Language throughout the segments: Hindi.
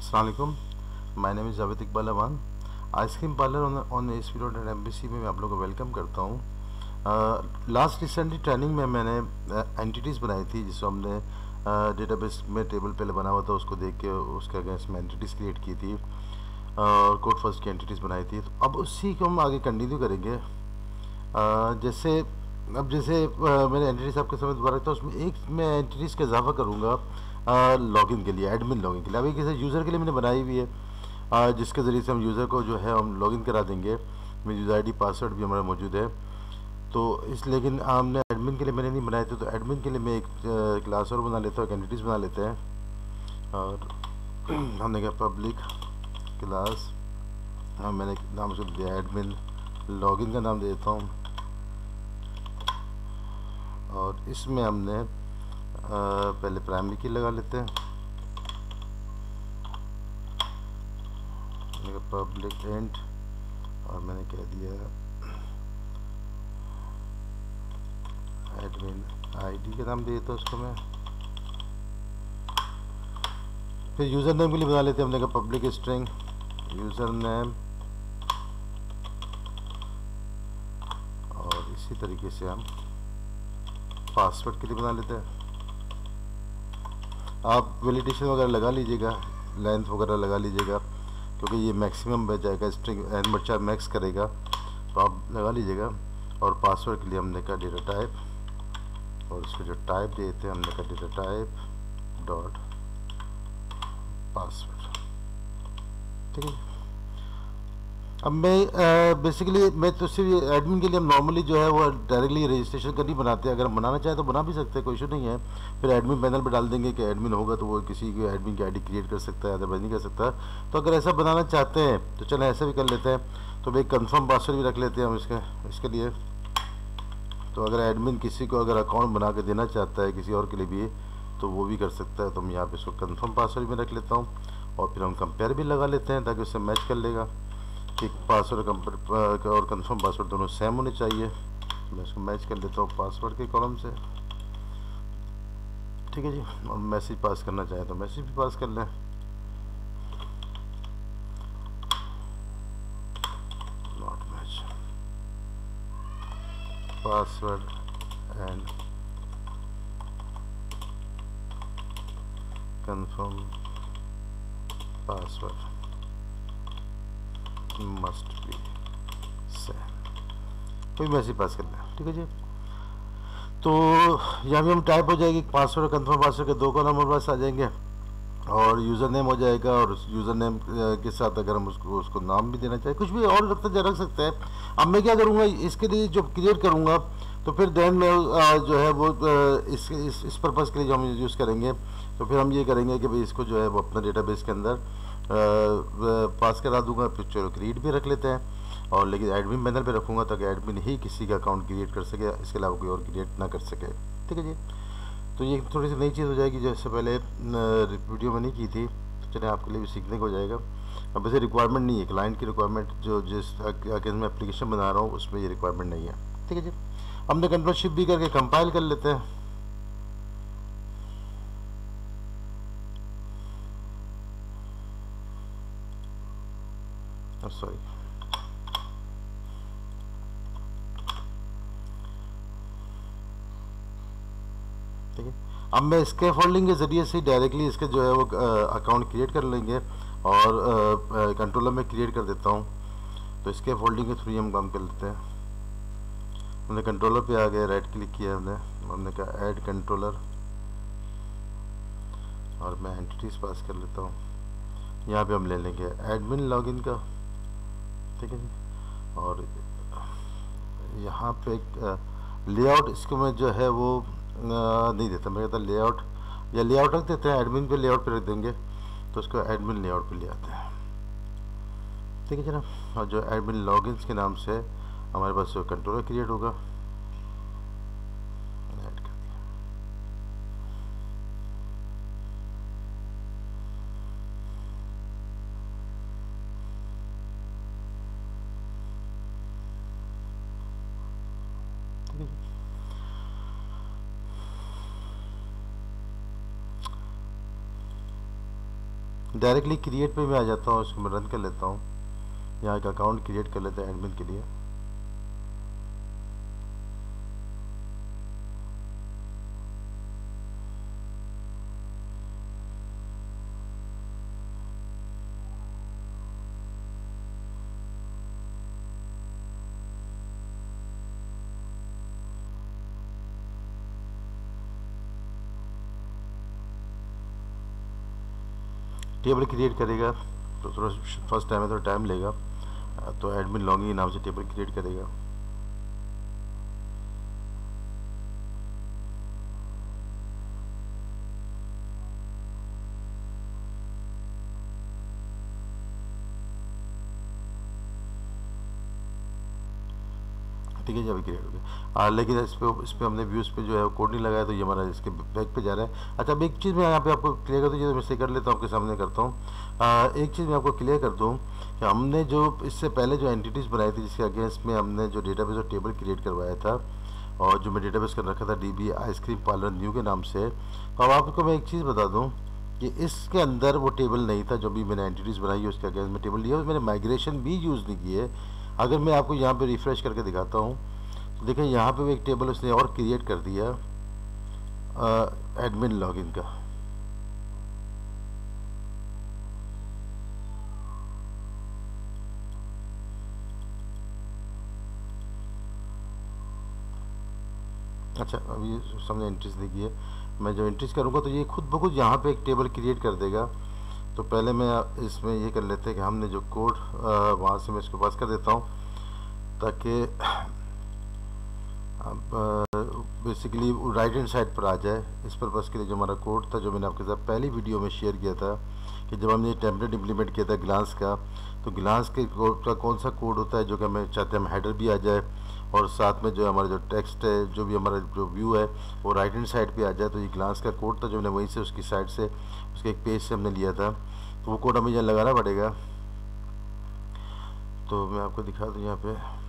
असलकुम my name Javed Iqbal Awan ice cream parlour on S P road and M में मैं आप लोगों को वेलकम करता हूँ। लास्ट रिसेंटली ट्रेनिंग में मैंने एंटिटीज़ बनाई थी जिसको हमने डेटाबेस में टेबल पहले बना हुआ था, उसको देख के, उसके अगेंस्ट में एंटिटीज़ क्रिएट की थी। और कोड फ़र्स्ट की एंटिटीज़ बनाई थी। तो अब उसी को हम आगे कंटिन्यू करेंगे। जैसे, अब जैसे मैंने एंटिटीज़ आपके समय दोबारा था उसमें एक मैं एंटिटीज़ का इजाफा करूँगा। लॉगिन के लिए एडमिन लॉगिन के लिए। अभी किसी यूज़र के लिए मैंने बनाई हुई है। आ, जिसके ज़रिए से हम यूज़र को जो है हम लॉगिन करा देंगे। मेरी यूज़र आईडी पासवर्ड भी हमारा मौजूद है। तो इस लेकिन हमने एडमिन के लिए मैंने नहीं बनाए थे तो एडमिन के लिए मैं एक क्लास और बना लेता हूँ एंटिटीज़ बना लेते हैं। और हमने कहा पब्लिक क्लास हाँ मैंने नाम उसको दिया एडमिन लॉगिन का नाम दे देता हूँ। और इसमें हमने पहले प्राइमरी की लगा लेते हैं। पब्लिक एंड और मैंने कह दिया एडमिन आईडी का नाम दे देता उसको मैं। फिर यूज़र नेम के लिए बना लेते हैं, हमने कहा पब्लिक स्ट्रिंग यूज़र नेम और इसी तरीके से हम पासवर्ड के लिए बना लेते हैं। आप वेलिटेशन वगैरह लगा लीजिएगा लेंथ वगैरह लगा लीजिएगा, क्योंकि ये मैक्सिमम बच जाएगा स्ट्रिंग एन बच्चा मैक्स करेगा तो आप लगा लीजिएगा। और पासवर्ड के लिए हमने कहा डेटा टाइप और उसको जो टाइप देते हैं हमने कहा डेटा टाइप डॉट पासवर्ड ठीक है? अब मैं बेसिकली मैं तो सिर्फ़ एडमिन के लिए हम नॉर्मली जो है वो डायरेक्टली रजिस्ट्रेशन कर नहीं बनाते। अगर हम बनाना चाहें तो बना भी सकते हैं, कोई इशू नहीं है। फिर एडमिन पैनल पर डाल देंगे कि एडमिन होगा तो वो किसी को एडमिन की आईडी क्रिएट कर सकता है अदरवाइज़ नहीं कर सकता। तो अगर ऐसा बनाना चाहते हैं तो चलें ऐसा भी कर लेते हैं। तो भाई कन्फर्म पासवर्ड भी रख लेते हैं हम इसके इसके लिए। तो अगर एडमिन किसी को अगर अकाउंट बना के देना चाहता है किसी और के लिए भी तो वो भी कर सकता है। तो हम यहाँ पे इसको कन्फर्म पासवर्ड भी रख लेता हूँ और फिर हम कंपेयर भी लगा लेते हैं ताकि उससे मैच कर लेगा। कि पासवर्ड और कंफर्म पासवर्ड दोनों सेम होने चाहिए। मैं इसको मैच कर लेता हूँ पासवर्ड के कॉलम से। ठीक है जी, और मैसेज पास करना चाहे तो मैसेज भी पास कर लें। Not match password and confirm password must be same कोई मैसेज पास कर लें ठीक है जी? तो यहाँ भी हम टाइप हो जाएगी पासवर्ड कंफर्म पासवर्ड के दो कॉलम हमारे पास आ जाएँगे और यूज़र नेम हो जाएगा और यूज़र नेम के साथ अगर हम उसको उसको नाम भी देना चाहें कुछ भी और रखते रख सकते हैं। अब मैं क्या करूँगा इसके लिए जो क्रिएट करूँगा तो फिर देन में जो है वो इस इस, इस पर्पज़ के लिए जो हम यूज़ करेंगे तो फिर हम ये करेंगे कि भाई इसको जो है वो अपना डेटाबेस के अंदर पास करा दूँगा चलो क्रिएट भी रख लेते हैं। और लेकिन एडमिन पैनल पे रखूँगा, ताकि एडमिन ही किसी का अकाउंट क्रिएट कर सके, इसके अलावा कोई और क्रिएट ना कर सके। ठीक है जी? तो ये थोड़ी सी नई चीज़ हो जाएगी, जैसे पहले वीडियो में नहीं की थी तो चले आपके लिए भी सीखने को हो जाएगा। अब वैसे रिक्वायरमेंट नहीं है क्लाइंट की रिक्वायरमेंट जो, जिस अगेंस्ट मैं एप्लीकेशन बना रहा हूँ, उसमें ये रिक्वायरमेंट नहीं है। ठीक है जी? हमने कंट्रोल शिप भी करके कंपाइल कर लेते हैं। सॉरी ठीक है अब मैं इसके फोल्डिंग के ज़रिए से डायरेक्टली इसके जो है वो अकाउंट क्रिएट कर लेंगे और कंट्रोलर में क्रिएट कर देता हूँ। तो इसके फोल्डिंग के थ्रू हम काम कर लेते हैं। हमने कंट्रोलर पे आ गए राइट क्लिक किया हमने। हमने कहा ऐड कंट्रोलर और मैं एंटिटीज़ पास कर लेता हूँ। यहाँ पे हम ले लेंगे एडमिन लॉगिन का। ठीक है और यहाँ पे लेआउट इसको मैं जो है वो नहीं देता। मैं कहता लेआउट या लेआउट रख देते हैं एडमिन पे लेआउट पे रख देंगे तो उसको एडमिन लेआउट पे ले आते हैं। ठीक है जनाब? और जो एडमिन लॉगिन के नाम से हमारे पास कंट्रोलर क्रिएट होगा डायरेक्टली क्रिएट पे मैं आ जाता हूँ, उसको मैं रन कर लेता हूँ यहाँ एक अकाउंट क्रिएट कर लेते हैं एडमिन के लिए। टेबल क्रिएट करेगा तो थोड़ा फ़र्स्ट टाइम है, थोड़ा टाइम लेगा। तो एडमिन लॉगिंग नाम से टेबल क्रिएट करेगा। ठीक है क्रिएट लेकिन इस पर इस पर हमने व्यूज़ पे जो है कोड नहीं लगाया तो ये हमारा इसके बैक पे जा रहा है। अच्छा अब एक चीज़ मैं यहाँ पे आपको क्लियर कर दूँ जो मैं से कर लेता हूँ, आपके सामने करता हूँ। एक चीज़ मैं आपको क्लियर कर दूँ कि हमने जो, इससे पहले जो एंटिटीज़ बनाई थी, जिसके अगेंस्ट में हमने जो डेटाबेस और टेबल क्रिएट करवाया था, और जो मैं डेटाबेस कर रखा था D B ice cream parlour new के नाम से तो अब आपको मैं एक चीज़ बता दूँ कि इसके अंदर वो टेबल नहीं था, जो भी मैंने एंटिटीज़ बनाई है, उसके अगेंस्ट में टेबल लिया मैंने माइग्रेशन भी यूज़ नहीं की अगर मैं आपको यहाँ पे रिफ़्रेश करके दिखाता हूँ तो देखिए यहाँ पे भी एक टेबल उसने और क्रिएट कर दिया एडमिन लॉगिन का। अच्छा अभी समझे एंट्रीज देखिए। मैं जब एंट्रीज करूँगा तो ये खुद ब खुद यहाँ पे एक टेबल क्रिएट कर देगा। तो पहले मैं इसमें ये कर लेते हैं कि हमने जो कोड वहाँ से मैं इसको पास कर देता हूँ, ताकि बेसिकली राइट हैंड साइड पर आ जाए। इस पर्पज़ के लिए जो हमारा कोड था, जो मैंने आपके साथ पहली वीडियो में शेयर किया था, कि जब हमने टेम्पलेट इम्प्लीमेंट किया था ग्लांस का तो ग्लांस के कोड का कौन सा कोड होता है जो कि हमें चाहते हैं हम हेडर भी आ जाए, और साथ में जो हमारा जो टेक्स्ट है, जो भी हमारा जो व्यू है, वो राइट हैंड साइड पर आ जाए। तो ये ग्लास का कोड था जो मैंने वहीं से उसकी साइड से उसके एक पेज से हमने लिया था। तो वो कोड हमें यहाँ लगाना पड़ेगा। तो मैं आपको दिखा दूँ यहाँ पे।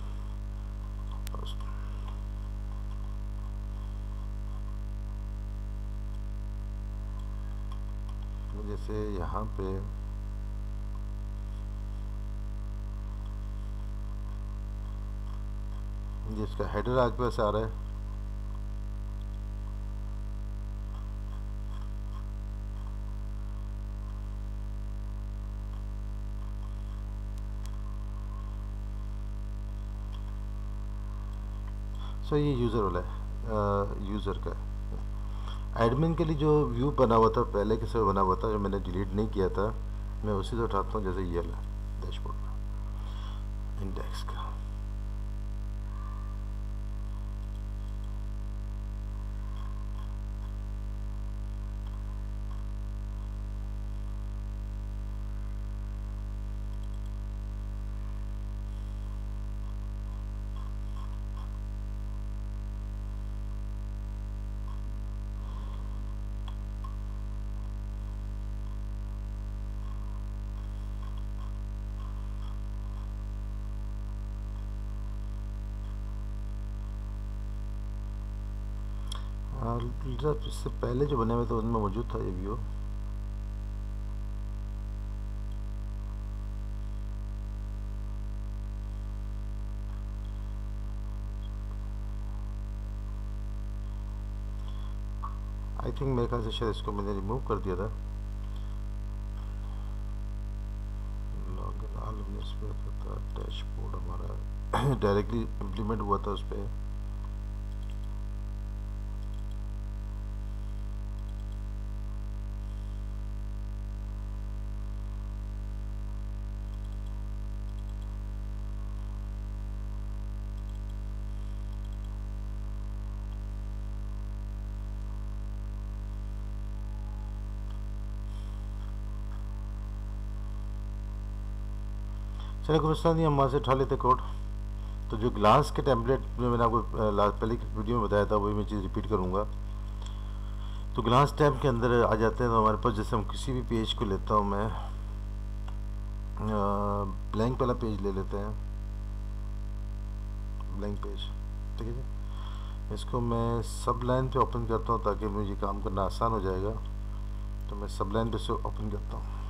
जैसे यहाँ पे। जिसका हेडर आगे पास आ रहा है। सो ये यूज़र वाला है यूज़र का एडमिन के लिए जो व्यू बना हुआ था, पहले के समय बना हुआ था, जो मैंने डिलीट नहीं किया था, मैं उसी से उठाता हूँ, जैसे ये डैशबोर्ड इंडेक्स का। इससे पहले जो बने हुए थे उनमें मौजूद था ये व्यू आई थिंक मेरे ख्याल से शायद इसको मैंने रिमूव कर दिया था। लॉगिन आल था डैशबोर्ड हमारा डायरेक्टली इम्प्लीमेंट हुआ था उस पर चलिए गुरुस्तान हम वहाँ से उठा लेते कोड तो जो ग्लास के टेम्पलेट में मैंने आपको लास्ट पहले की वीडियो में बताया था, वही मैं चीज़ रिपीट करूँगा। तो ग्लास टैब के अंदर आ जाते हैं तो हमारे पास जैसे हम किसी भी पेज को लेता हूँ मैं ब्लैंक वाला पेज ले लेते हैं। ब्लैंक पेज ठीक है जी? इसको मैं सब लाइन पे ओपन करता हूँ ताकि मुझे काम करना आसान हो जाएगा। तो मैं सब लाइन पे से ओपन करता हूँ।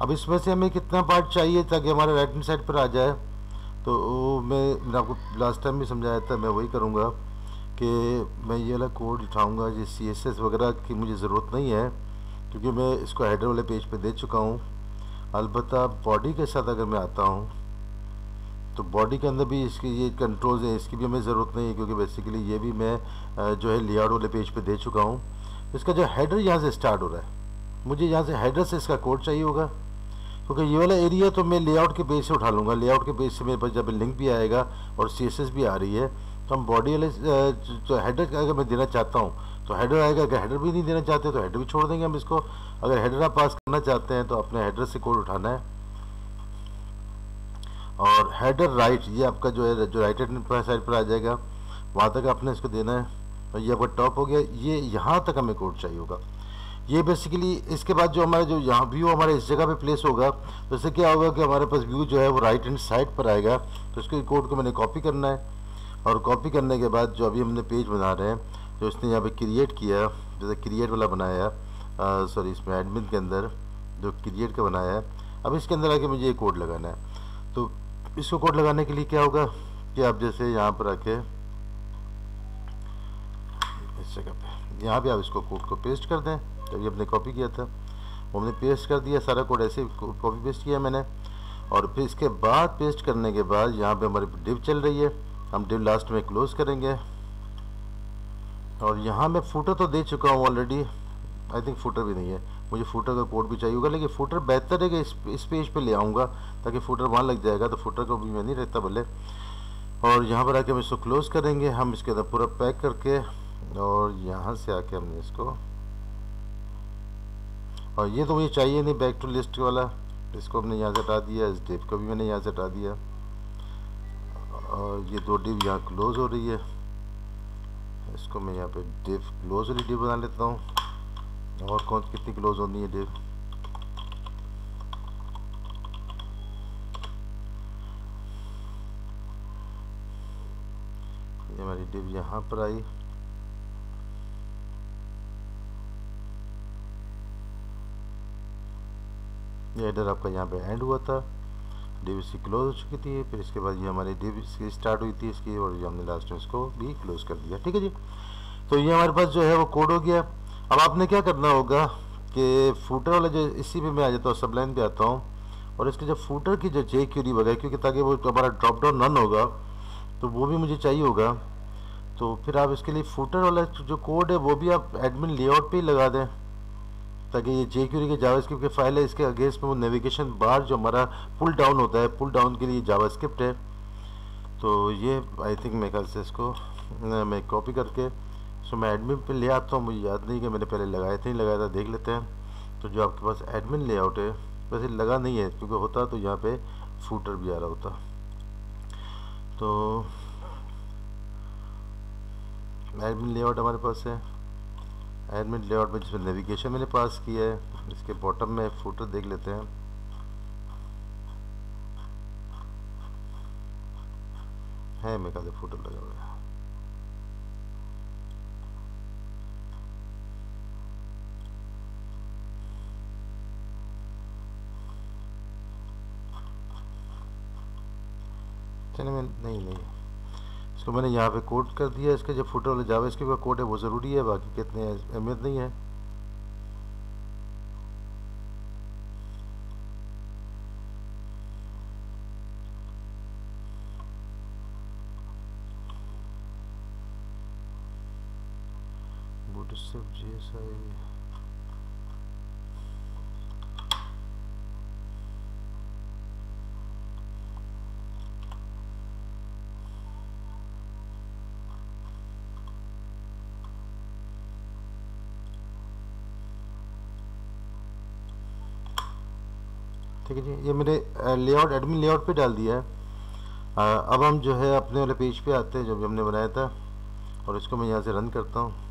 अब इसमें से हमें कितना पार्ट चाहिए ताकि हमारे राइट हैंड साइड पर आ जाए? तो मैं मैंने आपको लास्ट टाइम भी समझाया था, मैं वही करूँगा कि मैं ये वाला कोड उठाऊँगा, ये सी एस एस वगैरह की मुझे ज़रूरत नहीं है, क्योंकि मैं इसको हेडर वाले पेज पे दे चुका हूँ। अलबत् बॉडी के साथ अगर मैं आता हूँ तो बॉडी के अंदर भी इसकी ये कंट्रोल्स हैं, इसकी भी हमें ज़रूरत नहीं है, क्योंकि बेसिकली ये भी मैं जो है लेआउट वाले पेज पे दे चुका हूँ। इसका जो हेडर यहाँ से स्टार्ट हो रहा है, मुझे यहाँ से हेडर से इसका कोड चाहिए होगा। क्योंकि ये वाला एरिया तो मैं लेआउट के बेस से उठा लूँगा। लेआउट के बेस से मेरे पास जब लिंक भी आएगा और सीएसएस भी आ रही है तो हम बॉडी वाले जो हेडर अगर मैं देना चाहता हूँ तो हेडर आएगा। अगर हेडर भी नहीं देना चाहते तो हेडर भी छोड़ देंगे हम इसको। अगर हेडर आप पास करना चाहते हैं तो अपने हेडर से कोड उठाना है। और हेडर राइट ये आपका जो है, जो राइट हैंड साइड पर आ जाएगा। वहाँ तक आपने इसको देना है। और ये आपका टॉप हो गया। ये यहाँ तक हमें कोड चाहिए होगा। ये बेसिकली इसके बाद जो हमारा जो यहाँ व्यू हमारे इस जगह पे प्लेस होगा तो इससे क्या होगा कि हमारे पास व्यू जो है वो राइट हैंड साइड पर आएगा तो इसके कोड को मैंने कॉपी करना है। और कॉपी करने के बाद जो अभी हमने पेज बना रहे हैं, जो इसने यहाँ पे क्रिएट किया, जैसे क्रिएट वाला बनाया सॉरी इसमें एडमिन के अंदर जो क्रिएट का बनाया है, अब इसके अंदर आके मुझे ये कोड लगाना है। तो इसको कोड लगाने के लिए क्या होगा कि आप जैसे यहाँ पर आके, इस जगह पे, यहाँ पे आप इसको कोड को पेस्ट कर दें। जब हमने कॉपी किया था। वो हमने पेस्ट कर दिया सारा कोड ऐसे कॉपी पेस्ट किया मैंने। और फिर इसके बाद पेस्ट करने के बाद यहाँ पे हमारी डिव चल रही है। हम डिव लास्ट में क्लोज करेंगे। और यहाँ मैं फूटर तो दे चुका हूँ ऑलरेडी आई थिंक फूटर भी नहीं है। मुझे फूटर का कोड भी चाहिए होगा लेकिन फूटर बेहतर है कि इस, इस पेज पे ले आऊँगा ताकि फूटर वहाँ लग जाएगा तो फूटर को भी मैं नहीं रहता भले। और यहाँ पर आके हम इसको क्लोज करेंगे। हम इसके अंदर पूरा पैक करके और यहाँ से आके हमने इसको और ये तो मुझे चाहिए नहीं बैक टू लिस्ट वाला। इसको हमने यहाँ से हटा दिया, इस डेप को भी मैंने यहाँ से हटा दिया। और ये दो डिप यहाँ क्लोज हो रही है। इसको मैं यहाँ पे डिप क्लोज वाली डिप बना लेता हूँ। और कौन कितनी क्लोज होनी है डिप ये हमारी डिप यहाँ पर आई। ये हेडर आपका यहाँ पे एंड हुआ था। डिव इसकी क्लोज हो चुकी थी, फिर इसके बाद ये हमारी डिव इसकी स्टार्ट हुई थी, इसकी और ये हमने लास्ट में इसको भी क्लोज कर दिया। ठीक है जी? तो ये हमारे पास जो है वो कोड हो गया। अब आपने क्या करना होगा कि फूटर वाला जो इसी पे मैं आ जाता हूँ, सब लाइन पर आता हूँ और इसके जो फूटर की जो जे क्यूरी वगैरह क्योंकि ताकि वो हमारा ड्रॉप डाउन नन होगा तो वो भी मुझे चाहिए होगा। तो फिर आप इसके लिए फूटर वाला जो कोड है, वो भी आप एडमिन लेआउट पे ही लगा दें। ताकि ये जे क्यूरी के जावास्क्रिप्ट की फ़ाइल है, इसके अगेंस्ट में वो नेविगेशन बार जो हमारा पुल डाउन होता है, पुल डाउन के लिए जावास्क्रिप्ट है। तो ये आई थिंक मेरे ख्याल से इसको मैं कॉपी करके सो मैं एडमिन पे ले आता हूँ। मुझे याद नहीं कि मैंने पहले लगाया था, नहीं लगाया था, देख लेते हैं। तो जो आपके पास एडमिन लेआउट है, वैसे लगा नहीं है, क्योंकि होता तो यहाँ पे फूटर भी आ रहा होता। तो एडमिन लेआउट हमारे पास है। एडमिट लेआउट में जिसमें नेविगेशन मैंने पास किया है इसके बॉटम में फुटर देख लेते हैं। है मेरे ख्याल फुटर लगा हुआ है। मैं, नहीं नहीं। तो मैंने यहाँ पे कोड कर दिया, इसके जो फुटर वाले जावा इसके कोड है, वो ज़रूरी है, बाकी कितने अहमियत नहीं है। ठीक है जी, ये मेरे लेआउट एडमिन लेआउट पे डाल दिया है। अब हम जो है अपने वाले पेज पे आते हैं जब हमने बनाया था, और इसको मैं यहाँ से रन करता हूँ।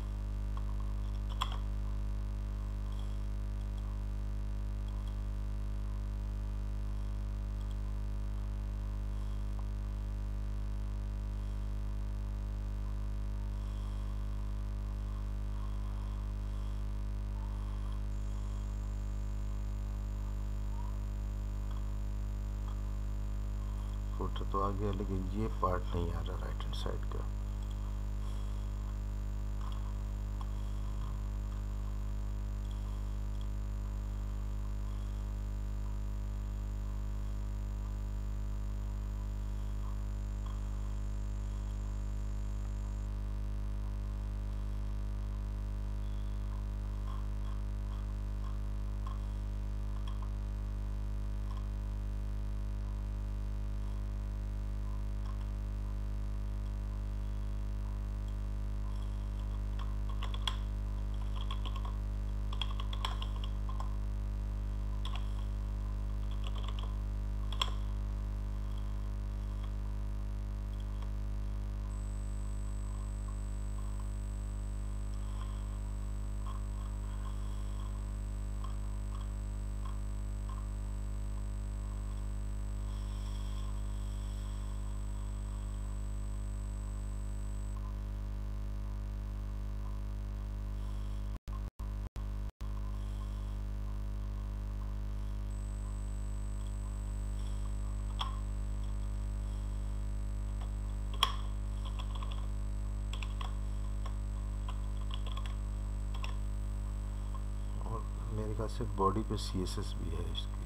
मेरे से बॉडी पे सी एस एस भी है इसकी।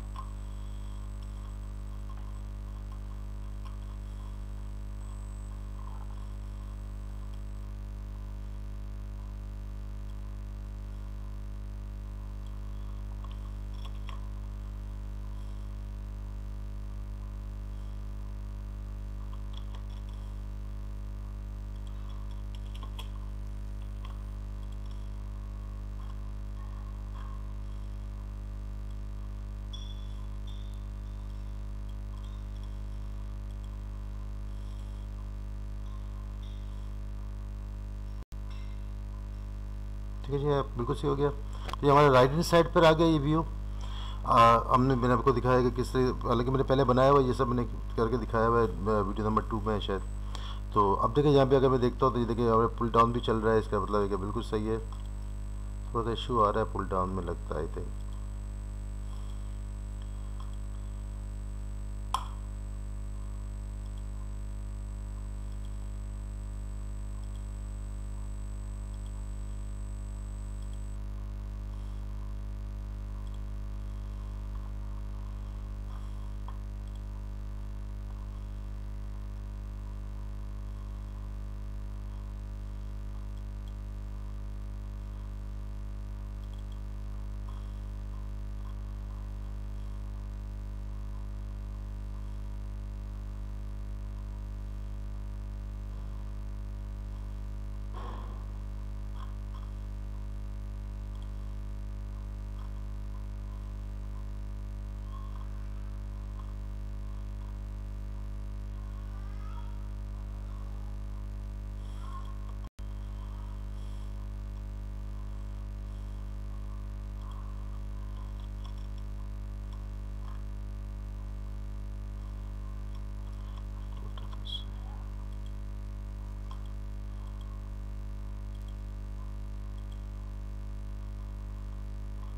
है बिल्कुल सही हो गया। तो ये हमारे राइट हैंड साइड पर आ गया ये व्यू। हमने, मैंने आपको दिखाया कि किस तरह हालाँकि मैंने पहले बनाया हुआ, ये सब मैंने करके दिखाया हुआ है वीडियो नंबर टू में शायद। तो अब देखिए, यहाँ पे अगर मैं देखता हूँ तो ये देखिए हमारे पुल डाउन भी चल रहा है, इसका मतलब बिल्कुल सही है। थोड़ा सा इशू आ रहा है, पुल डाउन में लगता है आई थिंक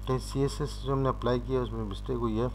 कहीं सी एस एस जो हमने अप्लाई किया उसमें मिस्टेक हुई है।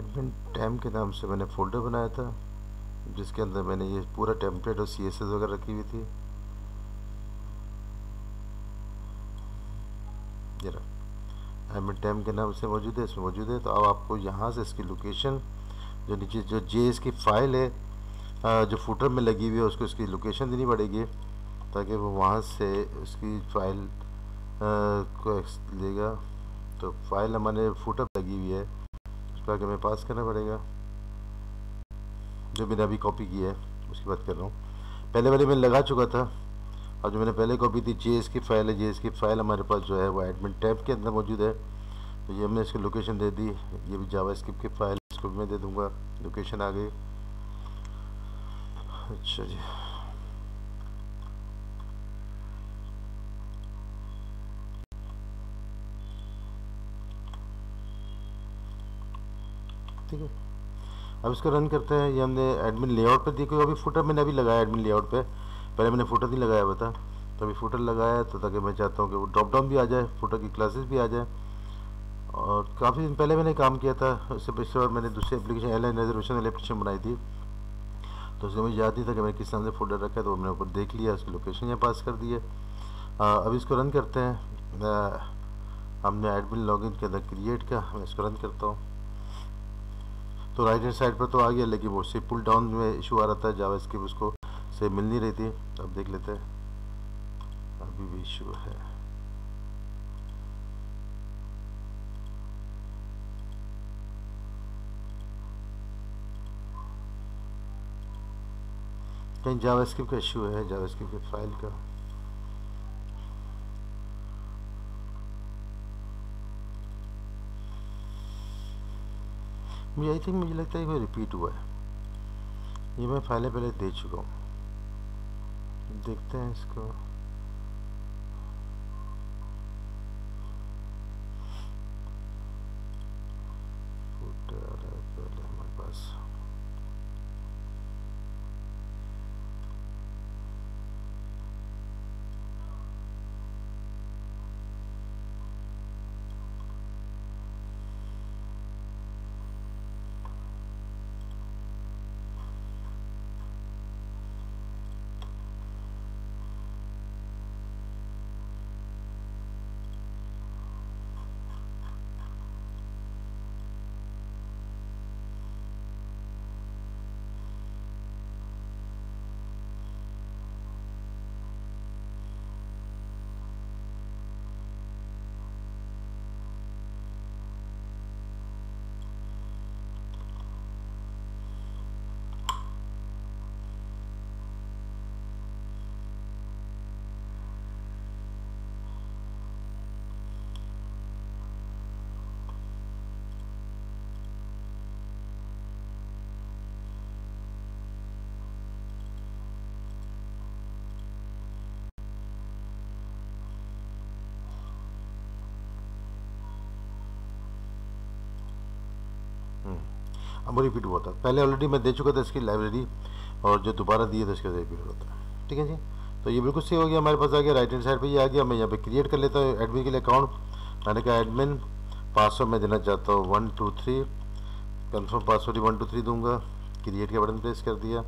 एडमिन टैम के नाम से मैंने फ़ोल्डर बनाया था, जिसके अंदर मैंने ये पूरा टेम्पलेट और सी एस एस वगैरह रखी हुई थी। जरा एडमिन टैम के नाम से मौजूद है, इसमें मौजूद है। तो अब आपको यहाँ से इसकी लोकेशन जो नीचे, जो जे इसकी फ़ाइल है जो फुटर में लगी हुई है, उसको इसकी लोकेशन देनी पड़ेगी, ताकि वो वहाँ से उसकी फ़ाइल को लेगा। तो फ़ाइल हमारे फुटर उसको आगे हमें पास करना पड़ेगा, जो मैंने अभी कॉपी की है, उसकी बात कर रहा हूँ। पहले वाले मैंने लगा चुका था, और जो मैंने पहले कॉपी थी जे की फ़ाइल है जे की फ़ाइल हमारे पास जो है, वो एडमिन टैब के अंदर मौजूद है। तो ये हमने इसकी लोकेशन दे दी, ये भी जावा स्क्रिप्ट की फ़ाइल इसको भी मैं दे दूँगा। लोकेशन आ गई। अच्छा जी। ठीक है। अब इसको रन करते हैं। ये हमने एडमिन लेआउट पे देखो, अभी फुटर मैंने अभी लगाया एडमिन लेआउट पे। पहले मैंने फुटर नहीं लगाया हुआ था। तो अभी फुटर लगाया तो ताकि मैं चाहता हूँ कि वो ड्रॉप डाउन भी आ जाए फुटर की क्लासेस भी आ जाए। और काफ़ी दिन पहले मैंने काम किया था। उससे पिछले बार मैंने दूसरी एप्लीकेशन एल रिजर्वेशन वाली एप्लीकेशन बनाई थी। तो उसमें मुझे याद नहीं था कि मैंने किस तरह से फोल्डर रखा है तो मैंने ऊपर देख लिया, उसकी लोकेशन यहाँ पास कर दी है। अब इसको रन करते हैं। हमने एडमिन लॉगिन के अंदर क्रिएट का मैं इसको रन करता हूँ। तो राइट हैंड साइड पर तो आ गया, लेकिन वो से पुल डाउन में इशू आ रहा था जावा इसकी उसको से मिल नहीं रही थी। अब देख लेते हैं। अभी भी इशू है। कहीं जावास्क्रिप्ट का इशू है जावास्क्रिप्ट की फ़ाइल का। मुझे आई थिंक मुझे लगता है कि रिपीट हुआ है। ये मैं फाइलें पहले दे चुका हूँ। देखते हैं इसको। अब रिपीट हुआ था। पहले ऑलरेडी मैं दे चुका था इसकी लाइब्रेरी और जो दोबारा दिए थे उसके रिपीट होता है। ठीक है जी? तो ये बिल्कुल सही हो गया, हमारे पास आ गया राइट हैंड साइड पे ये आ गया, मैं यहाँ पे क्रिएट कर लेता हूँ एडमिन के लिए अकाउंट मैंने कहा एडमिन पासवर्ड मैं देना चाहता हूँ one two three confirm password ही वन टू थ्री दूँगा। क्रिएट का बटन प्रेस कर दिया।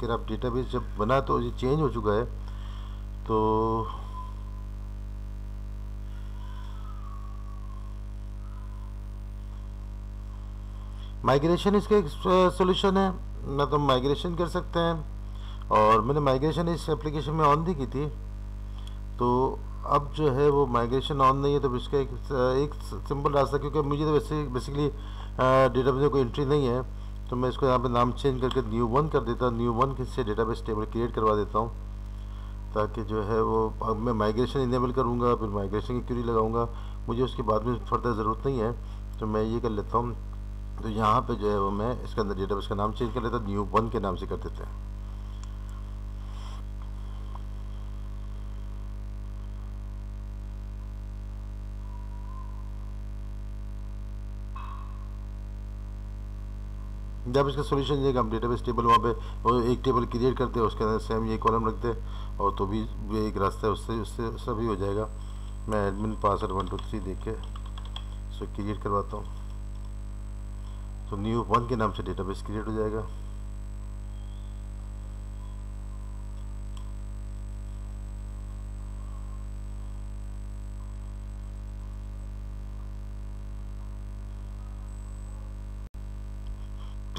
फिर अब डेटाबेस जब बना तो ये चेंज हो चुका है तो माइग्रेशन इसका एक सोल्यूशन है। ना तो माइग्रेशन कर सकते हैं। और मैंने माइग्रेशन इस एप्लीकेशन में ऑन भी की थी। तो अब जो है वो माइग्रेशन ऑन नहीं है तो इसका एक एक सिंपल रास्ता, क्योंकि मुझे तो वैसे बेसिकली डेटाबेस में कोई एंट्री नहीं है। तो मैं इसको यहाँ पे नाम चेंज करके न्यू वन कर देता हूँ। न्यू वन से डेटाबेस टेबल क्रिएट करवा देता हूँ। ताकि जो है वो, अब मैं माइग्रेशन इनेबल करूँगा, फिर माइग्रेशन की क्यूरी लगाऊँगा। मुझे उसके बाद में फर्दर ज़रूरत नहीं है तो मैं ये कर लेता हूँ। तो यहाँ पे जो है वो मैं इसके अंदर डेटाबेस का नाम चेंज कर लेता न्यू वन के नाम से कर देते हैं। जब इसका सोल्यूशन ये हम डेटाबेस टेबल वहाँ पे एक टेबल क्रिएट करते हैं, उसके अंदर सेम ये कॉलम रखते हैं, और तो भी ये एक रास्ता है, उससे उससे सभी हो जाएगा। मैं admin password one two three देख के इसको क्रिएट करवाता हूँ। तो न्यू वन के नाम से डेटाबेस क्रिएट हो जाएगा।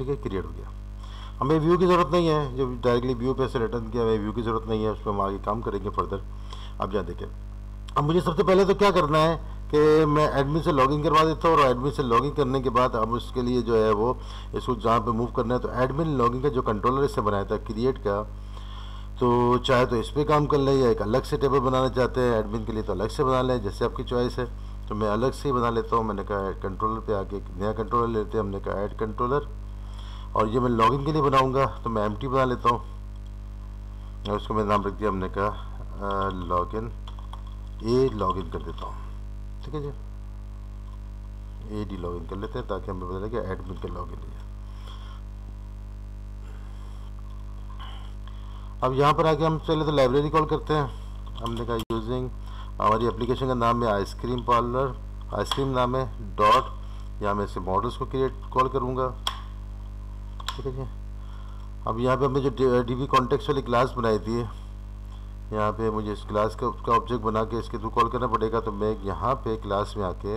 ठीक है क्रिएट हो गया? हमें व्यू की ज़रूरत नहीं है। जो डायरेक्टली व्यू पे से रिटर्न किया, हमें व्यू की ज़रूरत नहीं है। उस पर हम आगे काम करेंगे फर्दर अब जा देखें। अब मुझे सबसे पहले तो क्या करना है कि मैं एडमिन से लॉगिन करवा देता हूँ और एडमिन से लॉगिन करने के बाद अब उसके लिए जो है वो इसको जहाँ पे मूव करना है तो एडमिन लॉगिन का जो कंट्रोलर इससे बनाया था क्रिएट का। तो चाहे तो इस पर काम कर लें या एक अलग से टेबल बनाना चाहते हैं एडमिन के लिए तो अलग से बना लें, जैसे आपकी चॉइस है। तो मैं अलग से ही बना लेता हूँ। मैंने कहा कंट्रोलर पे आके एक नया कंट्रोलर लेते हैं। हमने कहा ऐड कंट्रोलर और ये मैं लॉगिन के लिए बनाऊँगा तो मैं एमटी बना लेता हूँ। और उसको मैं नाम रख दिया हमने कहा लॉगिन ए लॉगिन कर देता हूँ। ठीक है जी? ए डी लॉगिन कर लेते हैं ताकि हमें पता लगे एडमिन का लॉगिन है। अब यहाँ पर आके हम पहले तो लाइब्रेरी कॉल करते हैं। हमने कहा यूजिंग हमारी एप्लीकेशन का नाम है आइसक्रीम पार्लर आइसक्रीम नाम है डॉट यहाँ मैं इसे मॉडल्स को क्रिएट कॉल करूँगा। ठीक है अब यहाँ पे हमने जो डी वी कॉन्टेक्स वाली क्लास बनाई थी, यहाँ पे मुझे इस क्लास का, उसका ऑब्जेक्ट बना के इसके थ्रू कॉल करना पड़ेगा तो मैं यहाँ पे क्लास में आके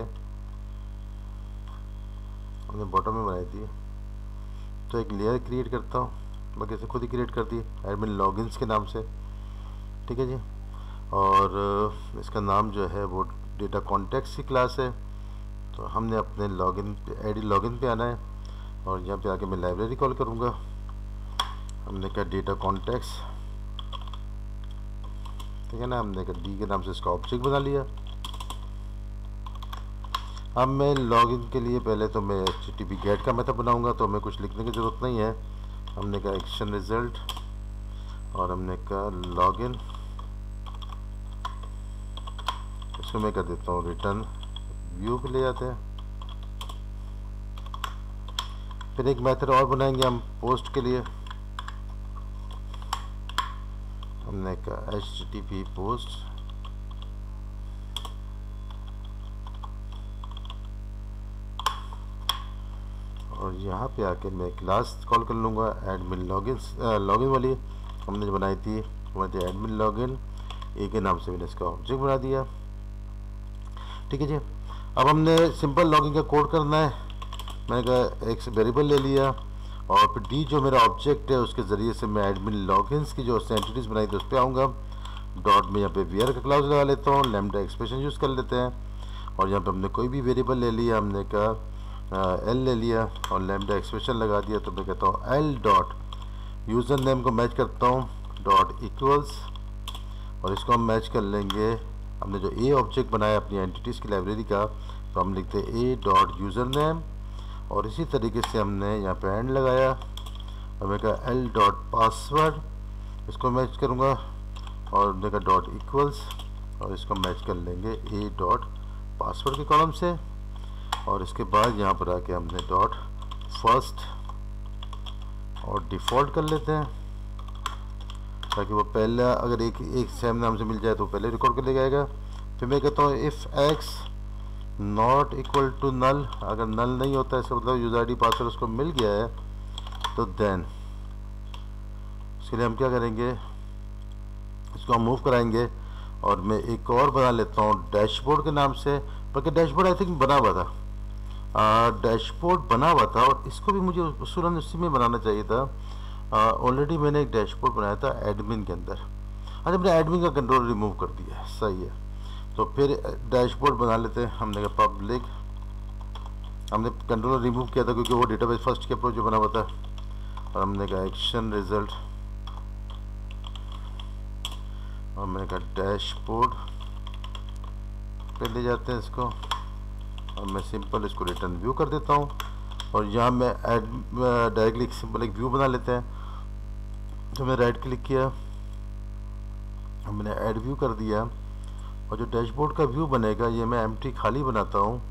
हमने बॉटम में बनाई थी। तो एक लेयर क्रिएट करता हूँ, बाकी इसे खुद ही क्रिएट कर दी एडमिन लॉगिन्स के नाम से। ठीक है जी? और इसका नाम जो है वो डेटा कॉन्टेक्स की क्लास है। तो हमने अपने लॉगिन पे आई डी लॉगिन पे आना है। और यहाँ पे आके मैं लाइब्रेरी कॉल करूँगा। हमने कहा डेटा कॉन्टेक्स ठीक है ना? हमने कहा डी के नाम से इसका ऑब्जेक्ट बना लिया। अब मैं लॉगिन के लिए पहले तो मैं एच टी पी गेट का मेथड बनाऊँगा तो हमें कुछ लिखने की ज़रूरत नहीं है। हमने कहा एक्शन रिज़ल्ट और हमने कहा लॉगिन इसको मैं कर देता हूँ रिटर्न व्यू पे ले जाते हैं। फिर एक मेथड और बनाएँगे हम पोस्ट के लिए। हमने कहा एच पोस्ट और यहाँ पे आके मैं क्लास कॉल कर लूँगा एडमिन लॉगिन लॉगिन वाली। हमने जो बनाई थी हमारी एडमिन लॉगिन ए के नाम से मैंने इसका ऑब्जेक्ट बना दिया। ठीक है जी। अब हमने सिंपल लॉगिन का कोड करना है। मैंने कहा एक वेरिएबल ले लिया और फिर डी जो मेरा ऑब्जेक्ट है, उसके ज़रिए से मैं एडमिन लॉगिन्स की जो एंटिटीज़ बनाई थी, उस पर आऊँगा। डॉट में यहाँ पे वियर का क्लाउज लगा लेता हूँ लेमडा एक्सप्रेशन यूज़ कर लेते हैं। और यहाँ पे हमने कोई भी वेरिएबल ले लिया, हमने कहा एल ले लिया और लेमडा एक्सप्रेशन लगा दिया तो मैं कहता हूँ एल डॉट यूज़र नेम को मैच करता हूँ। डॉट इक्वल्स और इसको हम मैच कर लेंगे। हमने जो ए ऑब्जेक्ट बनाया अपनी एंटिटीज़ की लाइब्रेरी का तो हम लिखते हैं ए डॉट यूज़र नेम और इसी तरीके से हमने यहाँ पे एंड लगाया। और मैं कहा एल डॉट पासवर्ड इसको मैच करूँगा और देखा डॉट इक्वल्स और इसको मैच कर लेंगे ए डॉट पासवर्ड के कॉलम से। और इसके बाद यहाँ पर आके हमने डॉट फ़र्स्ट और डिफ़ॉल्ट कर लेते हैं, ताकि वो पहला, अगर एक एक सेम नाम से मिल जाए तो पहले रिकॉर्ड कर ले जाएगा। फिर मैं कहता हूँ if X not equal to null अगर नल नहीं होता है इसका मतलब यूज़र आई डी पासवर्ड उसको मिल गया है तो देन उसके लिए हम क्या करेंगे? इसको हम मूव कराएँगे और मैं एक और बना लेता हूँ डैशबोर्ड के नाम से, बल्कि डैशबोर्ड आई थिंक बना हुआ था। डैशबोर्ड बना हुआ था और इसको भी मुझे तुरंत उसी में बनाना चाहिए था। ऑलरेडी मैंने एक डैशबोर्ड बनाया था एडमिन के अंदर। अच्छा मैंने एडमिन का कंट्रोल रिमूव कर दिया है, सही है। तो फिर डैशबोर्ड बना लेते हैं। हमने कहा पब्लिक हमने कंट्रोलर रिमूव किया था क्योंकि वो डेटाबेस फ़र्स्ट के अप्रोच बना हुआ था। और हमने कहा एक्शन रिज़ल्ट और मैंने कहा डैशबोर्ड पे ले जाते हैं इसको। और मैं सिंपल इसको रिटर्न व्यू कर देता हूँ। और यहाँ मैं एड डायरेक्टली सिंपल एक व्यू बना लेते हैं। तो मैं राइट क्लिक किया। मैंने ऐड व्यू कर दिया। और जो डैशबोर्ड का व्यू बनेगा, ये मैं एम खाली बनाता हूँ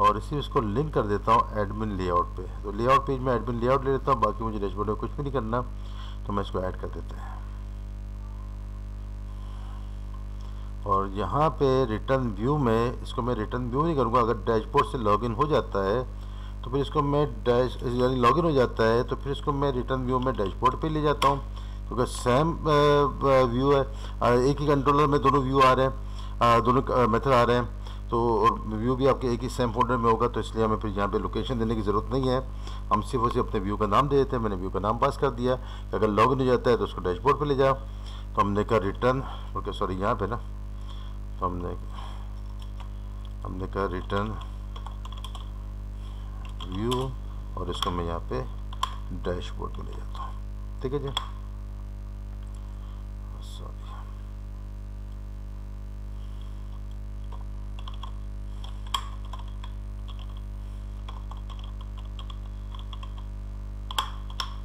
और इसी उसको लिंक कर देता हूँ एडमिन लेआउट पे। तो लेआउट पेज में एडमिन लेआउट ले लेता हूँ, बाकी मुझे डैशबोर्ड में कुछ भी नहीं करना तो मैं इसको ऐड कर देते हैं। और यहाँ पे रिटर्न व्यू में, इसको मैं रिटर्न व्यू नहीं करूँगा, अगर डैशबोर्ड से लॉगिन हो जाता है तो फिर इसको मैं डैश यानी लॉगिन हो जाता है तो फिर इसको मैं रिटर्न व्यू में डैशबोर्ड पे ले जाता हूँ। क्योंकि सेम व्यू है एक ही कंट्रोलर में दोनों व्यू आ रहे हैं। दोनों मेथड आ रहे हैं। तो और व्यू भी आपके एक ही सेम फोल्डर में होगा तो इसलिए हमें फिर यहाँ पे लोकेशन देने की ज़रूरत नहीं है। हम सिर्फ़ उसे अपने व्यू का नाम दे देते हैं, मैंने व्यू का नाम पास कर दिया। अगर लॉग इन हो जाता है तो उसको डैशबोर्ड पे ले जाओ। तो हमने कहा रिटर्न ओके सॉरी यहाँ पे ना। तो हमने हमने कहा रिटर्न व्यू और इसको मैं यहाँ पे डैशबोर्ड पे ले जाता हूँ। ठीक है जी?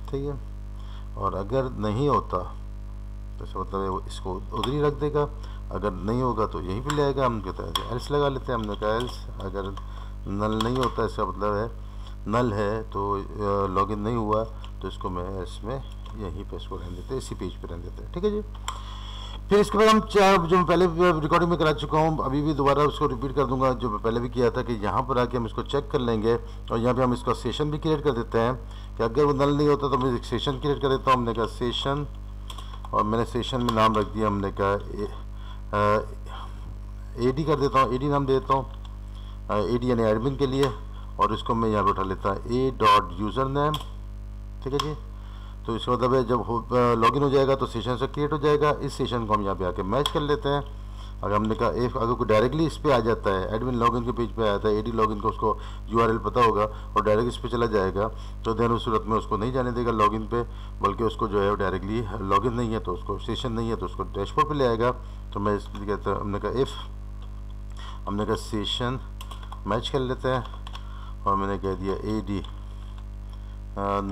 ठीक है और अगर नहीं होता तो इसका मतलब इसको उधर ही रख देगा। अगर नहीं होगा तो यहीं पे ले आएगा। हम कहते हैं एल्स लगा लेते हैं हमने कहा एल्स अगर नल नहीं होता, इसका मतलब है नल है तो लॉगिन नहीं हुआ तो इसको मैं इसमें यहीं पे इसको रहने देते इसी पेज पे रहने देते हैं। ठीक है जी? फिर इसके बाद हम जो मैं पहले रिकॉर्डिंग में करा चुका हूँ, अभी भी दोबारा उसको रिपीट कर दूँगा, जो मैं पहले भी किया था कि यहाँ पर आके हम इसको चेक कर लेंगे, और यहाँ पे हम इसका सेशन भी क्रिएट कर देते हैं। कि अगर वो नल नहीं होता तो मैं एक सेशन क्रिएट कर देता हूँ। हमने कहा सेशन और मैंने सेशन में नाम रख दिया, हमने कहा, ए डी कर देता हूँ। ए डी नाम दे देता हूँ। ए डी यानी एडमिन के लिए। और इसको मैं यहाँ पर उठा लेता हूँ। ए डॉट यूज़र नेम ठीक है जी? तो इसका मतलब है जब लॉगिन हो जाएगा तो सेशन से क्रिएट हो जाएगा। इस सेशन को हम यहाँ पे आके मैच कर लेते हैं। अगर हमने कहा इफ़ अगर कोई डायरेक्टली इस पर आ जाता है एडमिन लॉगिन के पेज पे आता है एडी लॉगिन का उसको यूआरएल पता होगा और डायरेक्ट इस पर चला जाएगा तो देन उस सूरत में उसको नहीं जाने देगा लॉगिन पे, बल्कि उसको जो है डायरेक्टली लॉगिन नहीं है तो उसको सेशन नहीं है तो उसको डैशबोर्ड पर ले आएगा। तो मैं इसलिए कहता हूँ, हमने कहा इफ़ हमने कहा सेशन मैच कर लेते हैं। और मैंने कह दिया A D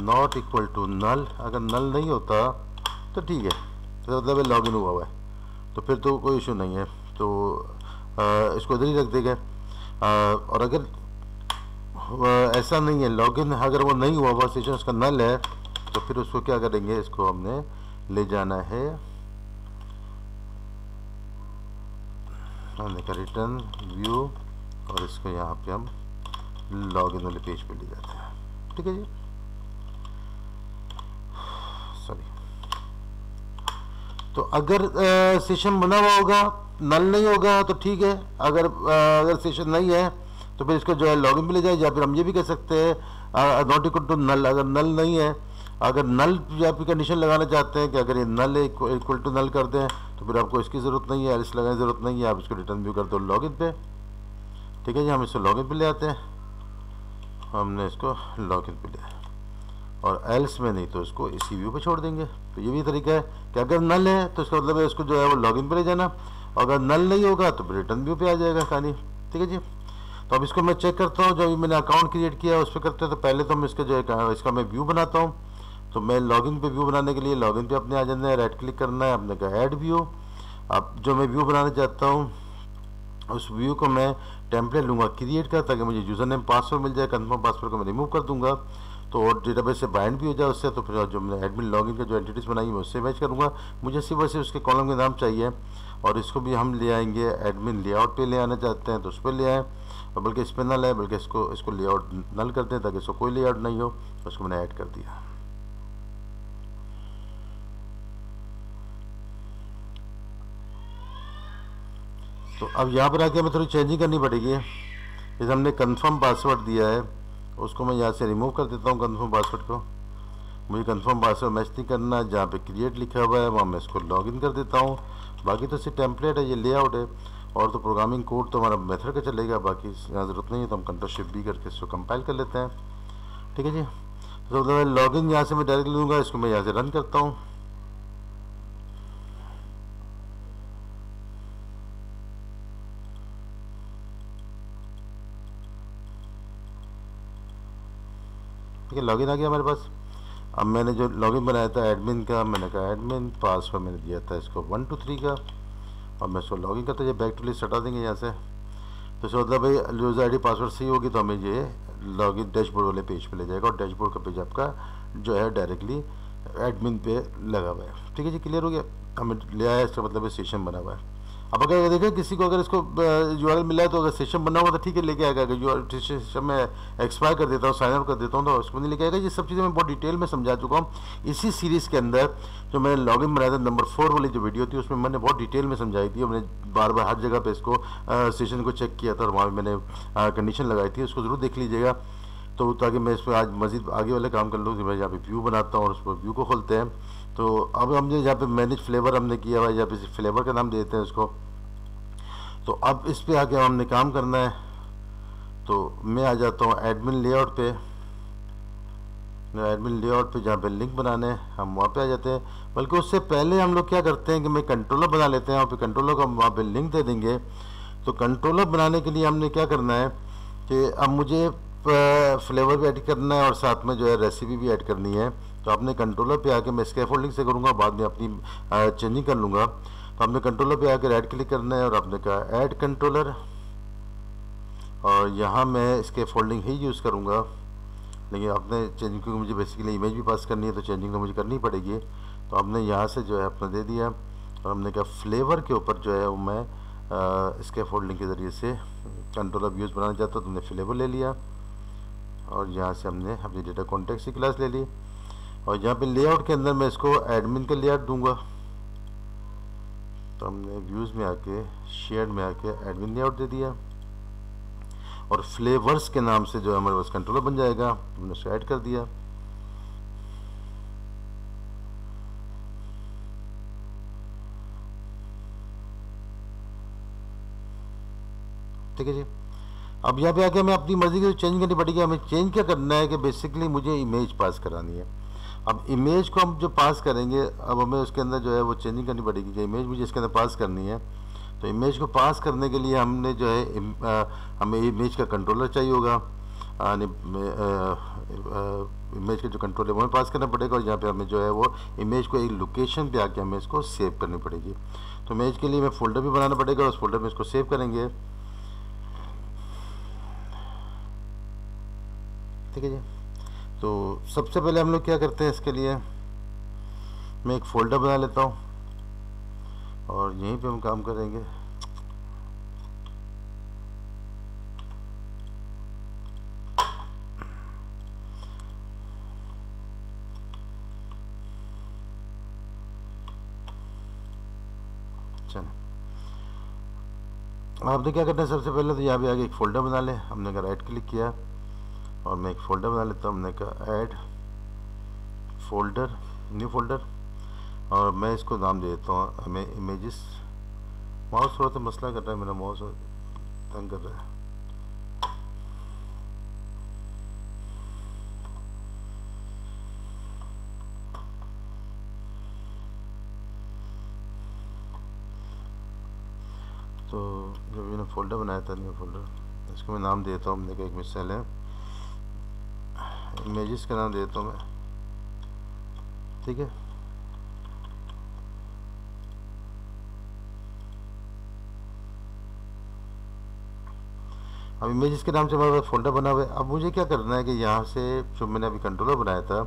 not equal to null अगर नल नहीं होता तो ठीक है तो लॉग इन हुआ हुआ है। तो फिर तो कोई इशू नहीं है। तो आ, इसको इधर ही रख देगा। और अगर ऐसा नहीं है लॉगिन अगर वो नहीं हुआ हुआ सेशन उसका नल है तो फिर उसको क्या करेंगे? इसको हमने ले जाना है। हमने रिटर्न व्यू और इसको यहाँ पे हम लॉगिन वाले पेज पे ले जाते हैं। ठीक है जी? तो अगर सेशन बना हुआ होगा नल नहीं होगा तो ठीक है। अगर आ, अगर सेशन नहीं है तो फिर इसको जो है लॉगिन पे ले जाए या फिर हम ये भी कह सकते हैं नॉट इक्वल टू नल अगर नल नहीं है अगर नल या फिर कंडीशन लगाना चाहते हैं कि अगर ये नल इक्वल टू नल कर दें तो फिर आपको इसकी ज़रूरत नहीं है एल्स लगाने की ज़रूरत नहीं है आप इसको रिटर्न भी कर दो लॉगिन पे। ठीक है जी हम इसको लॉगिन पे ले आते हैं। हमने इसको लॉगिन पे लिया और एल्स में नहीं तो इसको इसी व्यू पे छोड़ देंगे। तो ये भी तरीका है कि अगर नल है तो इसका मतलब है इसको जो है वो लॉगिन पर ले जाना। और अगर नल नहीं होगा तो रिटर्न व्यू पे आ जाएगा कहानी ठीक है जी? तो अब इसको मैं चेक करता हूँ, जो मैंने अकाउंट क्रिएट किया उस पर करते हैं तो पहले तो मैं इसका जो है इसका मैं व्यू बनाता हूँ। तो मैं लॉगिन पे व्यू बनाने के लिए लॉगिन पे अपने आ जाना है राइट क्लिक करना है, अपने का ऐड व्यू अब जो मैं व्यू बनाना चाहता हूँ, उस व्यू को मैं टेम्पलेट लूँगा क्रिएट कर ताकि मुझे यूज़र नेम पासवर्ड मिल जाए कन्फर्म पासवर्ड को मैं रिमूव कर दूँगा। तो और डेटाबेस से बाइंड भी हो जाए उससे तो फिर जो मैंने एडमिन लॉगिन का जो एंटिटीज़ बनाई है, उससे मैच करूँगा। मुझे सिर्फ़ वैसे उसके कॉलम के नाम चाहिए और इसको भी हम ले आएँगे एडमिन लेआउट पे ले आना चाहते हैं तो उस पर ले आएँ। और बल्कि इस पर ना है बल्कि इसको इसको लेआउट नल कर दें, ताकि इसको कोई लेआउट नहीं हो, उसको मैंने ऐड कर दिया। तो अब यहाँ पर आके हमें थोड़ी चेंजिंग करनी पड़ेगी। जैसे हमने कंफर्म पासवर्ड दिया है। उसको मैं यहाँ से रिमूव कर देता हूँ कन्फर्म पासवर्ड को। मुझे कन्फर्म पासवर्ड मैच नहीं करना है जहाँ पे क्रिएट लिखा हुआ है, वहाँ मैं इसको लॉगिन कर देता हूँ। बाकी तो सिर्फ़ टेम्पलेट है, ये लेआउट है। और तो प्रोग्रामिंग कोड तो हमारा मेथड का चलेगा, बाकी यहाँ ज़रूरत नहीं है तो हम कंट्रोल शिफ्ट भी करके इसको कंपाइल कर लेते हैं। ठीक है जी? तो मतलब लॉगिन यहाँ से मैं डायरेक्ट लूँगा, इसको मैं यहाँ से रन करता हूँ। ठीक है लॉगिन आ गया हमारे पास। अब मैंने जो लॉगिन बनाया था एडमिन का, मैंने कहा एडमिन पासवर्ड मैंने दिया था इसको वन टू थ्री का। और मैं इसको लॉगिन करता बैक टू लिस्ट हटा देंगे यहाँ से। तो इसका मतलब भाई यूज़र आई डी पासवर्ड सही होगी तो हमें ये लॉगिन डैशबोर्ड वाले पेज पे ले जाएगा और डैशबोर्ड का पेज आपका जो है डायरेक्टली एडमिन पे लगा हुआ है। ठीक है जी क्लियर हो गया? हमें ले आया, इसका मतलब सेशन बना हुआ है। अब अगर देखें, किसी को अगर इसको यू मिला है तो अगर सेशन बना हुआ तो ठीक है, लेके आएगा। अगर यू सेशन में एक्सपायर कर देता हूँ साइन अप कर देता हूँ तो उसको नहीं लेके आएगा। ये सब चीज़ें मैं बहुत डिटेल में समझा चुका हूँ। इसी सीरीज़ के अंदर जो मैंने लॉग इन बनाया था नंबर फोर वाली जो वीडियो थी, उसमें मैंने बहुत डिटेल में समझाई थी। मैंने बार बार हर जगह पर इसको सेशन को चेक किया था और वहाँ मैंने कंडीशन लगाई थी। उसको ज़रूर देख लीजिएगा। तो ताकि मैं इस पर आज मजीद आगे वाले काम कर लूँ मैं यहाँ पे व्यू बनाता हूँ और उस पर व्यू को खोलते हैं। तो अब हमने यहाँ पे मैनेज फ्लेवर हमने किया हुआ है, यहाँ पे फ्लेवर का नाम देते हैं उसको। तो अब इस पर आके हमने काम करना है। तो मैं आ जाता हूँ एडमिन लेआउट पे। एडमिन लेआउट पे जहाँ पे लिंक बनाने हम वहाँ पे आ जाते हैं। बल्कि उससे पहले हम लोग क्या करते हैं कि मैं कंट्रोलर बना लेते हैं वहाँ पे कंट्रोलर को हम वहाँ पे लिंक दे देंगे। तो कंट्रोलर बनाने के लिए हमने क्या करना है कि अब मुझे फ्लेवर भी ऐड करना है और साथ में जो है रेसिपी भी ऐड करनी है। तो आपने कंट्रोलर पे आके मैं स्केफोल्डिंग से करूँगा, बाद में अपनी चेंजिंग कर लूँगा। तो आपने कंट्रोलर पे आकर ऐड क्लिक करना है और आपने कहा ऐड कंट्रोलर और यहाँ मैं इसके फोल्डिंग ही यूज़ करूँगा। लेकिन आपने चेंजिंग क्योंकि मुझे बेसिकली इमेज भी पास करनी है तो चेंजिंग तो मुझे करनी पड़ेगी। तो हमने यहाँ से जो है अपना दे दिया। और हमने कहा फ्लेवर के ऊपर जो है वो मैं इसके फोल्डिंग के ज़रिए से कंट्रोल कंट्रोलर यूज़ बनाना चाहता तो हमने फ्लेवर ले लिया। और यहाँ से हमने अपनी डेटा कॉन्टेक्ट की क्लास ले ली। और यहाँ पे लेआउट के अंदर मैं इसको एडमिन का लेआउट दूँगा। तो हमने व्यूज़ में आके शेयर में आके एडमिन लेआउट दे दिया। और फ्लेवर्स के नाम से जो है हमारे पास कंट्रोलर बन जाएगा, हमने उसको ऐड कर दिया। ठीक है जी? अब यहाँ पे आके हमें अपनी मर्ज़ी की चेंज करनी पड़ेगी, हमें चेंज क्या करना है कि बेसिकली मुझे इमेज पास करानी है। अब इमेज को हम जो पास करेंगे, अब हमें उसके अंदर जो है वो चेंजिंग करनी पड़ेगी कि इमेज मुझे इसके अंदर पास करनी है। तो इमेज को पास करने के लिए हमने जो है हमें इमेज का कंट्रोलर चाहिए होगा। यानी इमेज का जो कंट्रोल है, वो पास करना पड़ेगा और यहाँ पे हमें जो है वो इमेज को एक लोकेशन पे आके हमें इसको सेव करनी पड़ेगी। तो इमेज के लिए हमें फोल्डर भी बनाना पड़ेगा और उस फोल्डर में इसको सेव करेंगे। ठीक है जी? तो सबसे पहले हम लोग क्या करते हैं इसके लिए? मैं एक फ़ोल्डर बना लेता हूँ और यहीं पे हम काम करेंगे। आपने क्या करना है? सबसे पहले तो यहाँ पे आगे एक फ़ोल्डर बना लें। हमने राइट क्लिक किया। और मैं एक फ़ोल्डर बना लेता हूँ हमने कहा ऐड फोल्डर न्यू फोल्डर और मैं इसको नाम दे देता हूँ, हमें इमेजेस माउस थोड़ा सा मसला कर रहा है, मेरा माउस तंग कर रहा है। तो जब मैंने फ़ोल्डर बनाया था न्यू फोल्डर इसको मैं नाम देता हूँ हमने कहा, एक मिसाल है। इमेजेस का नाम देता हूँ मैं। ठीक है? अब इमेजेस के नाम से हमारे पास फोल्डर बना हुआ है। अब मुझे क्या करना है कि यहाँ से जो मैंने अभी कंट्रोलर बनाया था,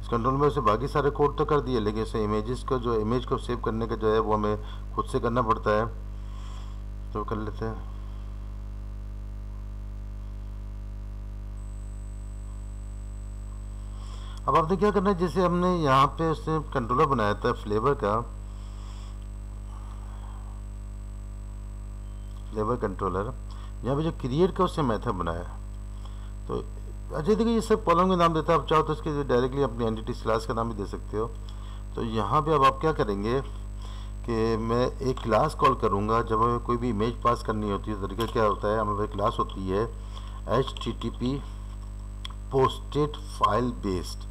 इस कंट्रोल में उसे बाकी सारे कोड तो कर दिए, लेकिन इसे इमेजेस का, जो इमेज को सेव करने का जो है, वो हमें खुद से करना पड़ता है। तो कर लेते हैं। अब आपने क्या करना है? जैसे हमने यहाँ पे उसने कंट्रोलर बनाया था फ्लेवर का। फ्लेवर कंट्रोलर यहाँ पे जो क्रिएट का उसने मेथड बनाया। तो अच्छा देखिए, ये सब कॉलम के नाम देता है। आप चाहो तो इसके डायरेक्टली अपनी एंटिटी क्लास का नाम भी दे सकते हो। तो यहाँ पे अब आप क्या करेंगे कि मैं एक क्लास कॉल करूँगा। जब हमें कोई भी इमेज पास करनी होती है तो तरीका क्या होता है? हमें क्लास होती है H T T P posted file based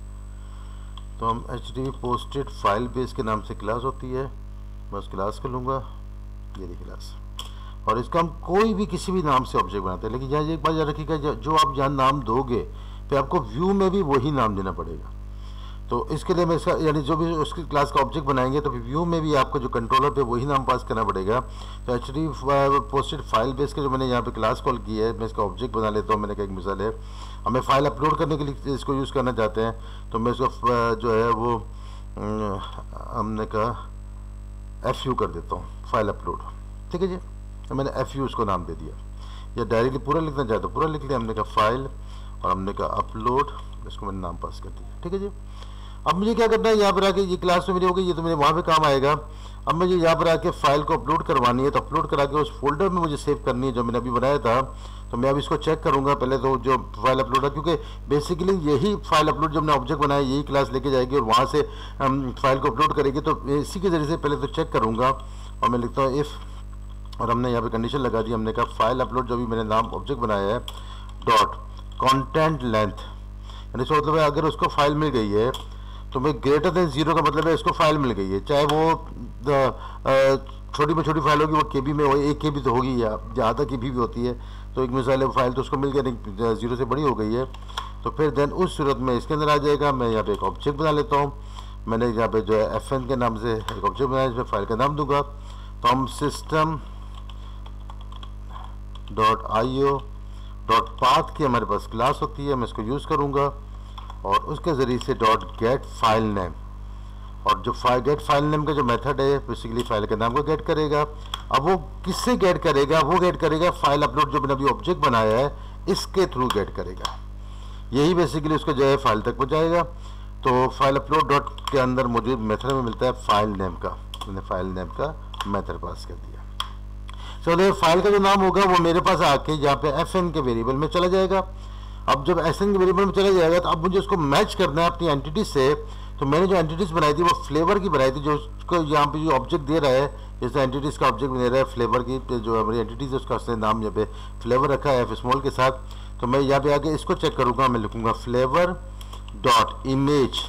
तो हम H D posted file base के नाम से क्लास होती है। मैं उस क्लास को लूँगा। ये देखिए क्लास और इसका हम कोई भी किसी भी नाम से ऑब्जेक्ट बनाते हैं। लेकिन यहाँ एक बात याद रखिएगा, जो आप जहाँ नाम दोगे तो आपको व्यू में भी वही नाम देना पड़ेगा। तो इसके लिए मैं इसका, यानी जो भी उसकी क्लास का ऑब्जेक्ट बनाएँगे तो व्यू में भी आपको जो कंट्रोलर पे वही नाम पास करना पड़ेगा। तो H D posted file base के जो मैंने यहाँ पे क्लास कॉल की है, मैं इसका ऑब्जेक्ट बना लेता हूँ। मैंने कहा एक मिसाल है। हमें फ़ाइल अपलोड करने के लिए इसको यूज़ करना चाहते हैं तो मैं इसको जो है वो हमने कहा एफ़ यू कर देता हूँ, फ़ाइल अपलोड। ठीक है जी? तो मैंने एफ़ यू उसको नाम दे दिया। या डायरेक्टली पूरा लिखना चाहे तो पूरा लिख लिया, हमने कहा फ़ाइल, और हमने कहा अपलोड, इसको मैंने नाम पास कर दिया। ठीक है जी? अब मुझे क्या करना है, यहाँ पर आके ये क्लास में मेरी हो गई, ये तो मेरे वहाँ पे काम आएगा। अब मुझे यहाँ पर आके फ़ाइल को अपलोड करवानी है तो अपलोड करा के उस फोल्डर में मुझे सेव करनी है, जो मैंने अभी बनाया था। तो मैं अब इसको चेक करूँगा पहले तो जो फ़ाइल अपलोड है, क्योंकि बेसिकली यही फ़ाइल अपलोड जब हमने ऑब्जेक्ट बनाया, यही क्लास लेके जाएगी और वहाँ से फ़ाइल को अपलोड करेगी तो इसी के ज़रिए से पहले तो चेक करूँगा। और मैं लिखता हूँ इफ़ और हमने यहाँ पे कंडीशन लगा दी, हमने कहा फ़ाइल अपलोड जो भी मैंने नाम ऑब्जेक्ट बनाया है डॉट कॉन्टेंट लेंथ यानी इसका मतलब अगर उसको फ़ाइल मिल गई है तो मैं ग्रेटर देन ज़ीरो का मतलब है इसको फ़ाइल मिल गई है। चाहे वो छोटी में छोटी फ़ाइल होगी, वो के बी में हो एक के तो होगी या जहाँ के भी होती है। तो एक मिसाल फ़ाइल तो उसको मिल गया ज़ीरो से बड़ी हो गई है। तो फिर देन उस सूरत में इसके अंदर आ जाएगा, मैं यहाँ पे एक ऑब्जेक्ट बना लेता हूँ। मैंने यहाँ पे जो है एफ़ एन के नाम से एक ऑब्जेक्ट बनाया इसमें फ़ाइल का नाम दूँगा। तो हम system dot I O dot path की हमारे पास क्लास होती है, मैं इसको यूज़ करूँगा। और उसके ज़रिए से डॉट गेट फ़ाइल नेम और जो फ़ाइल गेट फ़ाइल नेम का जो मेथड है बेसिकली फ़ाइल के नाम को गेट करेगा। अब वो किससे गेट करेगा? वो गेट करेगा फ़ाइल अपलोड जो मैंने अभी ऑब्जेक्ट बनाया है, इसके थ्रू गेट करेगा। यही बेसिकली उसको जो है फ़ाइल तक पहुँचाएगा। तो फ़ाइल अपलोड डॉट के अंदर मुझे मेथड में मिलता है फ़ाइल नेम का। मैंने फ़ाइल नेम का मेथड पास कर दिया। चलो फ़ाइल का जो नाम होगा वो मेरे पास आके यहाँ पे एफ़ के वेरिएबल में चला जाएगा। अब जब एस के वेरिएबल में चला जाएगा तो अब मुझे उसको मैच करना है अपनी एंटिटी से। तो मैंने जो एंटिटीज बनाई थी, वो फ्लेवर की बनाई थी, जो उसको यहाँ पे जो ऑब्जेक्ट दे रहा है, जैसे एंटिटीज का ऑब्जेक्ट दे रहा है फ्लेवर की जो हमारी एंटिटीज है, उसका उसने नाम यहाँ पे फ्लेवर रखा है एफ़ स्मॉल के साथ। तो मैं यहाँ पे आके इसको चेक करूँगा, मैं लिखूँगा flavour dot image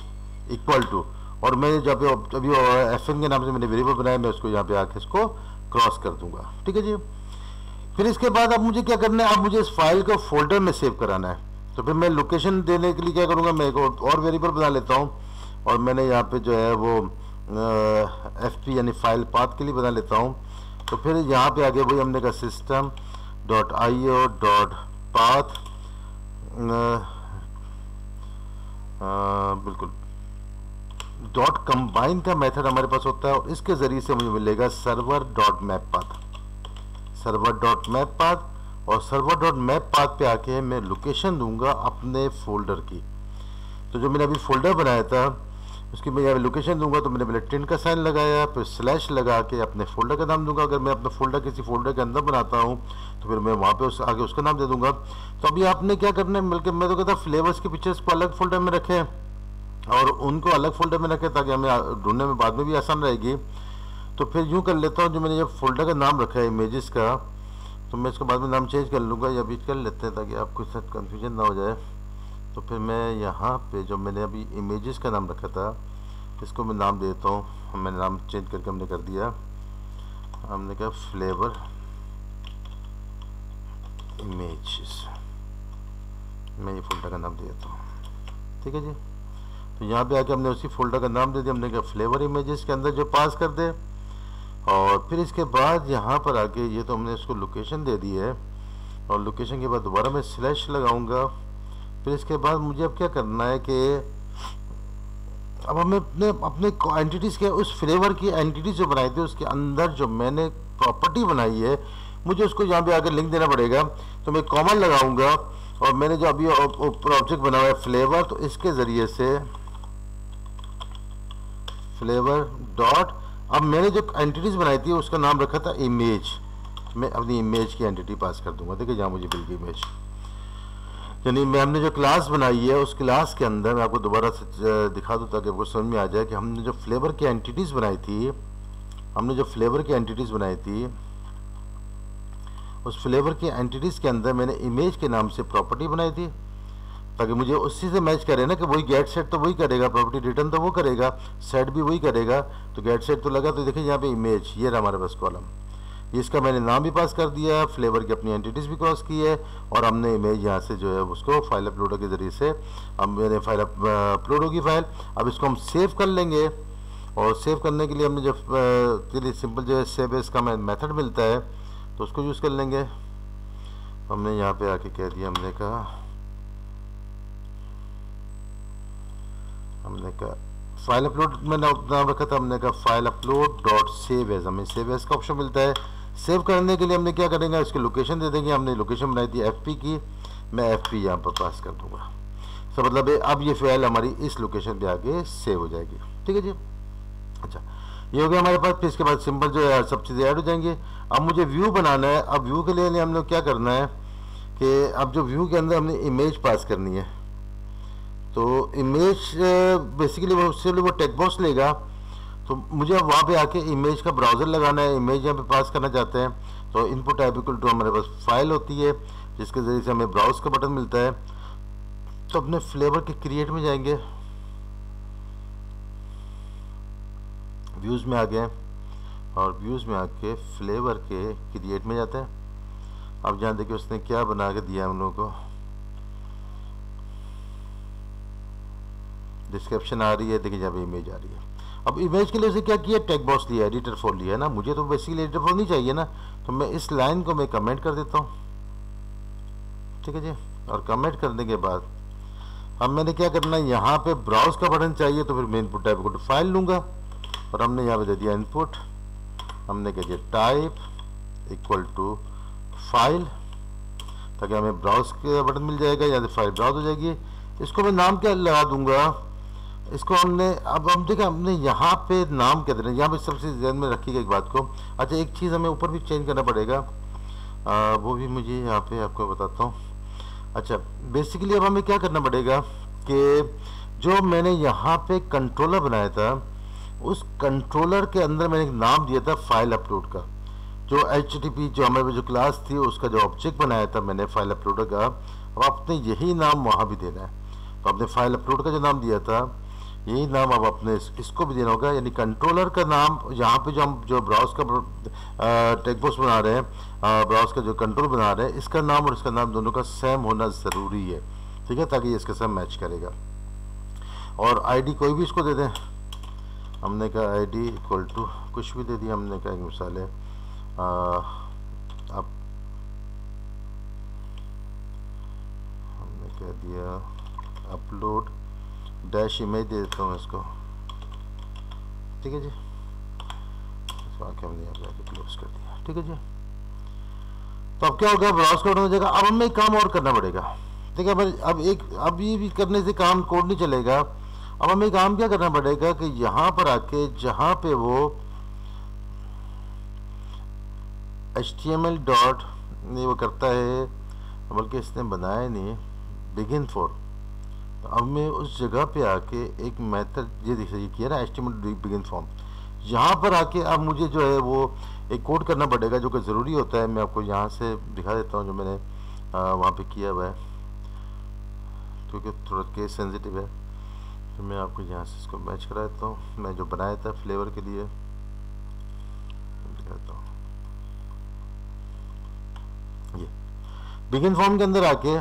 equal to और मैं जहाँ पे अभी एफ़ के नाम से मैंने वेरिएबल बनाया, मैं उसको यहाँ पे आके इसको क्रॉस कर दूँगा। ठीक है जी? फिर इसके बाद अब मुझे क्या करना है? अब मुझे इस फ़ाइल को फोल्डर में सेव कराना है। तो फिर मैं लोकेशन देने के लिए क्या करूँगा? मैं एक और वेरिएबल बना लेता हूँ। और मैंने यहाँ पे जो है वो एफ़ पी यानी फ़ाइल पाथ के लिए बना लेता हूँ। तो फिर यहाँ पे आगे वही हमने कहा system dot I O dot path बिल्कुल। डॉट कंबाइन का मेथड हमारे पास होता है और इसके ज़रिए से मुझे मिलेगा server dot map path server dot map path और सर्वर डॉट मैप पाथ पे आके मैं लोकेशन दूँगा अपने फोल्डर की। तो जो मैंने अभी फोल्डर बनाया था उसकी मैं यहाँ लोकेशन दूँगा तो मैंने पहले टिन का साइन लगाया, फिर स्लैश लगा के अपने फोल्डर का नाम दूँगा। अगर मैं अपना फोल्डर किसी फोल्डर के अंदर बनाता हूँ तो फिर मैं वहाँ पे उस, आगे उसका नाम दे दूँगा। तो अभी आपने क्या करना है? बल्कि मैं तो कहता फ्लेवर्स के पिक्चर्स को अलग फोल्डर में रखें और उनको अलग फोल्डर में रखें ताकि हमें ढूँढने में बाद में भी आसान रहेगी। तो फिर यूँ कर लेता हूँ, जो मैंने जब फोल्डर का नाम रखा है इमेज़ का तो मैं इसको बाद में नाम चेंज कर लूँगा या बीच कर लेते हैं ताकि आपको साथ कन्फ्यूज़न ना हो जाए। तो फिर मैं यहाँ पे जो मैंने अभी इमेजेस का नाम रखा था, इसको मैं नाम देता हूँ। मैंने नाम चेंज करके हमने कर दिया। हमने कहा फ्लेवर इमेजेस मैं ये फोल्डर का नाम दे देता हूँ। ठीक है जी? तो यहाँ पे आके हमने उसी फोल्डर का नाम दे दिया। हमने कहा फ्लेवर इमेजेस के अंदर जो पास कर दे। और फिर इसके बाद यहाँ पर आके ये तो हमने इसको लोकेशन दे दी है। और लोकेशन के बाद दोबारा मैं स्लैश लगाऊँगा। फिर इसके बाद मुझे अब क्या करना है कि अब हमें अपने अपने एंटिटीज़ के, उस फ्लेवर की एंटिटीज जो बनाई थी, उसके अंदर जो मैंने प्रॉपर्टी बनाई है, मुझे उसको यहाँ पे आकर लिंक देना पड़ेगा। तो मैं कॉमन लगाऊँगा और मैंने जो अभी ऑब्जेक्ट बना हुआ है फ्लेवर तो इसके ज़रिए से फ्लेवर डॉट अब मैंने जो एंटिटीज बनाई थी, उसका नाम रखा था इमेज मैं अपनी इमेज की एंटिटी पास कर दूँगा। देखिए जहाँ मुझे बिल्कुल इमेज यानी मैं हमने जो क्लास बनाई है, उस क्लास के अंदर मैं आपको दोबारा से दिखा दूँ ताकि आपको समझ में आ जाए कि हमने जो फ्लेवर की एंटिटीज़ बनाई थी, हमने जो फ्लेवर की एंटिटीज़ बनाई थी, उस फ्लेवर की एंटिटीज़ के अंदर मैंने इमेज के नाम से प्रॉपर्टी बनाई थी, ताकि मुझे उसी से मैच करे ना कि वही गेट सेट तो वही करेगा प्रॉपर्टी रिटर्न तो वो करेगा सेट भी वही करेगा तो गेट सेट तो लगा तो देखिए यहाँ पे इमेज ये रहा हमारे पास कॉलम इसका मैंने नाम भी पास कर दिया है, फ्लेवर की अपनी एंटिटीज़ भी क्रॉस की है, और हमने इमेज यहाँ से जो है उसको फ़ाइल अपलोडर के ज़रिए से, अब मेरे फ़ाइल अपलोड होगी फ़ाइल अब इसको हम सेव कर लेंगे, और सेव करने के लिए हमने जब के लिए सिंपल जो है सेव इसका मेथड मिलता है तो उसको यूज़ कर लेंगे। हमने यहाँ पे आके कह दिया, हमने कहा हमने कहा फ़ाइल अपलोड में नाम रखा था, हमने कहा file upload dot save as हमें सेव एज का ऑप्शन मिलता है। सेव करने के लिए हमने क्या करेंगे? इसकी लोकेशन दे देंगे। हमने लोकेशन बनाई थी एफपी की। मैं एफ़ पी यहाँ पर पास कर दूँगा। तो मतलब अब ये फ़ाइल हमारी इस लोकेशन पे आके सेव हो जाएगी। ठीक है जी? अच्छा ये हो गया हमारे पास। फिर इसके बाद सिंपल जो है सब चीज़ें ऐड हो जाएँगी। अब मुझे व्यू बनाना है। अब व्यू के लिए हम लोग क्या करना है कि अब जो व्यू के अंदर हमने इमेज पास करनी है। तो इमेज बेसिकली वो उससे वो टेक बॉक्स लेगा। तो मुझे वहाँ पे आके इमेज का ब्राउज़र लगाना है इमेज यहाँ पे पास करना चाहते हैं तो इनपुट टाइप इक्वल टू हमारे पास फ़ाइल होती है, जिसके ज़रिए से हमें ब्राउज का बटन मिलता है। तो अपने फ्लेवर के क्रिएट में जाएँगे। व्यूज़ में आ गए और व्यूज़ में आके फ्लेवर के क्रिएट में जाते हैं। अब जहाँ देखिए उसने क्या बना के दिया हम लोगों को। डिस्क्रिप्शन आ रही है, देखिए जहाँ पे इमेज आ रही है। अब इमेज के लिए उसे क्या किया? टेक बॉक्स लिया एडिटर फोर लिया है ना? मुझे तो बेसिकली एडिटर फोर नहीं चाहिए ना। तो मैं इस लाइन को मैं कमेंट कर देता हूँ। ठीक है जी? और कमेंट करने के बाद अब मैंने क्या करना है? यहाँ पे ब्राउज का बटन चाहिए तो फिर मैं इनपुट टाइप को फ़ाइल लूँगा। और हमने यहाँ पे दे दिया इनपुट हमने कह दिया टाइप इक्वल टू फ़ाइल ताकि हमें ब्राउज का बटन मिल जाएगा या तो फ़ाइल ब्राउज हो जाएगी। इसको मैं नाम क्या लगा दूँगा? इसको हमने अब हम देखा हमने यहाँ पे नाम क्या देना यहाँ पे सबसे जहन में रखिएगा एक बात को। अच्छा एक चीज़ हमें ऊपर भी चेंज करना पड़ेगा। आ, वो भी मुझे यहाँ पे आपको बताता हूँ। अच्छा बेसिकली अब हमें क्या करना पड़ेगा कि जो मैंने यहाँ पे कंट्रोलर बनाया था उस कंट्रोलर के अंदर मैंने एक नाम दिया था फ़ाइल अपलोड का। जो एच जो हमारे जो क्लास थी उसका जो ऑब्जेक्ट बनाया था मैंने फ़ाइल अपलोडर का अब आपने यही नाम वहाँ भी देना है। तो आपने फ़ाइल अपलोड का जो नाम दिया था यही नाम अब अपने इस, इसको भी देना होगा? यानी कंट्रोलर का नाम यहाँ पे जो हम जो ब्राउज का टेकबॉक्स बना रहे हैं ब्राउज का जो कंट्रोल बना रहे हैं इसका नाम और इसका नाम दोनों का सेम होना ज़रूरी है। ठीक है? ताकि ये इसके साथ मैच करेगा। और आईडी कोई भी इसको दे दें। हमने कहा आईडी इक्वल टू कुछ भी दे दिया हमने कहा मिसाल है। अब हमने कह दिया अपलोड डैश इमेज दे देता हूँ इसको ठीक है जी इसको आके हमने यहाँ पे क्लोज कर दिया ठीक है जी तो अब क्या हो गया? ब्राउज कोड हो जाएगा। अब हमें एक काम और करना पड़ेगा। ठीक है अब एक, अब ये भी करने से काम कोड नहीं चलेगा। अब हमें काम क्या करना पड़ेगा कि यहाँ पर आके, जहाँ पे वो H T M L dot वो करता है, बल्कि इसने बनाया नहीं बिगिन फॉर अब मैं उस जगह पे आके एक मेथड ये देखिए किया ना H T M L begin form यहाँ पर आके अब मुझे जो है वो एक कोड करना पड़ेगा, जो कि ज़रूरी होता है। मैं आपको यहाँ से दिखा देता हूँ जो मैंने वहाँ पे किया हुआ है। क्योंकि थोड़ा केस सेंसिटिव है। तो मैं आपको यहाँ से इसको मैच करा देता हूँ। मैं जो बनाया था फ्लेवर के लिए, दिखाता हूँ। ये। बिगिन फॉर्म के अंदर आके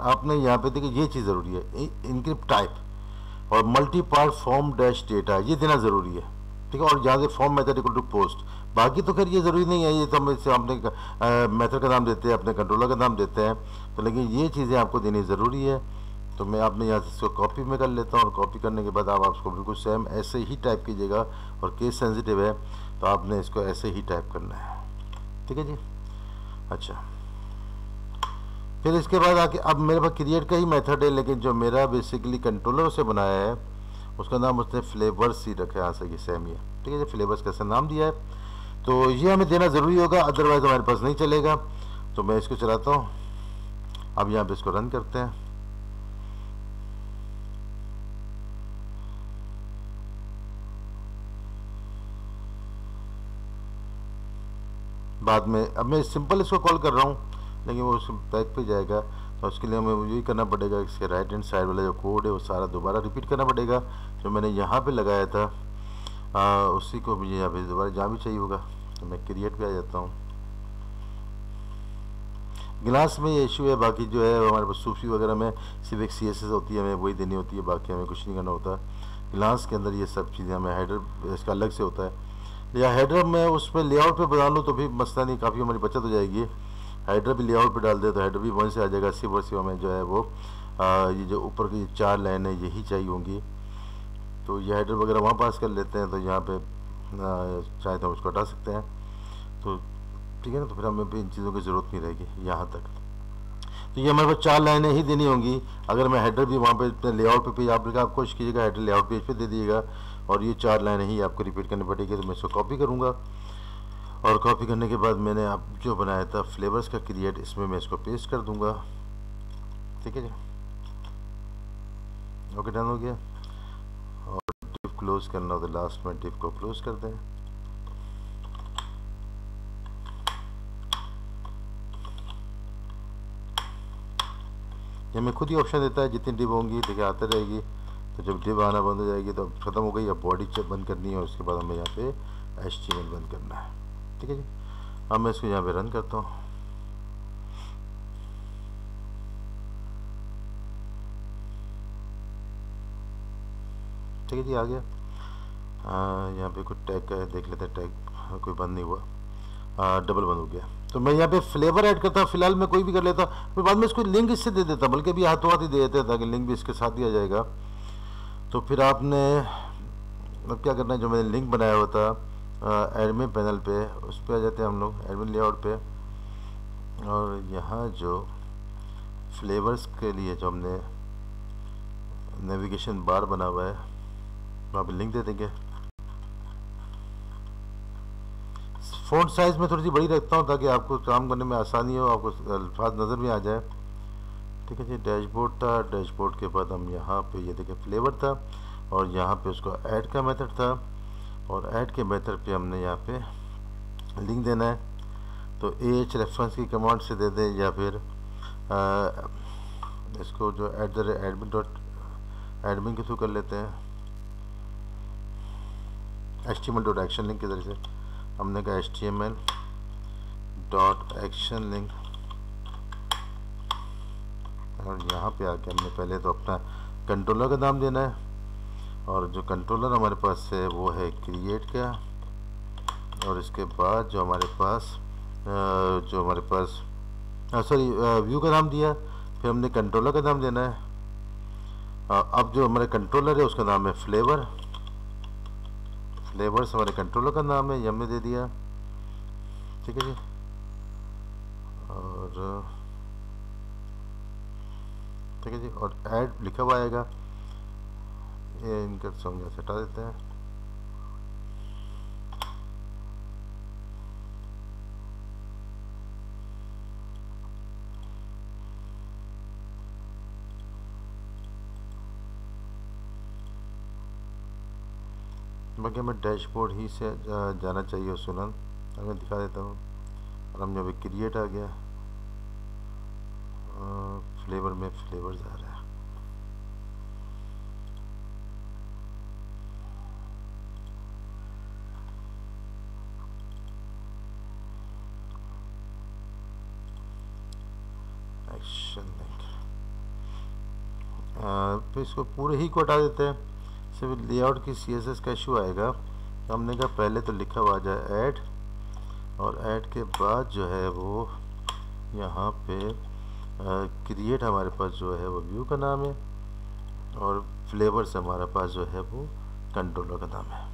आपने यहाँ पे देखिए, ये चीज़ ज़रूरी है। इनक्रिप्ट टाइप और multi part form dash data ये देना ज़रूरी है। ठीक है? और यहाँ से form method equal to post बाकी तो खैर ये ज़रूरी नहीं है, ये तो हम इससे अपने मेथड का नाम देते हैं, अपने कंट्रोलर का नाम देते हैं। तो लेकिन ये चीज़ें आपको देनी ज़रूरी है। तो मैं आपने यहाँ से इसको कॉपी में कर लेता हूँ और कॉपी करने के बाद आप आपको बिल्कुल सेम ऐसे ही टाइप कीजिएगा और केस सेंसिटिव है तो आपने इसको ऐसे ही टाइप करना है। ठीक है जी? अच्छा। फिर इसके बाद आके, अब मेरे पास क्रिएट का ही मेथड है, लेकिन जो मेरा बेसिकली कंट्रोलर से बनाया है, उसका नाम उसने फ्लेवर्स ही रखा है, यहाँ से ये सेम ही है ठीक है जी फ्लेवर्स कैसे नाम दिया है। तो ये हमें देना ज़रूरी होगा अदरवाइज़ हमारे पास नहीं चलेगा। तो मैं इसको चलाता हूँ। अब यहाँ पे इसको रन करते हैं। बाद में, अब मैं सिंपल इसको कॉल कर रहा हूँ। लेकिन वो उस बैक पे जाएगा तो उसके लिए हमें यही करना पड़ेगा इसके राइट हैंड साइड वाला जो कोड है वो सारा दोबारा रिपीट करना पड़ेगा। जो मैंने यहाँ पे लगाया था आ, उसी को मुझे यहाँ पे दोबारा जहाँ भी चाहिए होगा तो मैं क्रिएट पे आ जाता हूँ। गिलास में ये इशू है बाकी जो है हमारे पास सूफी वगैरह में सिर्फ़ एक सी होती है हमें वही देनी होती है बाकी हमें कुछ नहीं करना होता। गिलास के अंदर ये सब चीज़ें हमें हेडर इसका अलग से होता है। या हेडर में उस पर लेआउट पे बना लूँ तो भी मसला नहीं काफ़ी हमारी बचत हो जाएगी। हाइड्रा भी लेआउट पे डाल दे तो हाइड्रा भी वहीं से आ जाएगा अस्सी वर्सी में जो है वो। आ, ये जो ऊपर की चार लाइन है यही चाहिए होंगी। तो ये हाइड्रा वगैरह वहाँ पास कर लेते हैं तो यहाँ पे चाहे तो उसको हटा सकते हैं। तो ठीक है ना तो फिर हमें भी इन चीज़ों की ज़रूरत नहीं रहेगी यहाँ तक। तो ये हमारे पास चार लाइनें ही देनी होंगी। अगर मैं हेडर भी वहाँ पे अपने लेआउट पे पेज आप आप कोशिश कीजिएगा हेडर लेआउट पेज पे दे दीजिएगा और ये चार लाइनें ही आपको रिपीट करनी पड़ेगी तो मैं इसको कॉपी करूँगा। और कॉपी करने के बाद मैंने आप जो बनाया था फ्लेवर्स का क्रिएट इसमें मैं इसको पेस्ट कर दूँगा। ठीक है जी? ओके डन हो गया। और डिप क्लोज करना हो तो लास्ट में डिप को क्लोज कर दें। मैं खुद ही ऑप्शन देता है, जितनी डिप होंगी देखिए आते रहेगी। तो जब डिप आना बंद हो जाएगी तो ख़त्म हो गई, अब बॉडी चेक बंद करनी है, और उसके बाद हमें यहाँ पे एच बंद करना है। ठीक है जी। अब मैं इसको यहाँ पे रन करता हूँ। ठीक है जी आ गया। यहाँ पे कुछ टैग का देख लेते हैं टैग कोई बंद नहीं हुआ। आ, डबल बंद हो गया। तो मैं यहाँ पे फ्लेवर ऐड करता हूँ फ़िलहाल मैं कोई भी कर लेता फिर बाद में इसको लिंक इससे दे देता बल्कि भी हाथों हाथ ही दे देते ताकि लिंक भी इसके साथ दिया जाएगा। तो फिर आपने अब क्या करना है जो मैंने लिंक बनाया हुआ था एडमिन पैनल पे, उस पर आ जाते हैं हम लोग एडमिन लेआउट पे। और यहाँ जो फ्लेवर्स के लिए जो हमने नेविगेशन बार बना हुआ है, वहाँ पर लिंक दे देंगे। फ़ोन साइज़ में थोड़ी सी बड़ी रखता हूँ ताकि आपको काम करने में आसानी हो, आपको अल्फाज नज़र में आ जाए। ठीक है जी डैशबोर्ड था डैशबोर्ड के बाद हम यहाँ पे ये यह देखें फ्लेवर था और यहाँ पे उसको ऐड का मेथड था। और ऐड के बेहतर पे हमने यहाँ पे लिंक देना है। तो ए एच रेफरेंस की कमांड से दे दें या फिर आ, इसको जो at the rate admin dot admin के थ्रू कर लेते हैं। H T M L dot action link के ज़रिए से। हमने कहा H T M L dot action link और यहाँ पे आके हमने पहले तो अपना कंट्रोलर का नाम देना है। और जो कंट्रोलर हमारे पास है, वो है क्रिएट का और इसके बाद जो हमारे पास जो हमारे पास सॉरी व्यू का नाम दिया, फिर हमने कंट्रोलर का नाम देना है। अब जो हमारे कंट्रोलर है, उसका नाम है फ्लेवर फ्लेवर्स हमारे कंट्रोलर का नाम है, ये हमने दे दिया। ठीक है जी? और, ठीक है जी? और ऐड लिखा हुआ आएगा। ये इनका सॉन्ग से हटा देते हैं। बाकी हमें डैशबोर्ड ही से जाना चाहिए सुनन। मैं दिखा देता हूँ। और हम जब क्रिएट आ गया फ्लेवर में फ्लेवर जा रहा है। तो इसको पूरे ही को हटा देते हैं। सिर्फ़ लेआउट की सी एस एस का इशू आएगा। तो हमने कहा पहले तो लिखा हुआ जाए ऐड और ऐड के बाद जो है वो यहाँ पे क्रिएट हमारे पास जो है वो व्यू का नाम है, और फ्लेवर्स हमारे पास जो है वो कंट्रोलर का नाम है।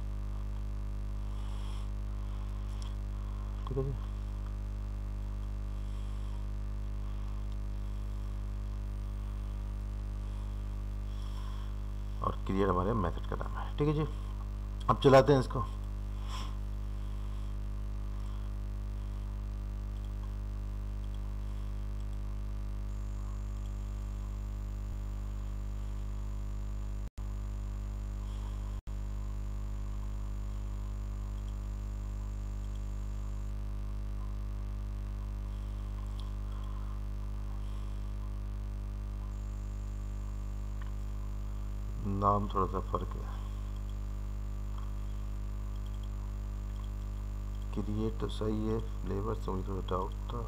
ठीक है जी? और क्लियर हमारे मेथड का नाम है। ठीक है जी? अब चलाते हैं इसको। नाम थोड़ा सा फ़र्क है। क्रिएट तो सही है फ्लेवर से मुझे थोड़ा डाउट था।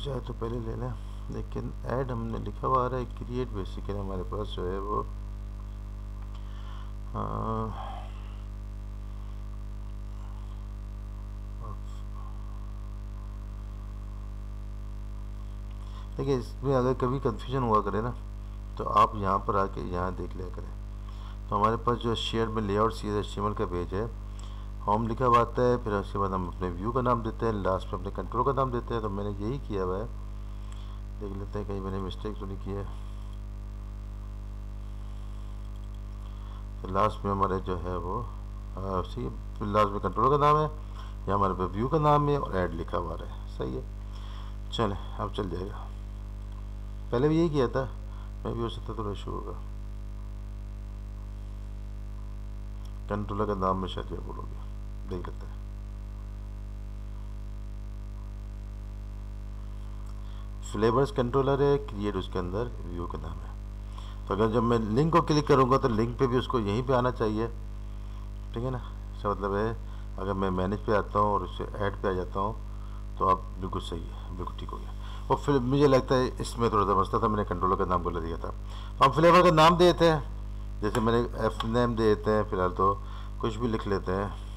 इसको चाहे तो पहले ले लें लेकिन ऐड हमने लिखा हुआ आ रहा है क्रिएट बेसिकली हमारे पास जो है वो। देखिए, इसमें अगर कभी कंफ्यूजन हुआ करे ना तो आप यहाँ पर आके यहाँ देख लिया करें। तो हमारे पास जो शेयर में लेआउट सी एच का पेज है। होम लिखा हुआ आता है, फिर उसके बाद हम अपने व्यू का नाम देते हैं लास्ट में अपने कंट्रोल का नाम देते हैं तो मैंने यही किया हुआ है। देख लेते हैं, कहीं मैंने मिस्टेक तो नहीं किया तो लास्ट में हमारे जो है वो सी लास्ट में कंट्रोल का नाम है या हमारे पे व्यू का नाम है और ऐड लिखा हुआ है। सही है। चले, अब चल जाएगा पहले भी यही किया था, मैं भी हो सकता थोड़ा इशू होगा। कंट्रोलर का नाम में शायद ये बोलोगे। देख लेते हैं। फ्लेवर्स कंट्रोलर है क्रिएट उसके अंदर व्यू का नाम है। तो अगर जब मैं लिंक को क्लिक करूँगा तो लिंक पे भी उसको यहीं पे आना चाहिए। ठीक है ना? इसका मतलब है, अगर मैं मैनेज पे आता हूँ और उससे ऐड पे आ जाता हूँ तो आप बिल्कुल सही है, बिल्कुल ठीक हो गया। और फिर मुझे लगता है, इसमें थोड़ा सा मसला था, मैंने कंट्रोलर का नाम बोला दिया था। तो हम फ्लेवर का नाम देते हैं। जैसे मैंने एफ़ नेम दे देते हैं, फ़िलहाल तो कुछ भी लिख लेते हैं।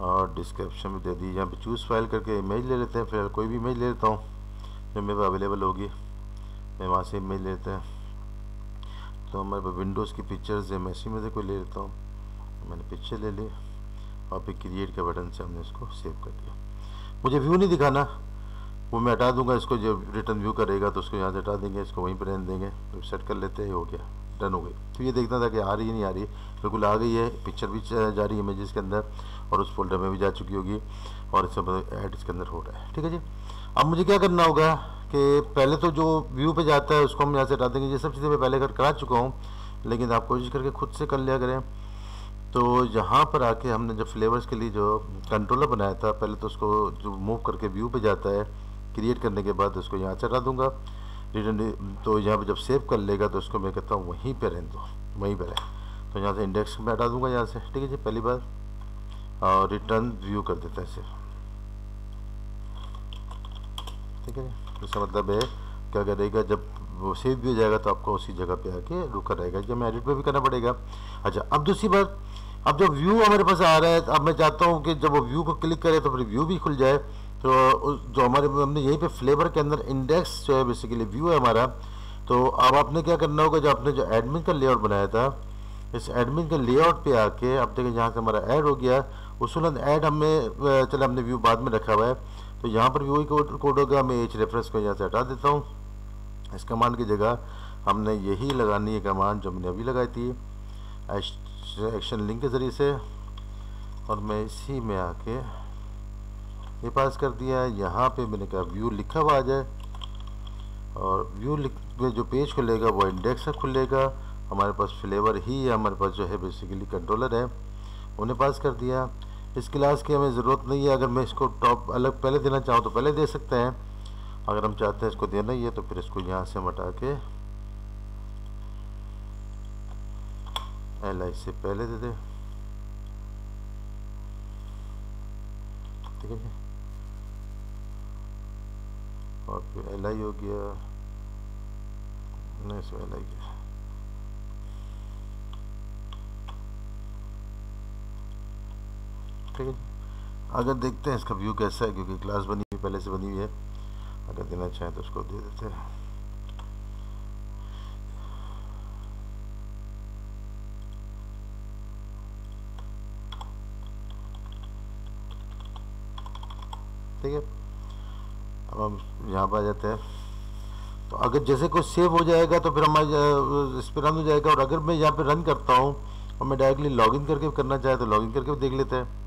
और डिस्क्रिप्शन भी दे दी यहाँ पे चूज़ फ़ाइल करके इमेज ले लेते हैं फ़िलहाल कोई भी इमेज ले लेता हूँ जो मेरे पास अवेलेबल होगी। मैं वहाँ से इमेज लेते हैं। तो हमारे पास विंडोज़ की पिक्चर्स है, मैं इसी में से कोई ले लेता हूँ। मैंने पिक्चर ले ली और फिर क्रिएट के बटन से हमने इसको सेव कर दिया। मुझे व्यू नहीं दिखाना, वो मैं हटा दूँगा, इसको जब रिटर्न व्यू करेगा तो उसको यहाँ से हटा देंगे, इसको वहीं पर रहने देंगे तो सेट कर लेते हैं हो गया डन हो गई। तो ये देखना था कि आ रही है, नहीं आ रही बिल्कुल आ गई है पिक्चर भी जा रही है इमेजेस के अंदर। और उस फोल्डर में भी जा चुकी होगी और इस सब ऐड इसके अंदर हो रहा है। ठीक है जी? अब मुझे क्या करना होगा कि पहले तो जो व्यू पे जाता है उसको हम यहाँ से हटा देंगे। ये सब चीज़ें मैं पहले कर करा चुका हूँ, लेकिन आप कोशिश करके खुद से कर लिया करें। तो यहाँ पर आके हमने जब फ्लेवर्स के लिए जो कंट्रोलर बनाया था, पहले तो उसको जो मूव करके व्यू पे जाता है क्रिएट करने के बाद उसको यहाँ चढ़ा दूँगा। रिटर्न तो यहाँ पे जब सेव कर लेगा तो उसको मैं कहता हूँ वहीं पर रहने दो, वहीं पर रहे। तो यहाँ से इंडेक्स में हटा दूँगा यहाँ से। ठीक है जी? पहली बार और रिटर्न व्यू कर देता है इसे। ठीक है इसका मतलब है क्या करेगा जब वो सेव भी हो जाएगा तो आपको उसी जगह पे आके रुका रहेगा जब मैं एडिट पे भी करना पड़ेगा। अच्छा अब दूसरी बात, अब जब व्यू हमारे पास आ रहा है, अब मैं चाहता हूँ कि जब वो व्यू को क्लिक करे तो फिर व्यू भी खुल जाए। तो जो हमारे, हमने यहीं पे फ्लेवर के अंदर इंडेक्स जो है बेसिकली व्यू है हमारा। तो अब आपने क्या करना होगा जो आपने जो एडमिन का लेआउट बनाया था, इस एडमिन के लेआउट पे आके, अब देखिए जहाँ से हमारा ऐड हो गया उस ऐड हमें चले हमने व्यू बाद में रखा हुआ है। तो यहाँ पर भी वही कोड होगा मैं एच रेफरेंस को यहाँ से हटा देता हूँ। इस कमांड की जगह हमने यही लगानी है कमांड जो मैंने अभी लगाई थी। एक्शन लिंक के ज़रिए से। और मैं इसी में आके ये पास कर दिया है। यहाँ पे मैंने कहा व्यू लिखा हुआ आ जाए। और व्यू में जो पेज खुलेगा वो इंडेक्स से खुलेगा। हमारे पास फ्लेवर ही है, हमारे पास जो है बेसिकली कंट्रोलर है। उन्हें पास कर दिया। इस क्लास की हमें ज़रूरत नहीं है। अगर मैं इसको टॉप अलग पहले देना चाहूँ तो पहले दे सकते हैं। अगर हम चाहते हैं इसको देना ही है तो फिर इसको यहाँ से हटा के एल आई से पहले दे दे। ठीक है जी? और फिर एल आई हो गया। नहीं सो एल आई गया ठीक है अगर देखते हैं इसका व्यू कैसा है, क्योंकि क्लास बनी हुई, पहले से बनी हुई है। अगर देना चाहें तो उसको दे देते हैं। ठीक है? अब हम यहाँ पर आ जाते हैं। तो अगर जैसे कोई सेव हो जाएगा तो फिर हमारे इस पर रन हो जाएगा। और अगर मैं यहाँ पे रन करता हूँ, और मैं डायरेक्टली लॉगिन करके करना चाहे तो लॉगिन करके देख लेते हैं।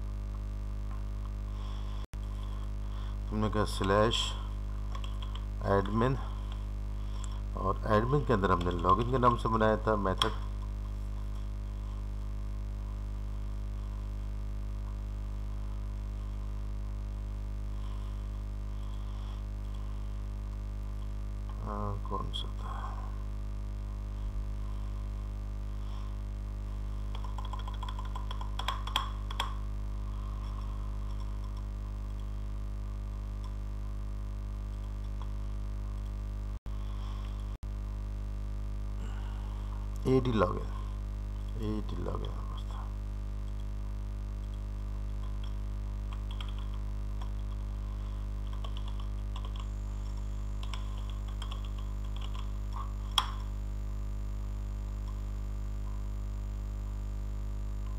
हमने स्लैश एडमिन और एडमिन के अंदर हमने लॉगिन के नाम से बनाया था मेथड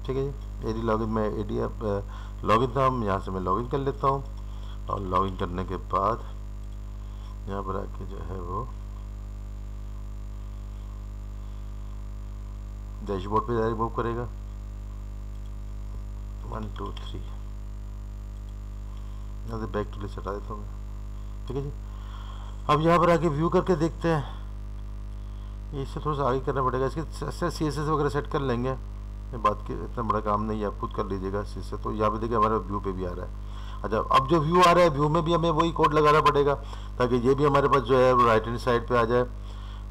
ठीक है जी ए डी लॉगिन में ए डी लॉगिन था यहाँ से मैं लॉगिन कर लेता हूँ। और लॉगिन करने के बाद यहाँ पर आके जो है वो डैशबोर्ड पे डायरेक्ट मूव करेगा। वन टू थ्री यहाँ बैक टू लिस्ट हटा देता हूँ मैं। ठीक है जी? अब यहाँ पर आके व्यू करके देखते हैं। इससे थोड़ा सा आगे करना पड़ेगा। इसके सी एस एस वगैरह सेट कर लेंगे। ये बात की इतना बड़ा काम नहीं है। आप खुद कर लीजिएगा सी से तो यहाँ पे देखिए हमारे व्यू पे भी आ रहा है। अच्छा अब जो व्यू आ रहा है व्यू में भी हमें वही कोड लगाना पड़ेगा ताकि ये भी हमारे पास जो है राइट हैंड साइड पर आ जाए।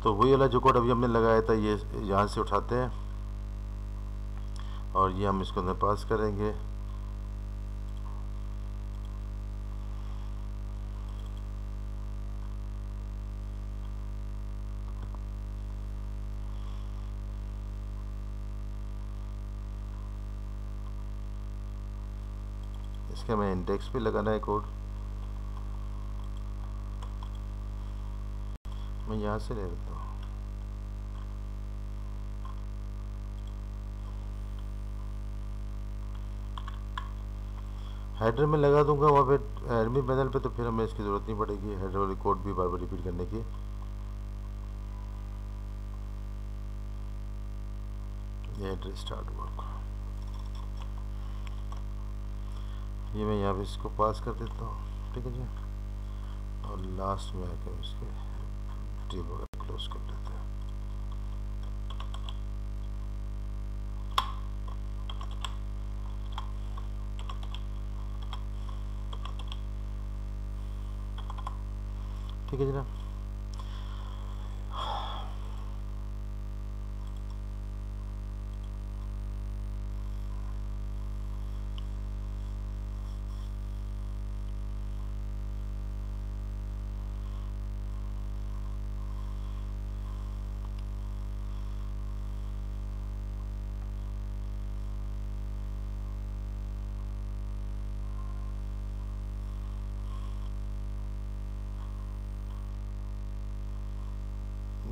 तो वही वाला जो कोड अभी हमने लगाया था, ये यहाँ से उठाते हैं। और ये हम इसको पास करेंगे। इसके मैं इंडेक्स भी लगाना है कोड मैं यहाँ से ले लेता हूँ। हेडर में लगा दूँगा, वहाँ पे एडमिन पैनल पे तो फिर हमें इसकी ज़रूरत नहीं पड़ेगी हेडर वाली कोड भी बार बार रिपीट करने की। ये एड्रेस स्टार्ट वर्क ये मैं यहाँ पे इसको पास कर देता हूँ, ठीक है जी? और लास्ट में आकर इसके टेब वगैरह क्लोज कर देता हैं। ठीक है जनाब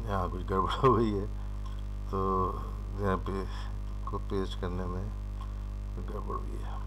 यहाँ कुछ गड़बड़ हो गई है। तो यहाँ पे को पेस्ट करने में गड़बड़ हुई है।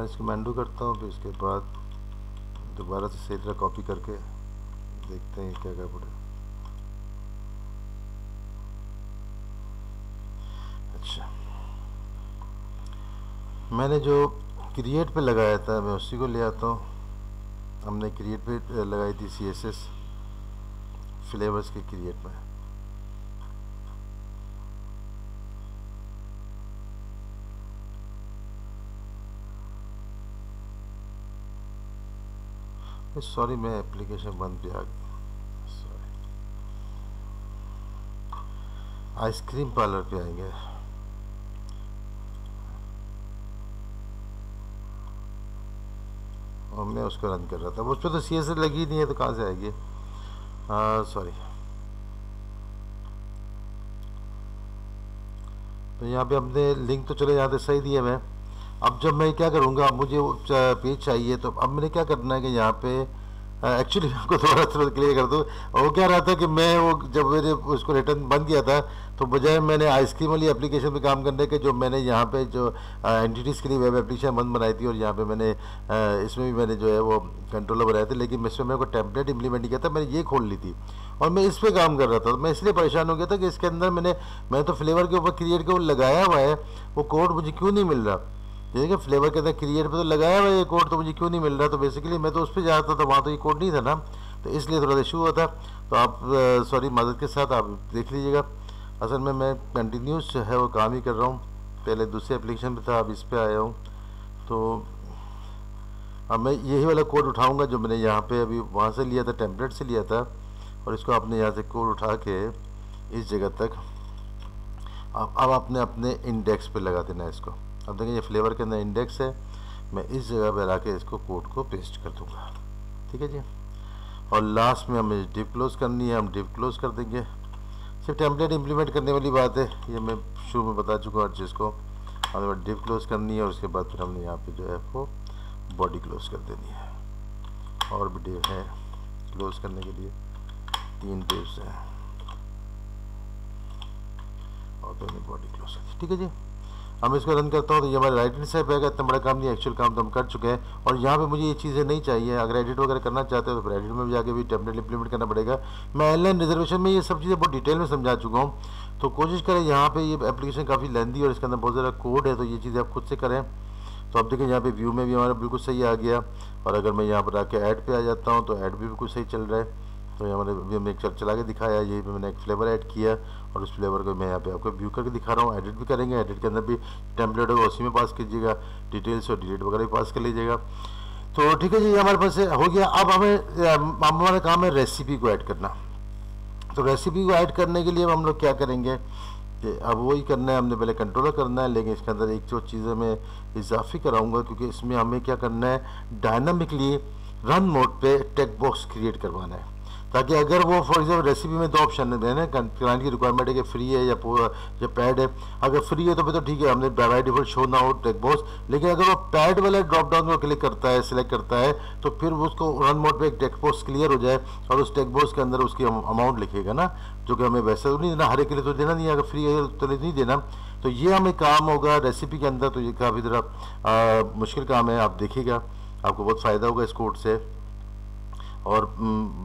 फ़िलहाल इसको मैंडू करता हूँ, फिर इसके बाद दोबारा से सही तरह कॉपी करके देखते हैं क्या क्या पड़े अच्छा। मैंने जो क्रिएट पे लगाया था, मैं उसी को ले आता हूँ। हमने क्रिएट पे लगाई थी सी एस एस फ्लेवर्स के क्रिएट में। सॉरी मैं एप्लीकेशन बंद पे आ सॉरी आइसक्रीम पार्लर पे आएँगे। और मैं उसको रन कर रहा था। उस पर तो सी एस लगी नहीं है तो कहाँ से आएगी? सॉरी तो यहाँ पे हमने लिंक तो चले जाते सही दिए मैं। अब जब मैं क्या करूँगा मुझे पेज चाहिए तो अब मैंने क्या करना है कि यहाँ पे एक्चुअली आपको थोड़ा थोड़ा क्लियर कर दूँ। वो क्या रहा था कि मैं वो, जब मेरे उसको रिटर्न बंद किया था तो बजाय मैंने आइसक्रीम वाली एप्लीकेशन पे काम करने के, जो मैंने यहाँ पे जो एंटिटीज़ के लिए वेब एप्लीकेशन बंद बनाई थी और यहाँ पे मैंने इसमें भी मैंने जो है वो कंट्रोलर बनाए थे, लेकिन इसमें मेरे को टेम्पलेट इम्प्लीमेंट किया था, मैंने ये खोल ली थी। और मैं इस पर काम कर रहा था, मैं इसलिए परेशान हो गया था कि इसके अंदर मैंने मैं तो फ्लेवर के ऊपर क्रिएट के लगाया हुआ है, वो कोड मुझे क्यों नहीं मिल रहा? कि फ्लेवर के अंदर क्रिएट पे तो लगाया हुआ ये कोड तो मुझे क्यों नहीं मिल रहा? तो बेसिकली मैं तो उस पर जा रहा था, वहाँ तो ये कोड नहीं था ना। तो इसलिए थोड़ा इशू हुआ था। तो आप सॉरी मदद के साथ आप देख लीजिएगा। असल में मैं कंटिन्यूस जो है वो काम ही कर रहा हूँ। पहले दूसरे एप्लीकेशन पे था, अब इस पे आया हूँ। तो अब मैं यही वाला कोड उठाऊँगा जो मैंने यहाँ पे अभी वहाँ से लिया था टेम्पलेट से लिया था। और इसको आपने यहाँ से कोड उठा के इस जगह तक अब अब आपने अपने इंडेक्स पे लगा देना है इसको। अब देखें ये फ्लेवर के अंदर इंडेक्स है। मैं इस जगह पर आके इसको कोट को पेस्ट कर दूँगा। ठीक है जी? और लास्ट में हमें डिप क्लोज करनी है, हम डिप क्लोज कर देंगे। सिर्फ़ टेम्पलेट इंप्लीमेंट करने वाली बात है। ये मैं शुरू में बता चुका हूँ हर चीज़ को हमें डिप क्लोज करनी है और उसके बाद फिर हमने यहाँ पे जो है वो बॉडी क्लोज कर देनी है। और भी डिव है क्लोज करने के लिए। तीन डिव्स हैं। और दोनों बॉडी क्लोज कर ठीक है जी? हम इसको रन करता हूँ तो ये हमारे राइट हैंड साइड आएगा इतना बड़ा काम नहीं एक्चुअल काम तो हम कर चुके हैं। और यहाँ पे मुझे ये चीज़ें नहीं चाहिए। अगर एडिट वगैरह करना चाहते हो तो फिर एडिट में भी जाके भी टेम्पलेट इंप्लीमेंट करना पड़ेगा। मैं ऑनलाइन रिजर्वेशन में ये सब चीज़ें बहुत डिटेल में समझा चुका हूँ। तो कोशिश करें, यहाँ पे ये एप्लीकेशन काफ़ी लेंदी और इसके अंदर बहुत ज़्यादा कोड है तो ये चीज़ें आप खुद से करें। तो आप देखें, यहाँ पे व्यू में भी हमारा बिल्कुल सही आ गया। और अगर मैं यहाँ पर आके ऐड पे आ जाता हूँ तो ऐड भी बिल्कुल सही चल रहा है। तो यहाँ मैंने व्यू में एक चला के दिखाया, यही पे मैंने एक फ्लेवर ऐड किया। और उस फ्लेवर को मैं यहाँ पे आपको व्यू करके दिखा रहा हूँ। एडिट भी करेंगे एडिट के अंदर भी टेम्पलेट होगा, उसी में पास कीजिएगा। डिटेल्स और डिलीट वगैरह भी पास कर लीजिएगा। तो ठीक है जी हमारे पास हो गया। अब हमें हमारा काम है रेसिपी को ऐड करना। तो रेसिपी को ऐड करने के लिए हम लोग क्या करेंगे कि अब वही करना है, हमने पहले कंट्रोलर करना है, लेकिन इसके अंदर एक जो चीज़ें मैं इजाफी कराऊँगा, क्योंकि इसमें हमें क्या करना है डायनामिकली रन मोड पे टेक बॉक्स क्रिएट करवाना है। ताकि अगर वो फॉर एग्ज़ाम्पल रेसिपी में दो ऑप्शन है ना क्लाइंट की रिक्वायरमेंट है कि फ्री है या पूरा, या पैड है। अगर फ्री है तो फिर तो ठीक है, हमने बाई डिफ़ॉल्ट शो ना हो टेक बॉस लेकिन अगर वो पैड वाला ड्रॉप डाउन को क्लिक करता है सिलेक्ट करता है तो फिर उसको रन मोड पे एक टेक बॉक्स क्लियर हो जाए और उस टेक बॉक्स के अंदर उसकी अमाउंट लिखेगा ना, जो कि हमें वैसे तो नहीं देना, हर के लिए तो देना नहीं अगर फ्री है तो नहीं देना। तो ये हमें काम होगा रेसिपी के अंदर तो ये काफ़ी ज़रा मुश्किल काम है, आप देखिएगा, आपको बहुत फ़ायदा होगा इस कोड से। और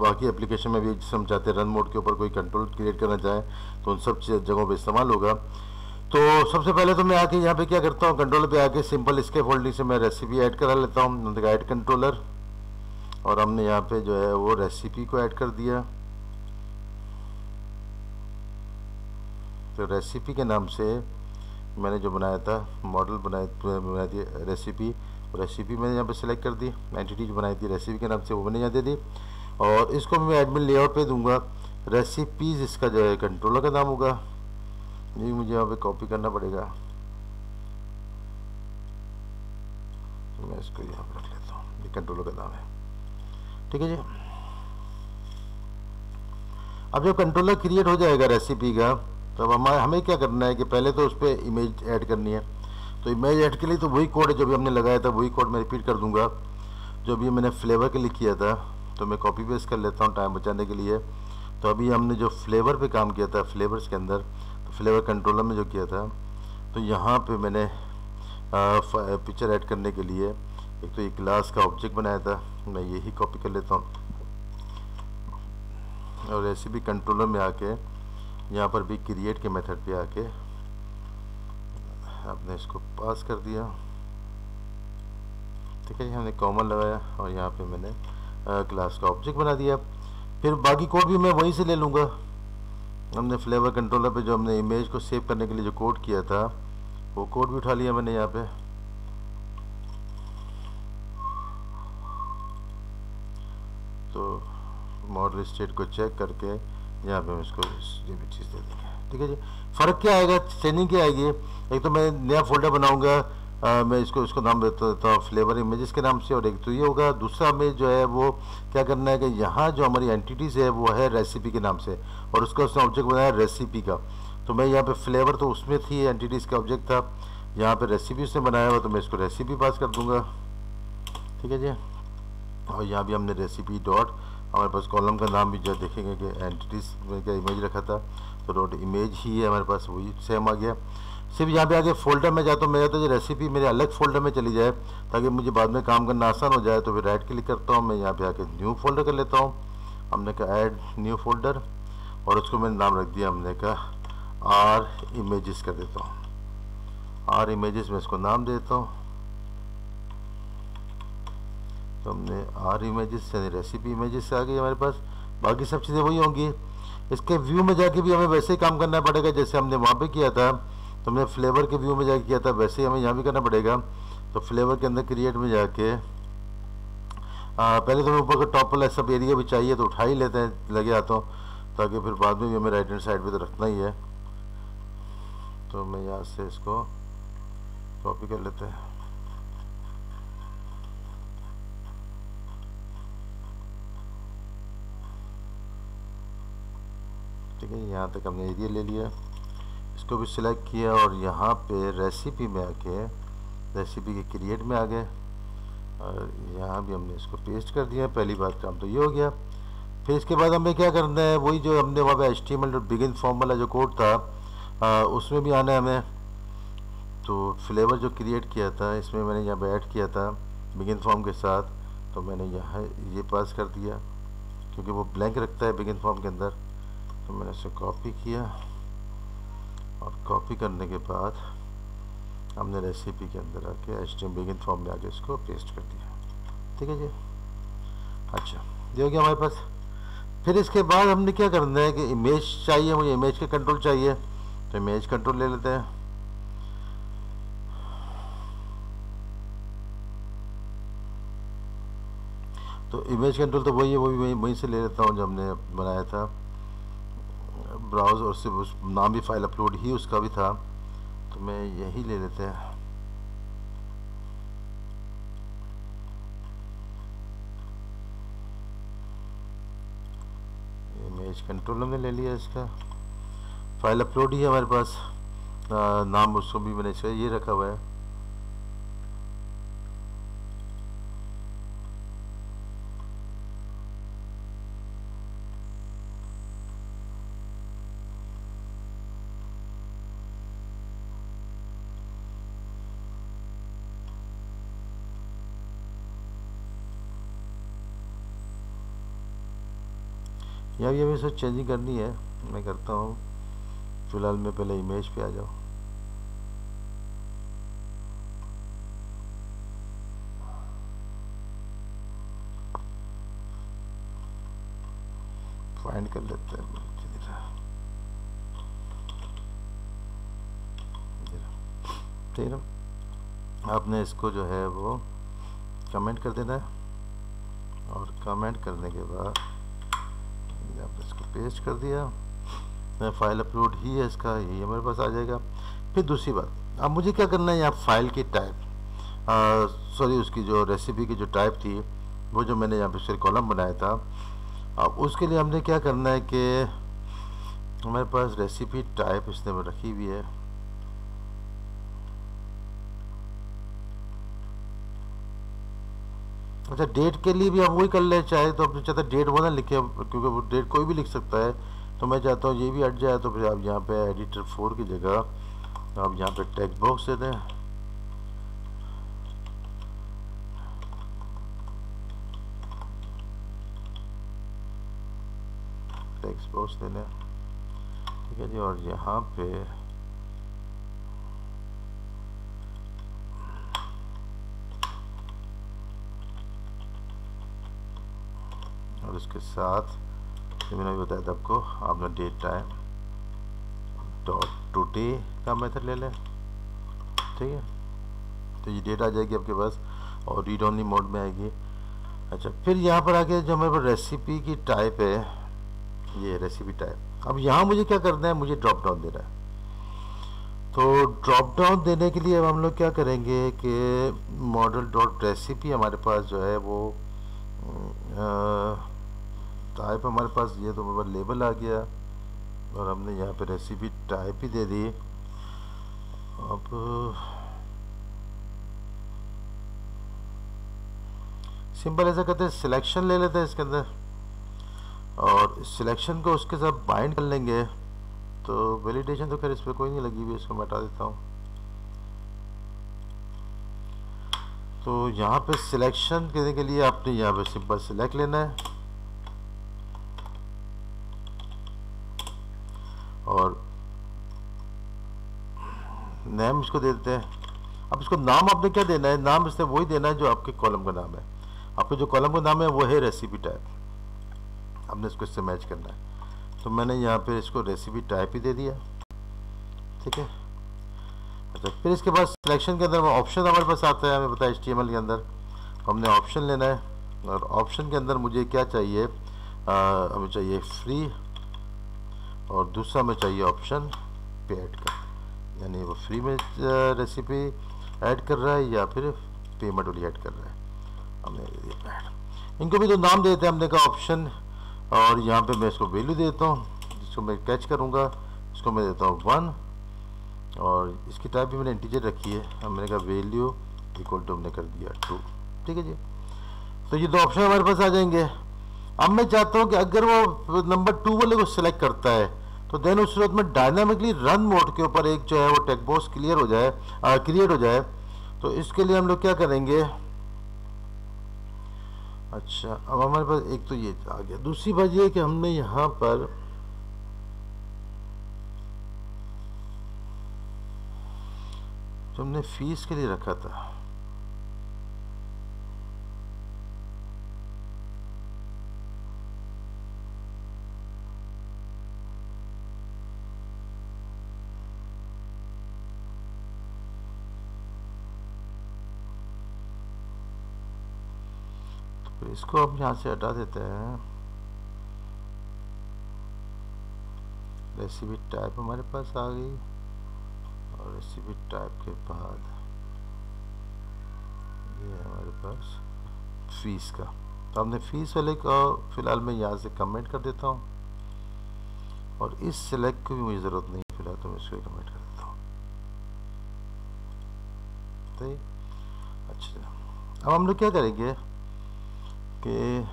बाकी एप्लीकेशन में भी जिसम हम चाहते हैं रन मोड के ऊपर कोई कंट्रोल क्रिएट करना चाहें तो उन सब जगहों पे इस्तेमाल होगा। तो सबसे पहले तो मैं आके यहाँ पे क्या करता हूँ कंट्रोलर पे आके सिंपल इसके फोल्डिंग से मैं रेसिपी ऐड करा लेता हूँ ऐड कंट्रोलर और हमने यहाँ पे जो है वो रेसिपी को ऐड कर दिया। तो रेसिपी के नाम से मैंने जो बनाया था मॉडल बनाया बनाई थी रेसिपी रेसिपी मैंने यहाँ पर सिलेक्ट कर दी एंटिटी जो बनाई थी रेसिपी के नाम से, वो मैंने यहाँ दे दी। और इसको मैं एडमिन लेआउट पे दूँगा रेसिपीज़ इसका जो है कंट्रोलर का नाम होगा। ये मुझे यहाँ पे कॉपी करना पड़ेगा। तो मैं इसको यहाँ पर रख लेता हूँ, ये कंट्रोलर का नाम है। ठीक है जी? अब जब कंट्रोलर क्रिएट हो जाएगा रेसिपी का तो हमारे, हमें क्या करना है कि पहले तो उस पर इमेज ऐड करनी है। तो इमेज ऐड के लिए तो वही कोड है जो भी हमने लगाया था, वही कोड मैं रिपीट कर दूँगा। जो भी मैंने फ्लेवर के लिए किया था तो मैं कॉपी पेस्ट कर लेता हूँ टाइम बचाने के लिए। तो अभी हमने जो फ्लेवर पे काम किया था फ्लेवर्स के अंदर तो फ्लेवर कंट्रोलर में जो किया था तो यहाँ पे मैंने पिक्चर ऐड करने के लिए एक तो एक क्लास का ऑब्जेक्ट बनाया था, मैं यही कॉपी कर लेता हूँ। और ऐसे भी कंट्रोलर में आके, यहाँ पर भी क्रिएट के मेथड पे आके आपने इसको पास कर दिया। ठीक है जी, हमने कॉमन लगाया और यहाँ पे मैंने क्लास का ऑब्जेक्ट बना दिया। फिर बाकी कोड भी मैं वहीं से ले लूँगा। हमने फ्लेवर कंट्रोलर पे जो हमने इमेज को सेव करने के लिए जो कोड किया था, वो कोड भी उठा लिया मैंने यहाँ पे। तो मॉडल स्टेट को चेक करके यहाँ पे हम इसको ये भी चीज़ दे देंगे। ठीक है जी? फ़र्क क्या आएगा चेंजिंग क्या आएगी। एक तो मैं नया फोल्डर बनाऊँगा मैं इसको इसको नाम देता हूँ फ्लेवर इमेजेस के नाम से, और एक तो ये होगा। दूसरा में जो है, वो क्या करना है कि यहाँ जो हमारी एंटिटीज़ है, वो है रेसिपी के नाम से, और उसका उसने ऑब्जेक्ट बनाया रेसिपी का। तो मैं यहाँ पे फ्लेवर तो उसमें थी एंटिटीज़ का ऑब्जेक्ट था। यहाँ पे रेसिपी उसने बनाया हुआ तो मैं इसको रेसिपी पास कर दूँगा। ठीक है जी? और यहाँ भी हमने रेसिपी डॉट हमारे पास कॉलम का नाम भी जो देखेंगे कि एंटिटीज़ का इमेज रखा था। तो इमेज ही है, हमारे पास वही सेम आ गया। सिर्फ़ यहाँ पे आगे फोल्डर में जाता हूँ, मैं तो ये रेसिपी मेरे अलग फोल्डर में चली जाए, ताकि मुझे बाद में काम करना आसान हो जाए तो फिर राइट क्लिक करता हूँ, मैं यहाँ पे आके न्यू फोल्डर कर लेता हूँ। हमने कहा ऐड न्यू फोल्डर और उसको मैंने नाम रख दिया, हमने कहा आर इमेजेस कर देता हूँ। आर इमेजेस में इसको नाम देता हूँ। तो हमने आर इमेजेस यानी रेसिपी इमेजेस आ गई हमारे पास, बाकी सब चीज़ें वही होंगी। इसके व्यू में जाके भी हमें वैसे ही काम करना पड़ेगा जैसे हमने वहाँ पे किया था। तो हमने फ्लेवर के व्यू में जाके किया था वैसे ही हमें यहाँ भी करना पड़ेगा। तो फ्लेवर के अंदर क्रिएट में जाके आ, पहले तो हमें ऊपर का टॉप वाला सब एरिया भी चाहिए तो उठा ही लेते हैं लगे हाथों ताकि फिर बाद में भी हमें राइट हैंड साइड पे तो रखना ही है। तो मैं यहाँ से इसको कॉपी कर लेते हैं। ठीक है यहाँ तक हमने एरिया ले लिया। इसको भी सिलेक्ट किया और यहाँ पे रेसिपी में आके रेसिपी के क्रिएट में आ गए। और यहाँ भी हमने इसको पेस्ट कर दिया। पहली बार काम तो ये हो गया। फिर इसके बाद हमें क्या करना है वही जो हमने वहाँ पे एच टी बिगिन फॉर्म वाला जो कोड था आ, उसमें भी आना है हमें। तो फ्लेवर जो क्रिएट किया था इसमें मैंने यहाँ पे ऐड किया था बिगिन फॉर्म के साथ। तो मैंने यहाँ ये पास कर दिया क्योंकि वो ब्लैंक रखता है बिगिन फॉर्म के अंदर। तो मैंने इसे कॉपी किया और कॉपी करने के बाद हमने रेसिपी के अंदर आके एच टी बिगिन फॉर्म में आके इसको पेस्ट कर दिया। ठीक है जी? अच्छा ये हो गया हमारे पास। फिर इसके बाद हमने क्या करना है कि इमेज चाहिए, मुझे इमेज के कंट्रोल चाहिए तो इमेज कंट्रोल ले लेते हैं। तो इमेज कंट्रोल तो वही है, वो भी वहीं से ले लेता हूँ जो हमने बनाया था। ब्राउज और सिर्फ़ उस नाम भी फ़ाइल अपलोड ही उसका भी था तो मैं यही ले लेते हैं। इमेज कंट्रोल में ले लिया इसका। फ़ाइल अपलोड ही है हमारे पास। आ, नाम उसको भी मैंने ये रखा हुआ है। यहाँ भी हमें सब चेंजिंग करनी है। मैं करता हूँ। फ़िलहाल मैं पहले इमेज पे आ जाओ। फाइंड कर लेते हैं। ठीक है आपने इसको जो है वो कमेंट कर देना है। और कमेंट करने के बाद आपने इसको पेस्ट कर दिया। मैं फ़ाइल अपलोड ही है इसका, यही हमारे पास आ जाएगा। फिर दूसरी बात, अब मुझे क्या करना है यहाँ फ़ाइल की टाइप सॉरी उसकी जो रेसिपी की जो टाइप थी, वो जो मैंने यहाँ पे फिर कॉलम बनाया था, अब उसके लिए हमने क्या करना है कि हमारे पास रेसिपी टाइप इसने रखी हुई है। अच्छा डेट के लिए भी हम वही कर ले, चाहे तो अपने चाहते डेट वो ना लिखे, क्योंकि वो डेट कोई भी लिख सकता है। तो मैं चाहता हूँ ये भी हट जाए तो फिर आप यहाँ पे एडिटर फोर की जगह, आप यहाँ पे टेक्स्ट बॉक्स दे दें। टेक्स्ट बॉक्स दे लें ठीक है जी, और यहाँ पे और उसके साथ जो मैंने बताया था आपको आपने date time dot today का मेथड ले लें। ठीक है? तो ये डेट आ जाएगी आपके पास और रीड ओनली मोड में आएगी। अच्छा फिर यहाँ पर आके जो मेरे पास रेसिपी की टाइप है ये रेसिपी टाइप अब यहाँ मुझे क्या करना है? मुझे ड्रॉप डाउन देना है। तो ड्रॉप डाउन देने के लिए अब हम लोग क्या करेंगे कि मॉडल डॉट रेसिपी हमारे पास जो है वो आ, टाइप हमारे पास, ये तो मेरे लेबल आ गया। और हमने यहाँ पे रेसिपी टाइप ही दे दी। अब सिंपल ऐसा करते हैं सिलेक्शन ले लेते हैं इसके अंदर। और सिलेक्शन को उसके साथ बाइंड कर लेंगे। तो वैलिडेशन तो खैर इस पर कोई नहीं लगी हुई इसको मैं हटा देता हूँ। तो यहाँ पे सिलेक्शन करने के लिए आपने यहाँ पे सिंपल सिलेक्ट लेना है। और नेम इसको दे देते हैं। अब इसको नाम आपने क्या देना है? नाम इसने वही देना है जो आपके कॉलम का नाम है। आपके जो कॉलम का नाम है, वो है रेसिपी टाइप आपने इसको इससे मैच करना है। तो मैंने यहाँ पे इसको रेसिपी टाइप ही दे दिया। ठीक है? अच्छा फिर इसके बाद सिलेक्शन के अंदर वो ऑप्शन हमारे पास आता है, हमें पता है एच के अंदर। हमने ऑप्शन लेना है। और ऑप्शन के अंदर मुझे क्या चाहिए? हमें चाहिए फ्री और दूसरा हमें चाहिए ऑप्शन पे ऐड कर। यानी वो फ्री में रेसिपी ऐड कर रहा है या फिर पेमेंट वाली ऐड कर रहा है। हमने इनको भी तो नाम देते हैं, हमने कहा ऑप्शन और यहाँ पे मैं इसको वैल्यू देता हूँ, जिसको मैं कैच करूँगा इसको मैं देता हूँ वन और इसकी टाइप भी मैंने इंटीजर रखी है। हमने कहा वैल्यू इक्वल टू हमने कर दिया टू ठीक है जी? तो ये दो ऑप्शन हमारे पास आ जाएँगे। अब मैं चाहता हूँ कि अगर वो नंबर टू वाले को सिलेक्ट करता है तो देन उस सूरत में डायनामिकली रन मोड के ऊपर एक जो है वो टेक बॉक्स क्लियर हो जाए क्रिएट हो जाए। तो इसके लिए हम लोग क्या करेंगे? अच्छा अब हमारे पास एक तो ये आ गया। दूसरी बात ये कि हमने यहाँ पर जो हमने फ़ीस के लिए रखा था इसको अब यहाँ से हटा देते हैं। रेसिपी टाइप हमारे पास आ गई और रेसिपी टाइप के बाद ये हमारे पास फ़ीस का। तो हमने फ़ीस वाले का फ़िलहाल मैं यहाँ से कमेंट कर देता हूँ और इस सेलेक्ट की भी मुझे ज़रूरत नहीं फ़िलहाल तो मैं इसको कमेंट कर देता हूँ। अच्छा। अब हम लोग क्या करेंगे? कि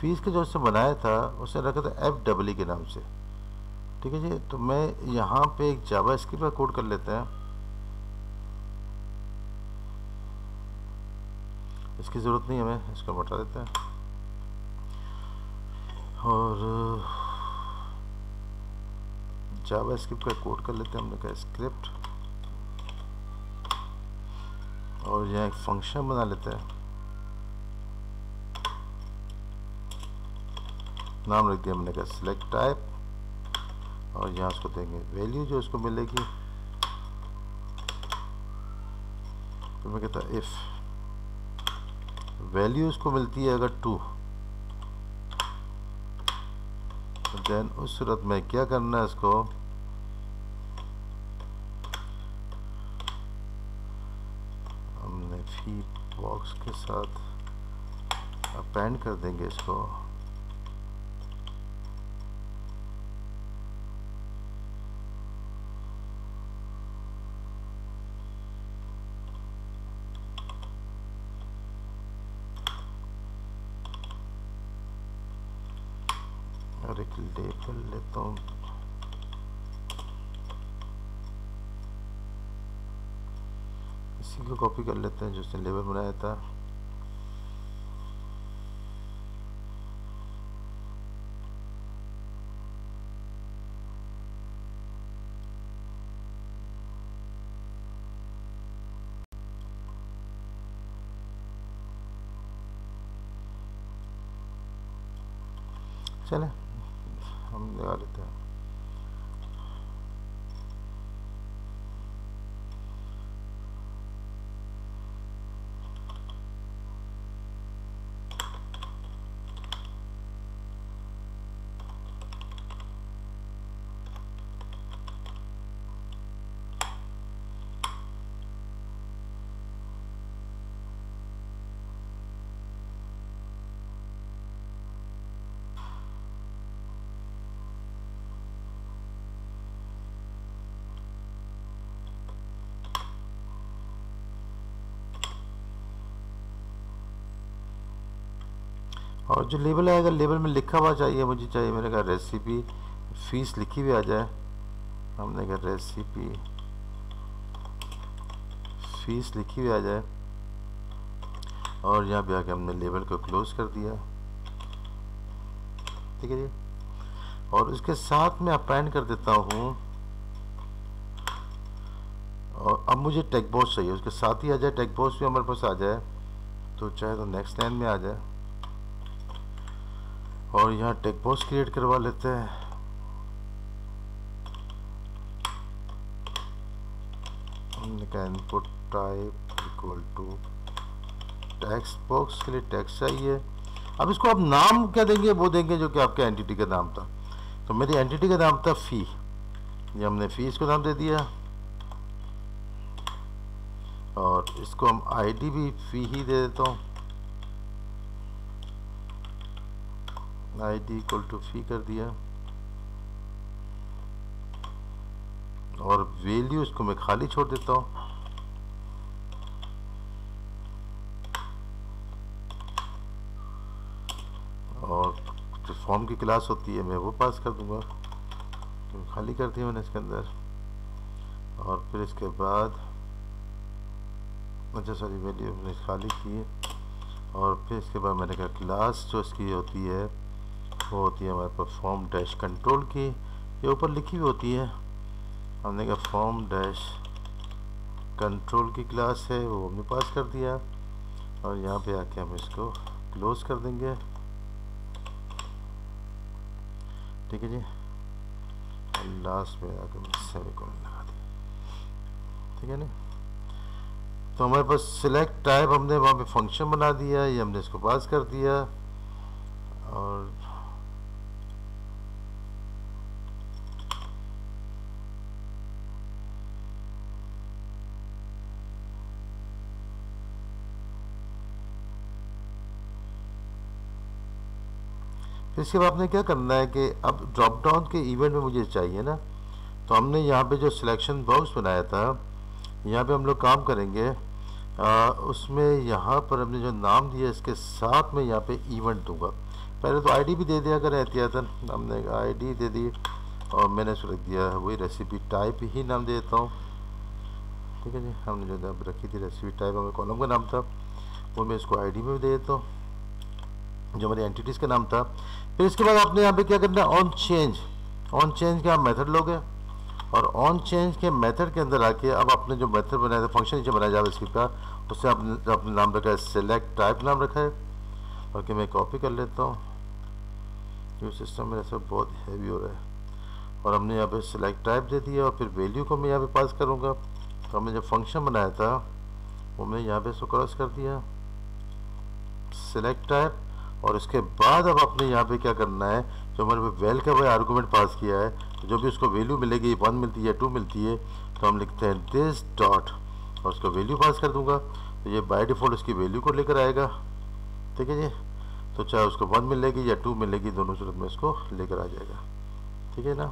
फ़ीस का जो उसने बनाया था उसने रखा था एफ़ डब्ल्यू के नाम से। ठीक है जी? तो मैं यहाँ पे एक जावा स्क्रिप्ट का कोड कर लेते हैं। इसकी ज़रूरत नहीं हमें, इसको बता देते हैं। और जावा स्क्रिप्ट का कोड कर लेते हैं हमने कहा स्क्रिप्ट और यहाँ एक फ़ंक्शन बना लेते हैं। नाम रख दिया हमने कहा सिलेक्ट टाइप और यहाँ उसको देंगे वैल्यू जो उसको मिलेगी। तो मैं कहता इफ़ वैल्यू उसको मिलती है अगर टू तो देन उस सूरत में क्या करना है इसको? हमने फ़ीड बॉक्स के साथ अपेंड कर देंगे इसको। कॉपी कर लेते हैं जो उसने लेबल बनाया था। और जो लेबल अगर लेबल में लिखा हुआ चाहिए, मुझे चाहिए, मेरे कहा रेसिपी फ़ीस लिखी हुई आ जाए। हमने कहा रेसिपी फ़ीस लिखी हुई आ जाए। और यहाँ पे आके हमने लेबल को क्लोज कर दिया। ठीक है जी? और उसके साथ में अपेंड कर देता हूँ। और अब मुझे टेक बॉक्स चाहिए, उसके साथ ही आ जाए टेक बॉक्स भी हमारे पास आ जाए तो चाहे तो नेक्स्ट लाइन में आ जाए। और यहाँ टेक पोस्ट क्रिएट करवा लेते हैं। Input type equal to text box के लिए टेक्स्ट चाहिए। अब इसको आप नाम क्या देंगे? वो देंगे जो कि आपके एंटिटी का नाम था। तो मेरी एंटिटी का नाम था फ़ी ये हमने फ़ी इसको नाम दे दिया। और इसको हम आईडी भी फ़ी ही दे देता हूँ। आईडी इक्वल टू फ़ी कर दिया। और वैल्यू इसको मैं खाली छोड़ देता हूँ। और जो फॉर्म की क्लास होती है, मैं वो पास कर दूँगा। तो खाली कर दिया मैंने इसके अंदर। और फिर इसके बाद अच्छा सॉरी वैल्यू मैंने खाली की और फिर इसके बाद मैंने कहा क्लास जो इसकी होती है वो होती है हमारे पास फॉर्म डैश कंट्रोल की, ये ऊपर लिखी हुई होती है। हमने कहा फॉर्म डैश कंट्रोल की क्लास है, वो हमने पास कर दिया। और यहाँ पे आके हम इसको क्लोज कर देंगे। ठीक है जी? लास्ट में आकर मैं सेमी कॉलन लगा दी। ठीक है ना तो हमारे पास सिलेक्ट टाइप हमने वहाँ पे फ़ंक्शन बना दिया, ये हमने इसको पास कर दिया। और इसके बाद आपने क्या करना है कि अब ड्रॉप डाउन के इवेंट में मुझे चाहिए ना तो हमने यहाँ पे जो सिलेक्शन बॉक्स बनाया था यहाँ पे हम लोग काम करेंगे आ, उसमें यहाँ पर हमने जो नाम दिया इसके साथ में यहाँ पे इवेंट दूँगा। पहले तो आईडी भी दे दिया अगर एहतियातन। हमने आईडी दे दी और मैंने उसको रख दिया वही रेसिपी टाइप ही नाम दे देता हूँ। ठीक है जी? हमने जो नाम रखी थी रेसिपी टाइप हमें कॉलम का नाम था वो मैं इसको आईडी में भी दे देता हूँ। जो हमारी एंटिटीज़ का नाम था फिर इसके बाद आपने यहाँ पे क्या करना है? ऑन चेंज ऑन चेंज का आप मेथड लोगे। और ऑन चेंज के मेथड के अंदर आके अब आपने जो मेथड बनाया था फ़ंक्शन नीचे बनाया जावा स्क्रिप्ट का, उससे आपने अपने नाम रखा है सेलेक्ट टाइप नाम रखा है। और कि मैं कॉपी कर लेता हूँ। क्योंकि सिस्टम मेरा सब बहुत हैवी हो रहा है। और हमने यहाँ पे सेलेक्ट टाइप दे दिया और फिर वैल्यू को मैं यहाँ पे पास करूँगा। तो हमने जो फ़ंक्शन बनाया था, वो मैंने यहाँ पे इसको क्रॉस कर दिया। सेलेक्ट टाइप और उसके बाद अब आपने यहाँ पे क्या करना है, जो हमारे वेल का भाई आर्गूमेंट पास किया है तो जो भी उसको वैल्यू मिलेगी वन मिलती है टू मिलती है तो हम लिखते हैं दिस डॉट और उसको वैल्यू पास कर दूँगा। तो ये बाय डिफ़ॉल्ट उसकी वैल्यू को लेकर आएगा। ठीक है जी? तो चाहे उसको वन मिलेगी या टू मिलेगी, दोनों सूरत में इसको लेकर आ जाएगा। ठीक है ना?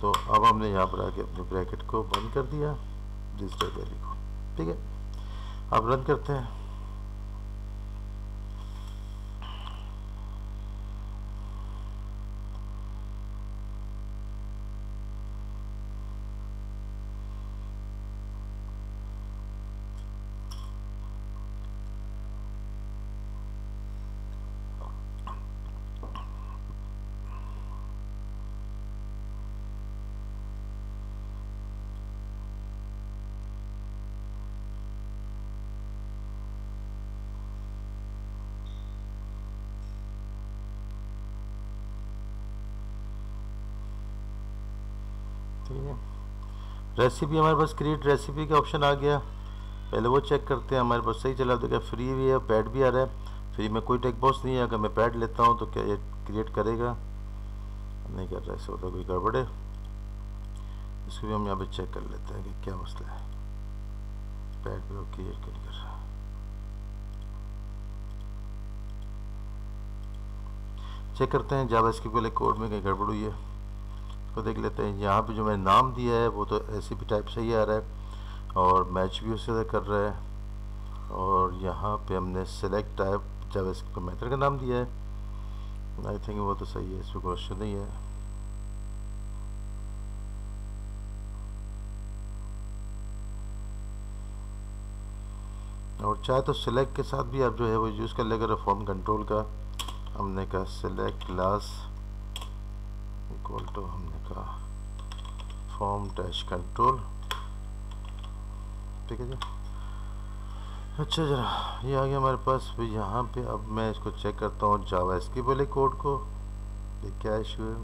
तो अब हमने यहाँ पर आके अपने ब्रैकेट को बंद कर दिया डिजिटल वैल्यू को। ठीक है? अब रन करते हैं। रेसिपी हमारे पास क्रिएट रेसिपी का ऑप्शन आ गया। पहले वो चेक करते हैं, हमारे पास सही चला तो क्या फ्री भी है पैड भी आ रहा है। फ्री में कोई टेक बॉक्स नहीं है, अगर मैं पैड लेता हूँ तो क्या ये क्रिएट करेगा? नहीं कर रहा ऐसे होता कोई गड़बड़ है। इसको भी हम यहाँ पे चेक कर लेते हैं कि क्या मसला है। पैड भी वो क्रिएट कर रहा चेक करते हैं जावा इसके पहले कोड में कहीं गड़बड़ हुई है। तो देख लेते हैं, यहाँ पे जो मैंने नाम दिया है, वो तो ऐसी भी टाइप सही आ रहा है। और मैच भी उससे कर रहा है। और यहाँ पे हमने सेलेक्ट टाइप जब इसको मेथड का नाम दिया है। आई थिंक वो तो सही है, इसमें क्वेश्चन नहीं है। और चाहे तो सिलेक्ट के साथ भी आप जो है वो यूज़ कर लेकर फॉर्म कंट्रोल का। हमने कहा सिलेक्ट क्लास इक्वल टू हमने कहा। फॉर्म डैश कंट्रोल ठीक है जी? अच्छा जरा, ये आ गया हमारे पास। फिर यहाँ पे अब मैं इसको चेक करता हूँ जावा इसके वाले कोड को। ये क्या इशू है?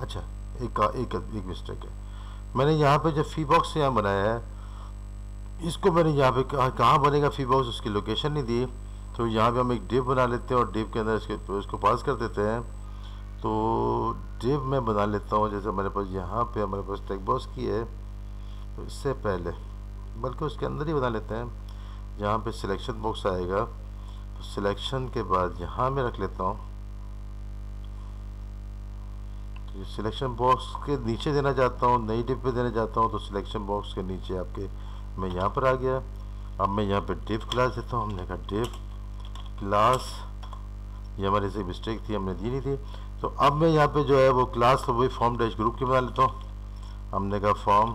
अच्छा एक एक एक मिस्टेक है। मैंने यहाँ पे जो फ़ी बॉक्स यहाँ बनाया है, इसको मैंने यहाँ पे कहाँ बनेगा फ़ी बॉक्स उसकी लोकेशन नहीं दी। तो यहाँ पे हम एक डिप बना लेते हैं और डिप के अंदर इसके, इसको पास कर देते हैं। तो डिप मैं बना लेता हूँ, जैसे मेरे पास यहाँ पे हमारे पास टेक बॉक्स की है तो इससे पहले, बल्कि उसके अंदर ही बना लेते हैं। जहाँ पे सिलेक्शन बॉक्स आएगा तो सिलेक्शन के बाद यहाँ मैं रख लेता हूँ। तो सिलेक्शन बॉक्स के नीचे देना चाहता हूँ, नई डिप पे देना चाहता हूँ तो सिलेक्शन बॉक्स के नीचे आपके, मैं यहाँ पर आ गया। अब मैं यहाँ पे डिप क्लास देता हूँ, हमने कहा डिप क्लास ये हमारी से मिस्टेक थी, हमने दी नहीं थी। तो अब मैं यहाँ पे जो है वो क्लास तो वही फॉर्म डैश ग्रुप की बना लेता हूँ। हमने कहा फॉर्म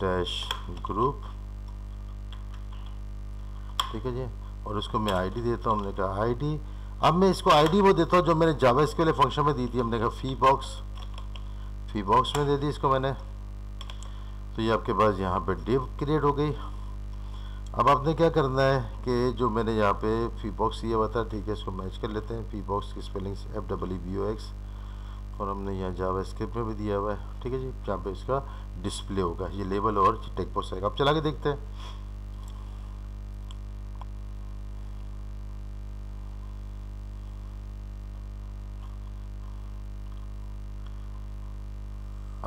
डैश ग्रुप ठीक है जी? और इसको मैं आईडी देता हूँ, हमने कहा आईडी अब मैं इसको आईडी वो देता हूँ जो मैंने जावा इसके लिए फ़ंक्शन में दी थी। हमने कहा फ़ी बॉक्स फ़ी बॉक्स में दे दी इसको मैंने। तो ये आपके पास यहाँ पे डिव क्रिएट हो गई। अब आपने क्या करना है कि जो मैंने यहाँ पे फ़ी बॉक्स दिया हुआ था, ठीक है, इसको मैच कर लेते हैं। फ़ी बॉक्स की spelling F W B O X और हमने यहाँ जावा स्क्रिप्ट में भी दिया हुआ है, ठीक है जी, जहाँ पे इसका डिस्प्ले होगा। ये लेबल और टेक बॉक्स आएगा। अब चला के देखते हैं।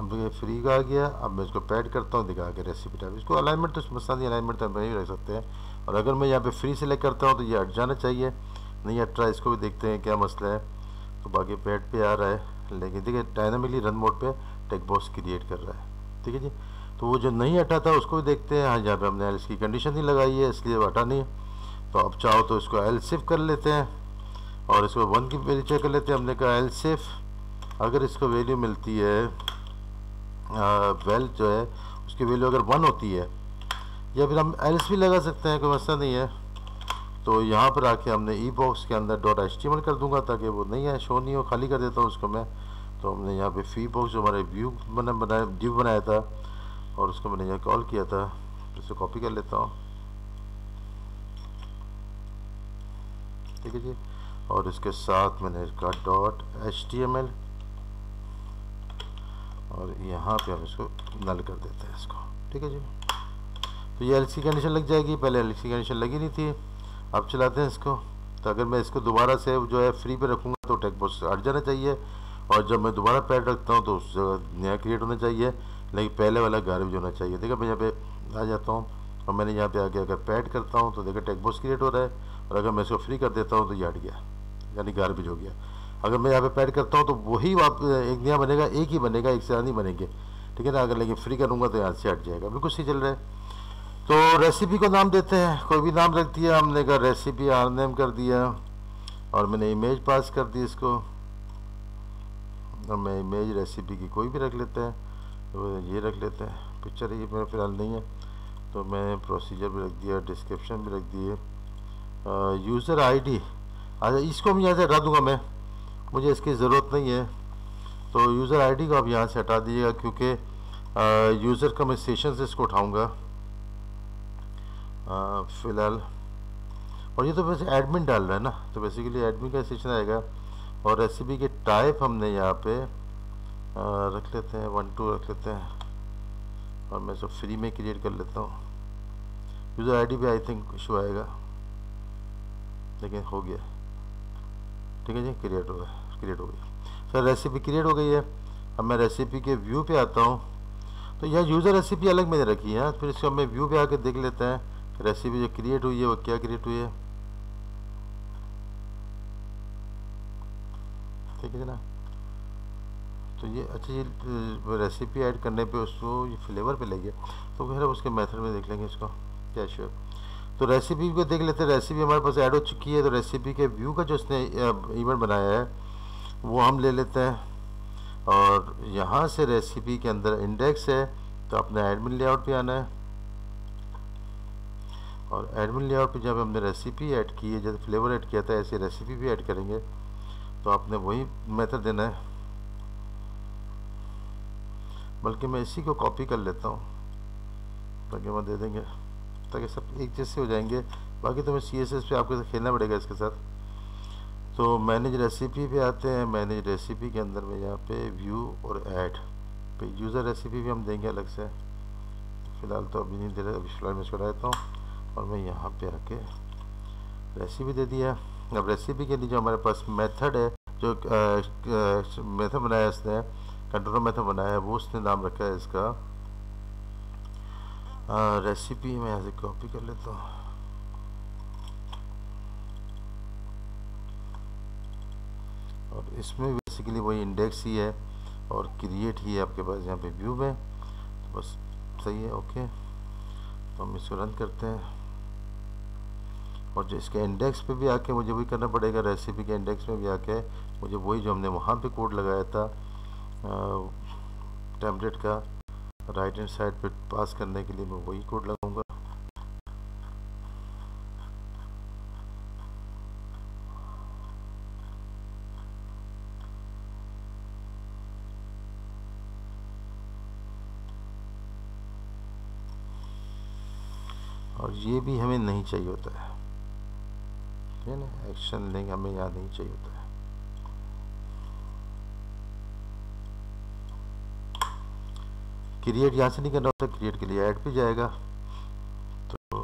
अब ये फ्री का आ गया, अब मैं इसको पैड करता हूँ, दिखा के रेसिपी टाइप इसको अलाइनमेंट तो नहीं अलाइनमेंट तो नहीं रख सकते हैं। और अगर मैं यहाँ पे फ्री सेलेक्ट करता हूँ तो ये हट जाना चाहिए। नहीं हट रहा इसको भी देखते हैं, क्या मसला है। तो बाकी पैड पे आ रहा है। लेकिन देखिए डायनामिकली रन मोड पे टेक बॉक्स क्रिएट कर रहा है। ठीक है जी? तो वो जो नहीं हटा था, उसको भी देखते हैं। हाँ यहाँ पर हमने इसकी कंडीशन नहीं लगाई है, इसलिए हटा नहीं। तो अब चाहो तो इसको एल सिफ कर लेते हैं। और इसको वन की वैल्यू चेक कर लेते हैं। हमने कहा एल सिफ अगर इसको वैल्यू मिलती है वेल जो है, उसकी वैल्यू अगर वन होती है, या फिर हम एल्स भी लगा सकते हैं, कोई मसला नहीं है। तो यहाँ पर आके हमने ई बॉक्स के अंदर डॉट एचटीएमएल कर दूँगा ताकि वो नहीं है शो नहीं हो, खाली कर देता हूँ उसको मैं। तो हमने यहाँ पे फ़ी बॉक्स जो हमारे व्यू बना, बनाया ड्यू बनाया था, और उसको मैंने यहाँ कॉल किया था इसे कॉपी कर लेता हूँ। ठीक है जी? और इसके साथ मैंने इसका डॉट एचटीएमएल और यहाँ पे हम इसको नल कर देते हैं इसको। ठीक है जी? तो ये एलसी कंडीशन लग जाएगी। पहले एलसी कंडीशन लगी नहीं थी। अब चलाते हैं इसको। तो अगर मैं इसको दोबारा से जो है फ्री पे रखूँगा तो टेक बॉक्स हट जाना चाहिए। और जब मैं दोबारा पैड रखता हूँ तो उस जगह नया क्रिएट होना चाहिए। लेकिन पहले वाला गार्बेज होना चाहिए। देखा, मैं यहाँ पे आ जाता हूँ। और मैंने यहाँ पे आके अगर पैड करता हूँ तो देखा टेक बॉक्स क्रिएट हो रहा है। और अगर मैं इसको फ्री कर देता हूँ तो ये हट गया। यानी गार्बेज हो गया। अगर मैं यहाँ पे पैड करता हूँ तो वही आप एक नया बनेगा, एक ही बनेगा, एक से नहीं बनेंगे। ठीक है ना? अगर लेकिन फ्री करूँगा तो यहाँ से हट जाएगा। बिल्कुल सही चल रहा है। तो रेसिपी को नाम देते हैं। कोई भी नाम रख दिया, हमने कहा रेसिपी आर नेम कर दिया और मैंने इमेज पास कर दी इसको। और मैं इमेज रेसिपी की कोई भी रख लेते हैं तो ये रख लेते हैं। पिक्चर ये मेरा फ़िलहाल नहीं है। तो मैं प्रोसीजर भी रख दिया डिस्क्रिप्शन भी रख दिए। यूज़र आईडी अच्छा इसको मैं यहाँ से हटा दूँगा मैं। मुझे इसकी ज़रूरत नहीं है। तो यूज़र आईडी को आप यहाँ से हटा दीजिएगा क्योंकि यूज़र का मैं सेशन से इसको उठाऊँगा। फ़िलहाल। और ये तो वैसे एडमिन डाल रहा है ना तो बेसिकली एडमिन का सेशन आएगा। और रेसिपी के टाइप हमने यहाँ पे आ, रख लेते हैं वन टू रख लेते हैं। और मैं सब फ्री में क्रिएट कर लेता हूँ। यूज़र आईडी पे आई थिंक इशू आएगा। लेकिन हो गया। ठीक है जी क्रिएट हो गया। क्रिएट हो गई सर रेसिपी क्रिएट हो गई है। अब मैं रेसिपी के व्यू पे आता हूँ। तो यह यूज़र रेसिपी अलग मैंने रखी है। फिर इसको हमें व्यू पे आके देख लेते हैं। रेसिपी जो क्रिएट हुई है, वो क्या क्रिएट हुई है? ठीक है ना? तो ये अच्छी रेसिपी ऐड करने पे उसको ये फ्लेवर पे लगे तो फिर उसके मेथड में देख लेंगे इसको। क्या श्योर तो रेसिपी को देख लेते हैं। रेसिपी हमारे पास ऐड हो चुकी है। तो रेसिपी के व्यू का जो उसने इवेंट बनाया है वो हम ले लेते हैं। और यहाँ से रेसिपी के अंदर इंडेक्स है तो अपने एडमिन लेआउट पे आना है। और एडमिन लेआउट पे जब हमने रेसिपी ऐड की है, जब फ्लेवर ऐड किया था, ऐसी रेसिपी भी ऐड करेंगे तो आपने वही मेथड देना है। बल्कि मैं इसी को कॉपी कर लेता हूँ, ताकि मैं दे देंगे, ताकि सब एक जैसे हो जाएँगे। बाकी तो मैं सी एस एस पे आपके खेलना पड़ेगा इसके साथ। तो मैनेज रेसिपी पे आते हैं मैनेज रेसिपी के अंदर में यहाँ पे व्यू और ऐड पे यूज़र रेसिपी भी हम देंगे अलग से। फ़िलहाल तो अभी नहीं दे रहे अभी फ़िलहाल मैं इसको रहता हूँ और मैं यहाँ पे आके रेसिपी दे दिया। अब रेसिपी के लिए जो हमारे पास मेथड है जो मेथड बनाया इसने कंट्रोल मेथड बनाया है वो उसने नाम रखा है इसका। आ, रेसिपी मैं यहाँ से कॉपी कर लेता हूँ। और इसमें बेसिकली वही इंडेक्स ही है और क्रिएट ही है आपके पास, यहाँ पे व्यू में। तो बस सही है ओके तो हम इसको रन करते हैं। और जो इसके इंडेक्स पे भी आके मुझे वही करना पड़ेगा रेसिपी के इंडेक्स में भी आके मुझे वही जो हमने वहाँ पे कोड लगाया था टेम्पलेट का राइट हैंड साइड पे पास करने के लिए मैं वही कोड लगाऊँगा और ये भी हमें नहीं चाहिए होता है। ठीक है ना? एक्शन लेंगे, हमें यहाँ नहीं चाहिए होता है। क्रिएट यहाँ से नहीं करना होता क्रिएट के लिए ऐड पे जाएगा। तो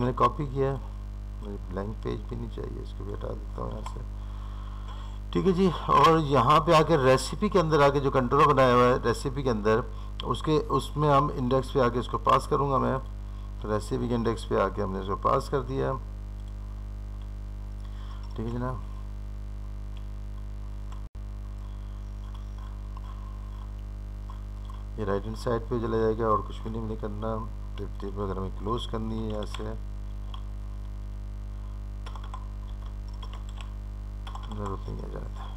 मैंने कॉपी किया मुझे ब्लैंक पेज भी नहीं चाहिए, इसको भी हटा देता हूँ यहाँ से। ठीक है जी, और यहाँ पे आके रेसिपी के अंदर आके जो कंट्रोल बनाया हुआ है रेसिपी के अंदर, उसके, उसमें हम इंडेक्स पे आके इसको पास करूँगा मैं। तो रेसिपी के इंडेक्स पे आके हमने इसको पास कर दिया। ठीक है जनाब ये राइट हैंड साइड पे चला जाएगा और कुछ भी नहीं करना। टिप अगर हमें क्लोज करनी है यहाँ से ज़रूरत नहीं है ज़्यादा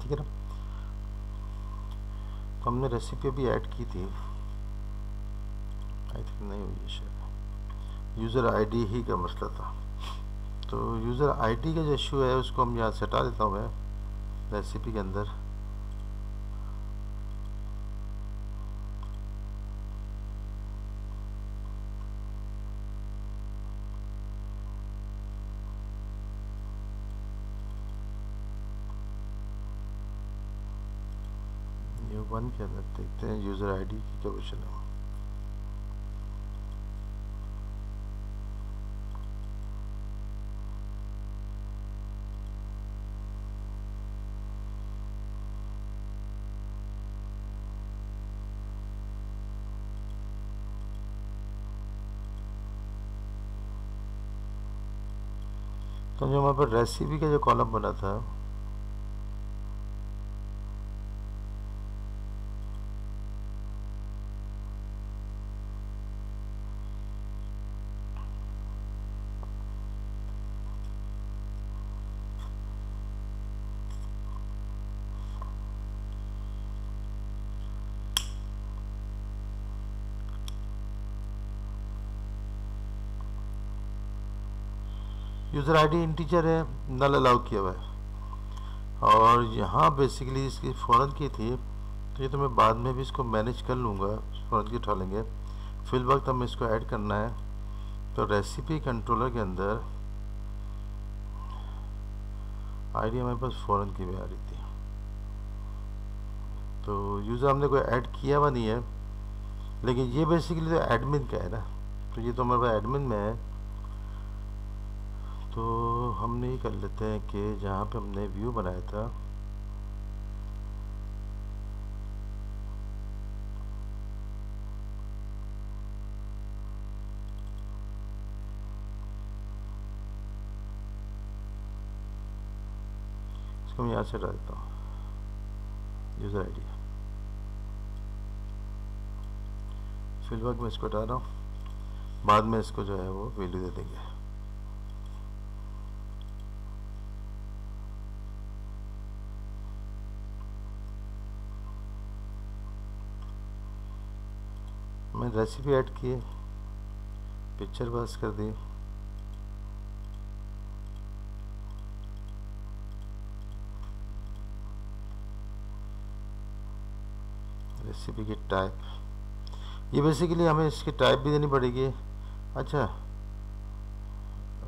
ठीक है ना? तो हमने रेसिपी भी ऐड की थी। आई थिंक नहीं हुई है यूज़र आईडी ही का मसला था। तो यूज़र आईडी का जो इशू है, उसको हम यहाँ से हटा देता हूँ मैं रेसिपी के अंदर। वन के अंदर देखते हैं यूज़र आईडी की क्या क्वेश्चन है जो हमारे पास रेसिपी का जो कॉलम बना था यूज़र आईडी इंटीजर है नल अलाउ किया हुआ है। और यहाँ बेसिकली इसकी फ़ौरन की थी तो ये तो मैं बाद में भी इसको मैनेज कर लूँगा, फ़ौरन की उठा लेंगे। फिल वक्त हमें इसको ऐड करना है। तो रेसिपी कंट्रोलर के अंदर आईडी हमारे पास फ़ौरन की भी आ रही थी। तो यूज़र हमने कोई ऐड किया हुआ नहीं है, लेकिन ये बेसिकली तो एडमिन का है ना। तो ये तो हमारे पास एडमिन में है। तो हमने ये कर लेते हैं कि जहाँ पे हमने व्यू बनाया था। इसको मैं यहाँ से हटा देता हूँ। यूज़र आई डी फ़िलहाल मैं इसको हटा रहा हूँ। बाद में इसको जो है वो वैल्यू दे देंगे मैं रेसिपी ऐड किए पिक्चर पास कर दी रेसिपी की टाइप ये बेसिकली हमें इसकी टाइप भी देनी पड़ेगी। अच्छा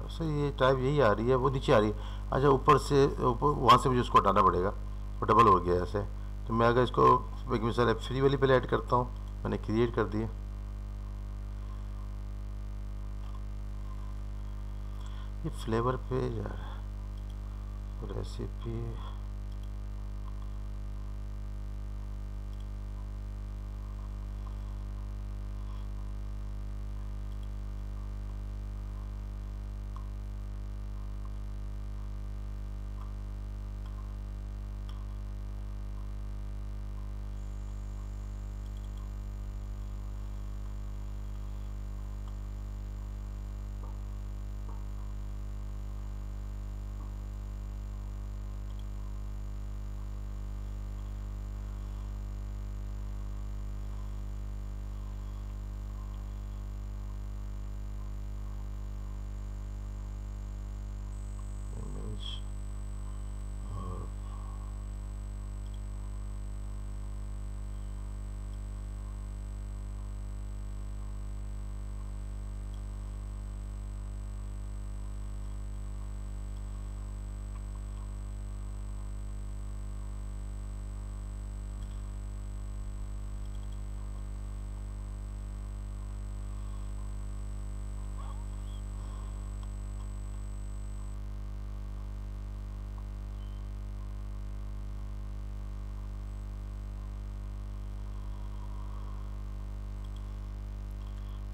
सर ये टाइप यही आ रही है, वो नीचे आ रही है। अच्छा ऊपर से, ऊपर, वहाँ से मुझे उसको हटाना पड़ेगा। वो डबल हो गया ऐसे। तो मैं अगर इसको, एक मिसाल फ्री वाली पहले ऐड करता हूँ। मैंने क्रिएट कर दिया फ्लेवर पे जा रहा है। रेसिपी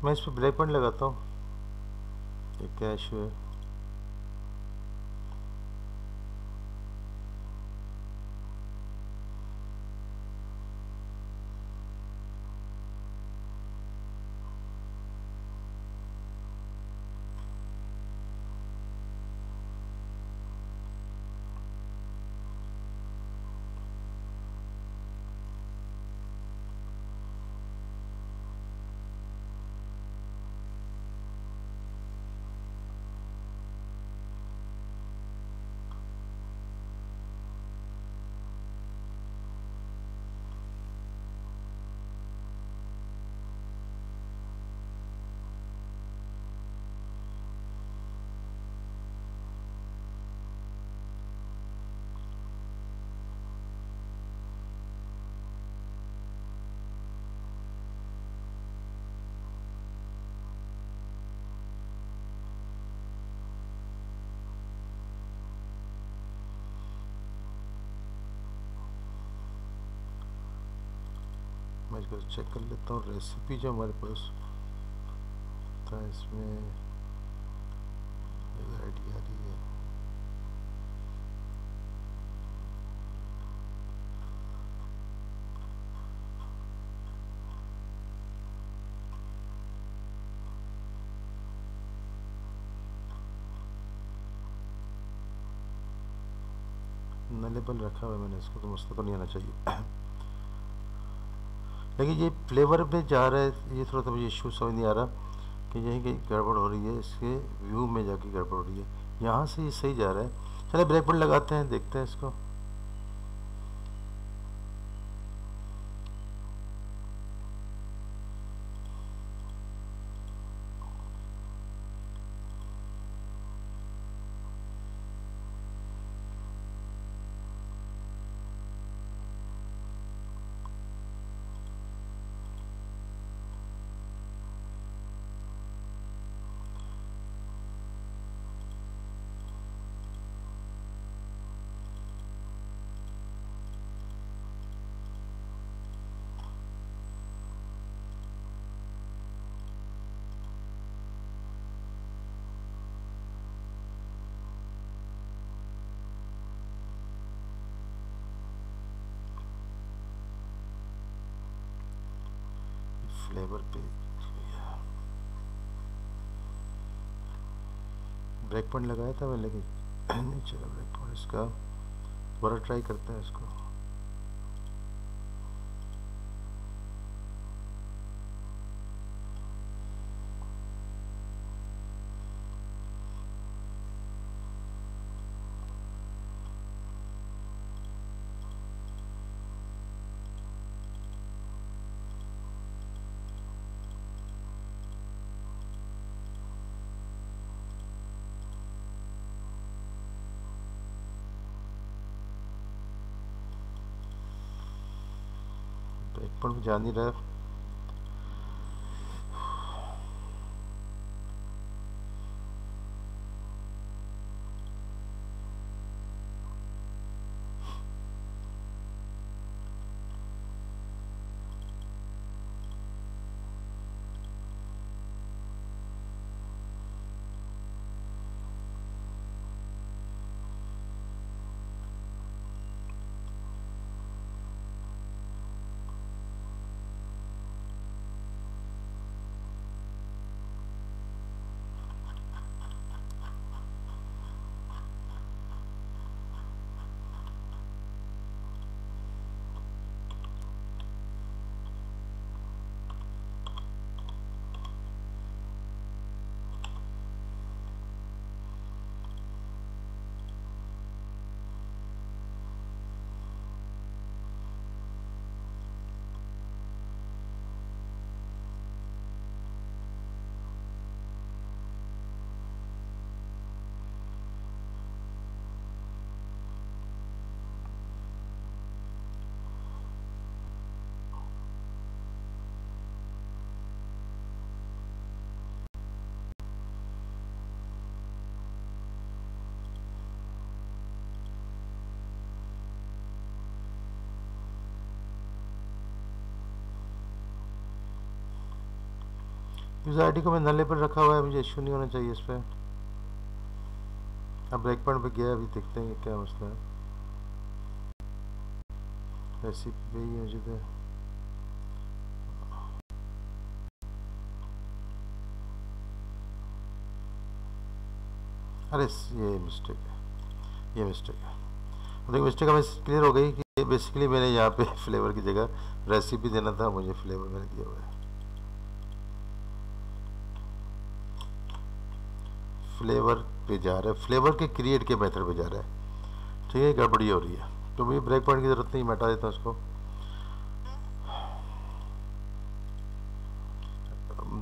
मैं इस पर ब्रेक पॉइंट लगाता हूँ। कैश है। मैं इसको चेक कर लेता हूँ रेसिपी जो हमारे पास था इसमें आइडिया आ रही है। नलेबल रखा हुआ है मैंने, इसको तो मसला तो नहीं आना चाहिए। लेकिन ये फ्लेवर में जा रहा है, ये थोड़ा सा मुझे इशू समझ नहीं आ रहा कि यहीं कहीं गड़बड़ हो रही है, इसके व्यू में जाके गड़बड़ हो रही है। यहाँ से ये सही जा रहा है। चले ब्रेक पॉइंट लगाते हैं, देखते हैं इसको। फ्लेवर पे ब्रेक पॉइंट लगाया था मैं, लेकिन नहीं चला ब्रेक पॉइंट इसका। दोबारा ट्राई करते हैं इसको। ջանիրը यूज़र आईडी को मैं नले पर रखा हुआ है, मुझे इशू नहीं होना चाहिए इस पर अब ब्रेक पॉइंट पर गया अभी देखते हैं क्या मसला है। रेसिपी ही मुझे तो अरे ये मिस्टेक है। ये मिस्टेक है। देखिए मिस्टेक हमें क्लियर हो गई कि बेसिकली मैंने यहाँ पे फ्लेवर की जगह रेसिपी देना था, मुझे फ्लेवर मैंने दिया हुआ है। फ्लेवर पे जा रहा है। फ्लेवर के क्रिएट के मेथड पे जा रहा है। ठीक है गड़बड़ी हो रही है। तो मुझे ब्रेक पॉइंट की ज़रूरत नहीं मैं देता उसको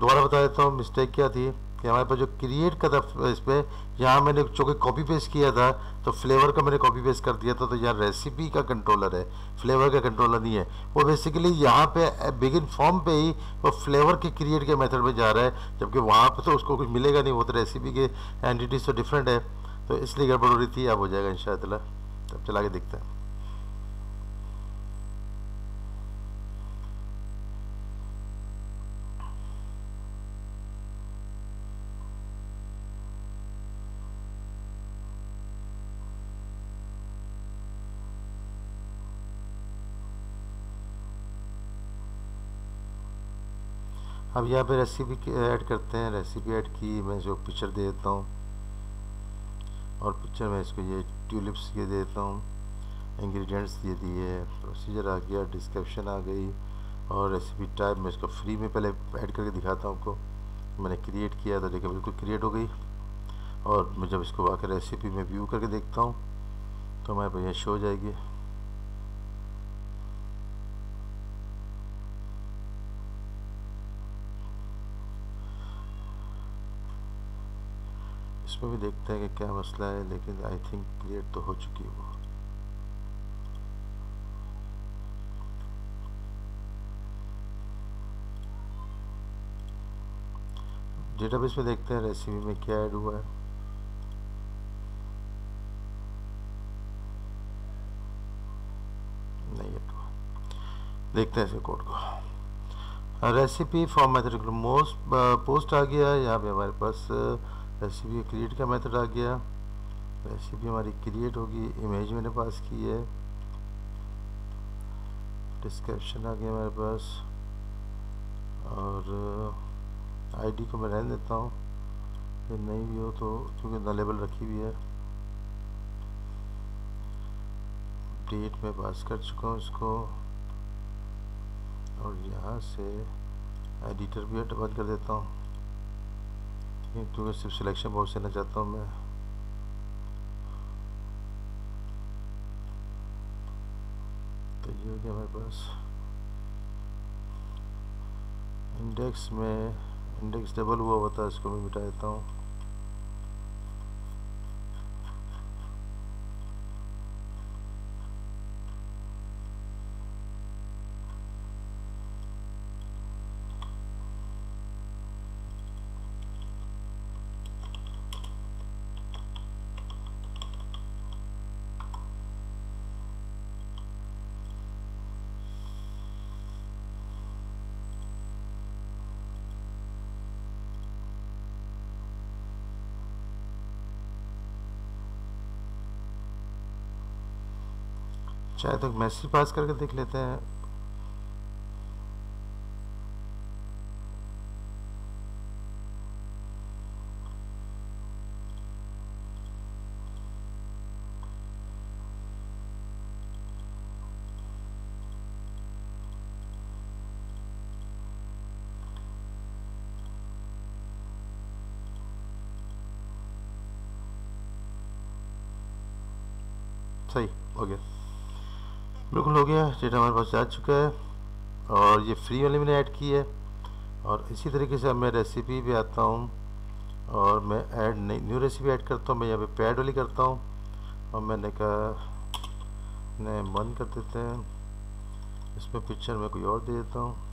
दोबारा बता देता हूँ मिस्टेक क्या थी? कि हमारे पास जो क्रिएट का था इस पर यहाँ मैंने चूँकि कॉपी पेस्ट किया था तो फ्लेवर का मैंने कॉपी पेस्ट कर दिया था तो यहाँ रेसिपी का कंट्रोलर है फ्लेवर का कंट्रोलर नहीं है। वो बेसिकली यहाँ पे बिगिन फॉर्म पे ही वो फ्लेवर के क्रिएट के मेथड में जा रहा है, जबकि वहाँ पे तो उसको कुछ मिलेगा नहीं, वो तो रेसिपी के एंटिटीज तो डिफरेंट है। तो इसलिए गड़बड़ हो रही थी, अब हो जाएगा इन तब चला के देखते हैं। अब यहाँ पे रेसिपी ऐड करते हैं। रेसिपी ऐड की, मैं जो पिक्चर दे देता हूँ। और पिक्चर में इसको ये ट्यूलिप्स ये दे देता हूँ। इंग्रेडिएंट्स ये दिए प्रोसीजर आ गया डिस्क्रिप्शन आ गई। और रेसिपी टाइप मैं इसको फ्री में पहले ऐड करके दिखाता हूँ आपको। मैंने क्रिएट किया था, देखिए बिल्कुल क्रिएट हो गई। और मैं जब इसको आकर रेसिपी में व्यू करके देखता हूँ तो हमारे पास यहाँ शो हो जाएगी। इसमें भी देखते हैं कि क्या मसला है, लेकिन आई थिंक क्लियर तो हो चुकी है वो। डेटाबेस में देखते हैं रेसिपी में क्या ऐड हुआ है। देखते हैं इसे कोड को। Recipe form method most post आ गया यहाँ पे हमारे पास रेसिपी क्रिएट का मेथड आ गया। रेसिपी हमारी क्रिएट होगी इमेज मैंने पास की है। डिस्क्रिप्शन आ गया हमारे पास। और आईडी को मैं रहने देता हूँ। ये नहीं भी हो तो क्योंकि नलेबल रखी हुई है। डेट में पास कर चुका हूँ इसको। और यहाँ से एडिटर भी बंद कर देता हूँ। क्योंकि सिलेक्शन बहुत से ना चाहता हूँ, मैं तो ये हो गया हमारे पास। इंडेक्स में इंडेक्स डबल हुआ होता है, इसको मैं मिटा देता हूँ। शायद तो मैसेज पास करके देख लेते हैं। गया डेटा हमारे पास जा चुका है और ये फ्री वाली मैंने ऐड की है। और इसी तरीके से अब मैं रेसिपी पे आता हूँ और मैं ऐड नहीं न्यू रेसिपी ऐड करता हूँ, मैं यहाँ पे पैड वाली करता हूँ। और मैंने कहा ने बंद कर देते हैं। इसमें पिक्चर में कोई और दे देता हूँ।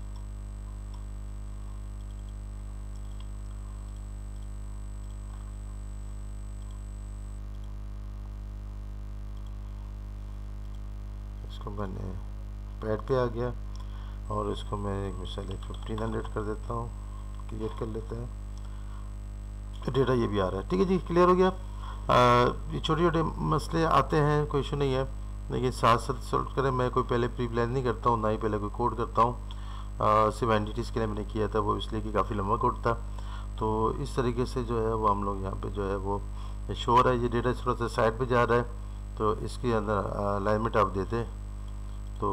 इसको मैंने पैड पे आ गया और इसको मैं एक मिसाल एक फिफ्टीन हंड्रेड कर देता हूँ। क्लियर कर लेते हैं। डेटा ये भी आ रहा है। ठीक है जी क्लियर हो गया। ये छोटे छोटे मसले आते हैं, कोई इशू नहीं है। लेकिन साथ साथ सॉल्व करें। मैं कोई पहले प्री प्लान नहीं करता हूँ, ना ही पहले कोई कोड करता हूँ। सिर्फ़ एंटिटीज़ के लिए मैंने किया था, वो इसलिए कि काफ़ी लंबा कोड था। तो इस तरीके से जो है वो हम लोग यहाँ पे जो है वो शोर है ये डेटा थोड़ा सा साइड पे जा रहा है। तो इसके अंदर अलाइनमेंट आप देते तो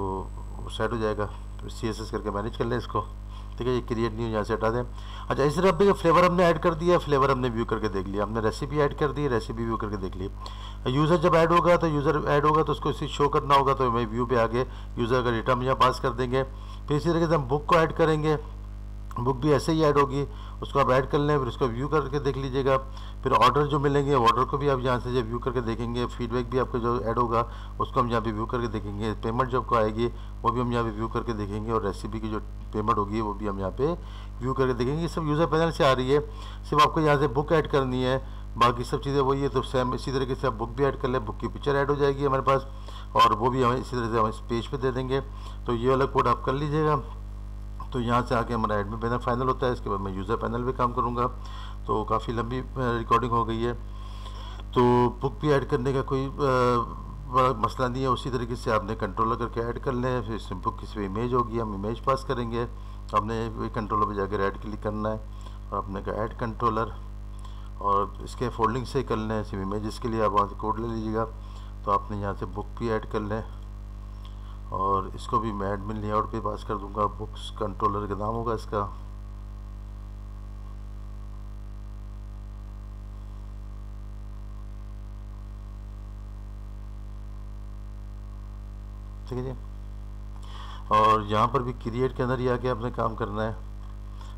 सेट हो जाएगा। तो सी एस एस करके मैनेज कर लें इसको। ठीक है, ये क्रिएट नहीं यहाँ से हटा दें। अच्छा इस तरह भी फ्लेवर हमने ऐड कर दिया फ्लेवर हमने व्यू करके देख लिया। हमने रेसिपी ऐड कर दी रेसिपी व्यू करके देख ली। यूज़र जब ऐड होगा तो यूज़र ऐड होगा तो उसको इसी शो करना होगा तो मैं व्यू पे आगे यूज़र का डेटा हम यहाँ पास कर देंगे। फिर इसी तरीके से हम बुक को ऐड करेंगे। बुक भी ऐसे ही ऐड होगी। उसको आप ऐड कर लें, फिर उसको व्यू करके देख लीजिएगा। फिर ऑर्डर जो मिलेंगे ऑर्डर को भी आप यहाँ से जब व्यू करके देखेंगे फीडबैक भी आपका जो ऐड होगा, उसको हम यहाँ पे व्यू करके देखेंगे। पेमेंट जो आपको आएगी, वो भी हम यहाँ पे व्यू करके देखेंगे और रेसिपी की जो पेमेंट होगी, वो भी हम यहाँ पे व्यू करके देखेंगे। ये सब यूज़र पैनल से आ रही है। सिर्फ़ आपको यहाँ से बुक ऐड करनी है। बाकी सब चीज़ें वही है तो सेम इसी तरीके से आप बुक भी ऐड कर लें। बुक की पिक्चर ऐड हो जाएगी हमारे पास और वो भी हमें इसी तरह से हम इस पेज पे दे देंगे। तो ये वाला कोड आप कर लीजिएगा। तो यहाँ से आके हमारा एडमिन पैनल फाइनल होता है, इसके बाद मैं यूज़र पैनल भी काम करूँगा। तो काफ़ी लंबी रिकॉर्डिंग हो गई है। तो बुक भी ऐड करने का कोई बड़ा मसला नहीं है, उसी तरीके से आपने कंट्रोलर करके ऐड कर लें, फिर इसमें बुक किसी पर इमेज होगी, हम इमेज पास करेंगे। तो वही कंट्रोलर पर जाकर ऐड क्लिक करना है, और आपने कहा ऐड कंट्रोलर और इसके फोल्डिंग से कर लें सिर्फ़ इमेज के लिए आप वहाँ से कोड ले लीजिएगा। तो आपने यहाँ से बुक भी ऐड कर लें। और इसको भी मैं एडमिन लेआउट पे पास कर दूँगा बुक्स कंट्रोलर का नाम होगा इसका। ठीक है जी? और यहाँ पर भी क्रिएट के अंदर ही आके आपने काम करना है।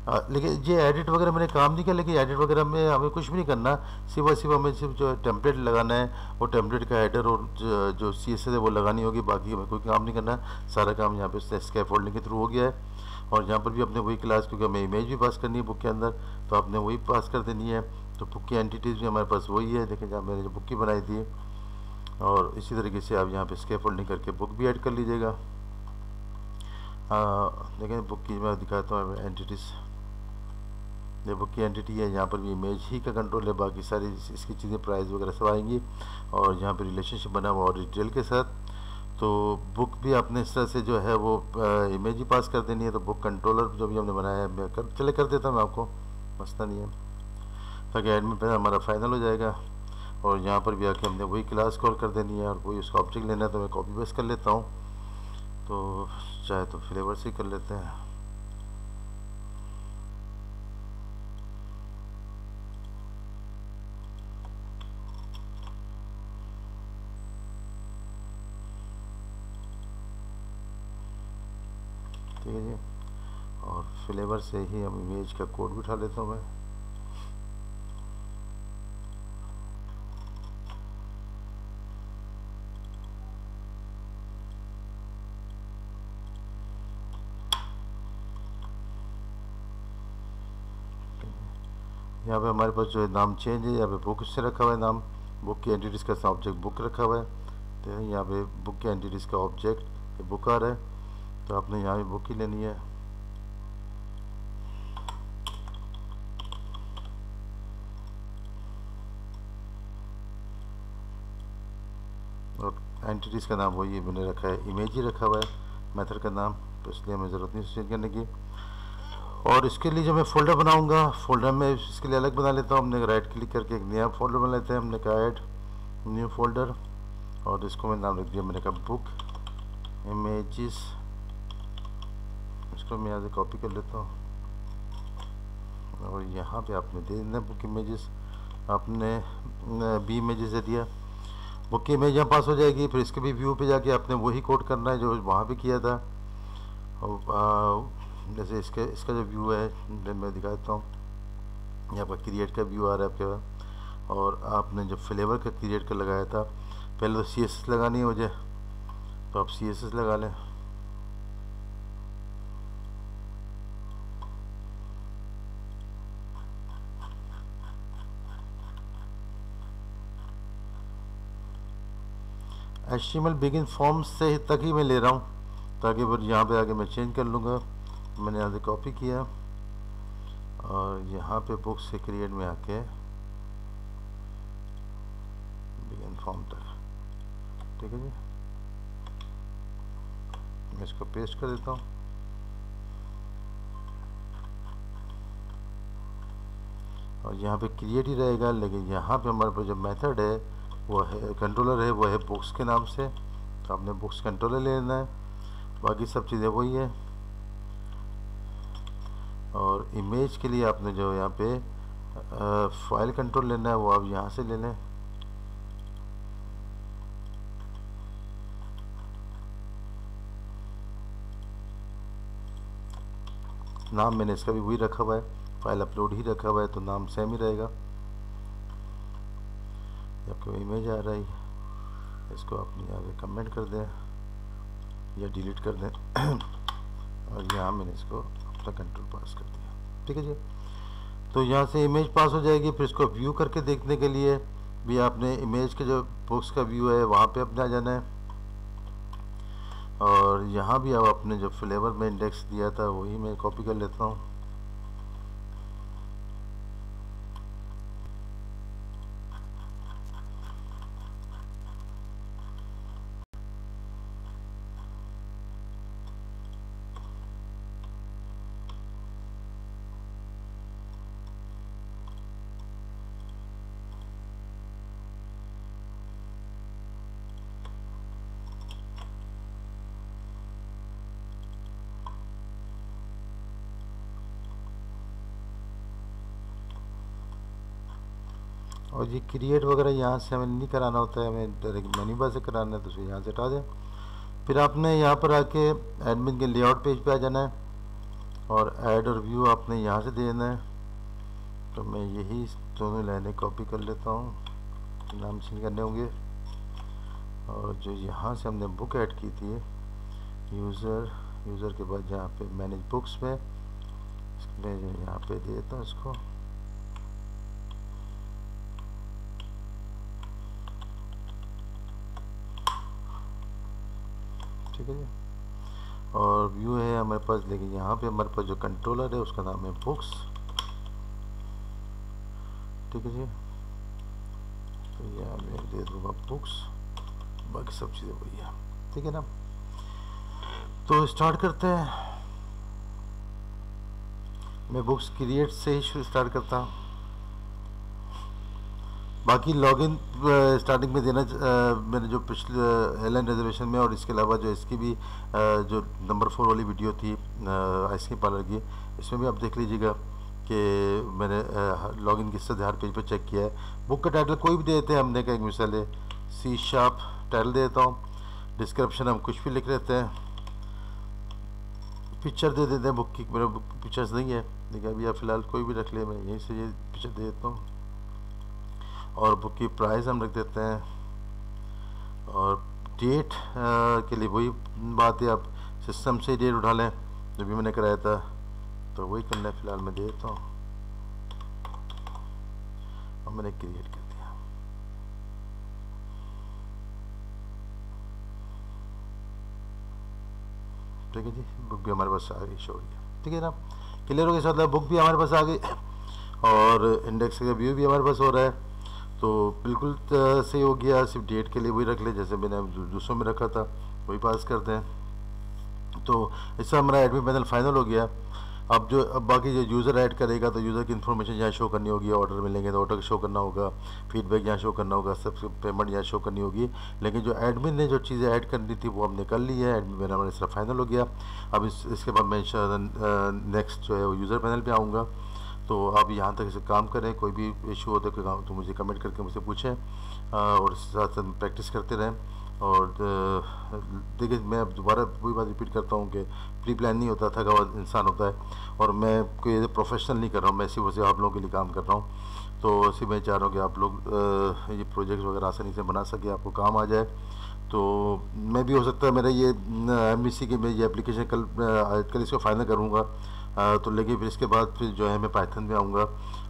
लेकिन ये एडिट वगैरह मैंने काम नहीं किया, लेकिन एडिट वगैरह में हमें कुछ भी नहीं करना। सिवा सिवा हमें सिर्फ़ जो टेम्पलेट लगाना है, वो टेम्पलेट का हेडर और जो सी एस है वो लगानी होगी, बाकी हमें कोई काम नहीं करना। सारा काम यहाँ पे स्कै फोल्डिंग के थ्रू हो गया है। और यहाँ पर भी अपने वही क्लास क्योंकि हमें इमेज भी पास करनी है बुक के अंदर तो आपने वही पास कर देनी है। तो बुक की एंटिटीज़ भी हमारे पास वही है देखें जहाँ मैंने जो बुक की बनाई थी। और इसी तरीके से आप यहाँ पर स्कै फोल्डिंग करके बुक भी ऐड कर लीजिएगा। देखें बुक की मैं दिखाता हूँ एंटिटीज़ बुक की एंटिटी है, यहाँ पर भी इमेज ही का कंट्रोल है, बाकी सारी इसकी चीज़ें प्राइस वगैरह सब आएँगी। और यहाँ पर रिलेशनशिप बना हुआ और डिटेल के साथ। तो बुक भी आपने इस तरह से जो है वो इमेज ही पास कर देनी है तो बुक कंट्रोलर जो भी हमने बनाया है, मैं कर, चले कर देता हूँ आपको। मसला नहीं है। ताकि एडमिट पे हमारा फाइनल हो जाएगा। और यहाँ पर भी आके हमने वही क्लास कॉल कर देनी है, और वही उसका ऑब्जेक्ट लेना है तो मैं कॉपी पेस्ट कर लेता हूँ। तो चाहे तो फ्लेवर से कर लेते हैं। है जी और फ्लेवर से ही हम इमेज का कोड उठा लेता हूँ मैं। यहाँ पे हमारे पास जो है नाम चेंज है, यहाँ पे बुक से रखा हुआ है नाम। बुक की एंटिटीज़ का ऑब्जेक्ट बुक रखा हुआ है। तो यहाँ पे बुक की एंटिटीज़ का ऑब्जेक्ट बुक आ रहा है। तो आपने यहाँ भी बुक ही लेनी है। और एंटिटीज़ का नाम वही मैंने रखा है इमेज ही रखा हुआ है मेथड का नाम तो इसलिए हमें ज़रूरत नहीं चेंज करने की। और इसके लिए जो मैं फ़ोल्डर बनाऊँगा फ़ोल्डर में इसके लिए अलग बना लेता हूँ, हमने राइट क्लिक करके एक नया फ़ोल्डर बना लेते हैं, हमने कहा ऐड न्यू फोल्डर और इसको मैं नाम रख दिया, मैंने कहा बुक इमेजेस इसको मैं यहाँ से कॉपी कर लेता हूँ। और यहाँ पे आपने दे देना बुक इमेजेस आपने बी इमेजेस दे दिया। बुक की इमेज यहाँ पास हो जाएगी, फिर इसके भी व्यू पे जाके आपने वही कोड करना है जो वहाँ पे किया था। और जैसे इसके, इसका जो व्यू है, मैं दिखा देता हूँ। यहाँ पर क्रिएट का व्यू आ रहा है आपके पास। और आपने जो फ्लेवर का क्रिएट का लगाया था, पहले तो सी लगानी है मुझे। तो आप सी लगा लें। एच टी बिगिन फॉर्म से तक ही मैं ले रहा हूँ। ताकि फिर यहाँ पे आगे मैं चेंज कर लूँगा। मैंने यहाँ से कॉपी किया। और यहाँ पे बुक से क्रिएट में आके बिगिन फॉर्म तक। ठीक है जी? मैं इसको पेस्ट कर देता हूँ। और यहाँ पे क्रिएट ही रहेगा, लेकिन यहाँ पे हमारे पास जो मेथड है वो है कंट्रोलर है, वो है बुक्स के नाम से। तो आपने बुक्स कंट्रोलर लेना है। बाकी सब चीज़ें वही है। और इमेज के लिए आपने जो यहाँ पे फ़ाइल कंट्रोल लेना है, वो आप यहाँ से ले लें। नाम मैंने इसका भी वही रखा हुआ है। फ़ाइल अपलोड ही रखा हुआ है तो नाम सेम ही रहेगा। आपको इमेज आ रही है, इसको अपनी आगे कमेंट कर दें या डिलीट कर दें। और यहाँ मैंने इसको अपना कंट्रोल पास कर दिया। ठीक है जी? तो यहाँ से इमेज पास हो जाएगी, फिर इसको व्यू करके देखने के लिए भी आपने इमेज के जो बुक्स का व्यू है, वहाँ पे अपने आ जाना है। और यहाँ भी अब आपने जो फ्लेवर में इंडेक्स दिया था, वही मैं कॉपी कर लेता हूँ। और क्रिएट वगैरह यहाँ से हमें नहीं कराना होता है, हमें डायरेक्ट मेन्यू बार से कराना है तो उसे यहाँ से हटा दें। फिर आपने यहाँ पर आके एडमिन के लेआउट पेज पे आ जाना है और ऐड और व्यू आपने यहाँ से दे देना है। तो मैं यही दोनों लाइनें कॉपी कर लेता हूँ, नाम चेंज करने होंगे। और जो यहाँ से हमने बुक ऐड की थी यूज़र यूज़र के बाद यहाँ पे मैनेज बुक्स मैं यहाँ पे दे देता हूँ इसको। ठीक है और व्यू है हमारे पास, लेकिन यहाँ पे हमारे पास जो कंट्रोलर है, उसका नाम है बुक्स ठीक है जी? तो यहाँ मैं दे दूँगा बुक्स बाकी सब चीज़ें है। ठीक है ना? तो स्टार्ट करते हैं। मैं बुक्स क्रिएट से ही स्टार्ट करता हूँ। बाकी लॉगिन स्टार्टिंग में देना मैंने जो पिछले एयरलाइन रिजर्वेशन में और इसके अलावा जो इसकी भी जो नंबर फोर वाली वीडियो थी आइसक्रीम पार्लर की, इसमें भी आप देख लीजिएगा कि मैंने लॉगिन किस तरह हर पेज पर पे चेक किया है। बुक का टाइटल कोई भी दे देते हैं, हमने कहा मिसाल है सी शार्प टाइटल दे देता हूँ। डिस्क्रिप्शन हम कुछ भी लिख लेते हैं। पिक्चर दे देते हैं बुक की, मेरे बुक पिक्चर्स नहीं है। लेकिन अभी आप फ़िलहाल कोई भी रख ले, मैं यहीं से ये पिक्चर दे देता हूँ। और बुक की प्राइस हम रख देते हैं। और डेट के लिए वही बात है, आप सिस्टम से डेट उठा लें, जो भी मैंने कराया था। तो वही करना है फ़िलहाल मैं देता हूँ। और मैंने क्रिएट कर दिया। ठीक है जी बुक भी हमारे पास आ गई शो गया। ठीक है ना? क्लियर हो गया साथ बुक भी हमारे पास आ गई और इंडेक्स का व्यू भी हमारे पास हो रहा है। तो बिल्कुल सही हो गया, सिर्फ़ डेट के लिए वही रख ले, जैसे मैंने दूसरों में रखा था, वही पास करते हैं। तो इससे हमारा एडमिट पैनल फाइनल हो गया। अब जो, अब बाकी जो यूज़र ऐड करेगा तो यूज़र की इन्फॉर्मेशन यहाँ शो करनी होगी ऑर्डर मिलेंगे तो ऑर्डर शो करना होगा फीडबैक यहाँ शो करना होगा, सब पेमेंट यहाँ शो करनी होगी। लेकिन जो एडमिन ने जो चीज़ें ऐड करनी थी, वो हमने कर ली है एडमिन मेरा हमारा फाइनल हो गया। अब इस, इसके बाद मैं नेक्स्ट जो है वो यूज़र पैनल पर आऊँगा। तो आप यहाँ तक इसे काम करें, कोई भी इशू है काम तो मुझे कमेंट करके मुझसे पूछें और इसके साथ साथ प्रैक्टिस करते रहें। और देखिए, मैं अब दोबारा वही बात रिपीट करता हूँ कि प्री प्लान नहीं होता, थका हुआ इंसान होता है। और मैं कोई प्रोफेशनल नहीं कर रहा हूँ, मैं सिर्फ़ आप लोगों के लिए काम कर रहा हूँ। तो इसी मैं चाह रहा हूँ कि आप लोग ये प्रोजेक्ट्स वगैरह आसानी से बना सके, आपको काम आ जाए। तो मैं भी हो सकता है, मेरा ये एम बी सी की मैं ये एप्लीकेशन कल कल इसको फाइनल करूँगा। तो लेकिन फिर इसके बाद फिर जो है मैं पाइथन में आऊँगा।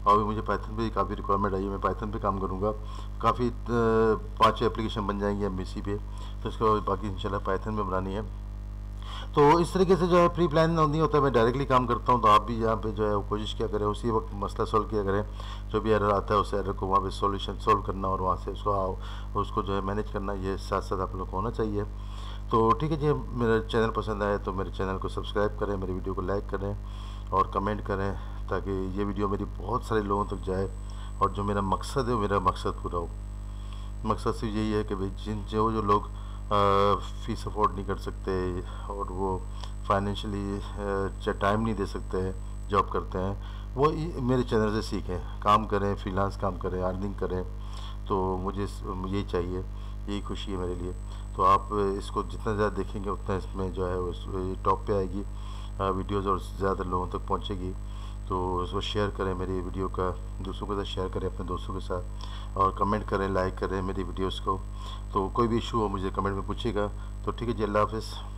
और भी मुझे पाइथन पे काफ़ी रिक्वायरमेंट आई है, मैं पाइथन पे काम करूँगा। काफ़ी पाँच एप्लीकेशन बन जाएँगी एम बी पे तो बाद बाकी इंशाल्लाह पाइथन में बनानी है। तो इस तरीके से जो है प्री प्लान नहीं होता, मैं डायरेक्टली काम करता हूँ तो आप भी यहाँ पे जो है कोशिश किया करें, उसी वक्त मसला सॉल्व किया करें। जो भी एरर आता है, उस एरर को वहाँ पे सॉल्यूशन सॉल्व करना और वहाँ से उसको उसको जो है मैनेज करना, ये साथ साथ आप लोग को होना चाहिए। तो ठीक है जी मेरा चैनल पसंद आए तो मेरे चैनल को सब्सक्राइब करें, मेरी वीडियो को लाइक करें और कमेंट करें ताकि ये वीडियो मेरी बहुत सारे लोगों तक जाए और जो मेरा मकसद है मेरा मकसद पूरा हो। मकसद सिर्फ़ यही है कि भाई, जिन, जो जो लोग फ़ीस अफोर्ड नहीं कर सकते और वो फाइनेंशियली टाइम नहीं दे सकते जॉब करते हैं, वो मेरे चैनल से सीखें। काम करें फ्रीलांस काम करें अर्निंग करें तो मुझे यही चाहिए, यही खुशी है मेरे लिए। तो आप इसको जितना ज़्यादा देखेंगे, उतना इसमें जो है उस टॉप पे आएगी वीडियोस और ज़्यादा लोगों तक पहुंचेगी। तो इसको शेयर करें मेरी वीडियो का, दूसरों के साथ शेयर करें अपने दोस्तों के साथ और कमेंट करें लाइक करें मेरी वीडियोस को। तो कोई भी इशू हो, मुझे कमेंट में पूछेगा तो ठीक है जी, अल्लाह हाफ़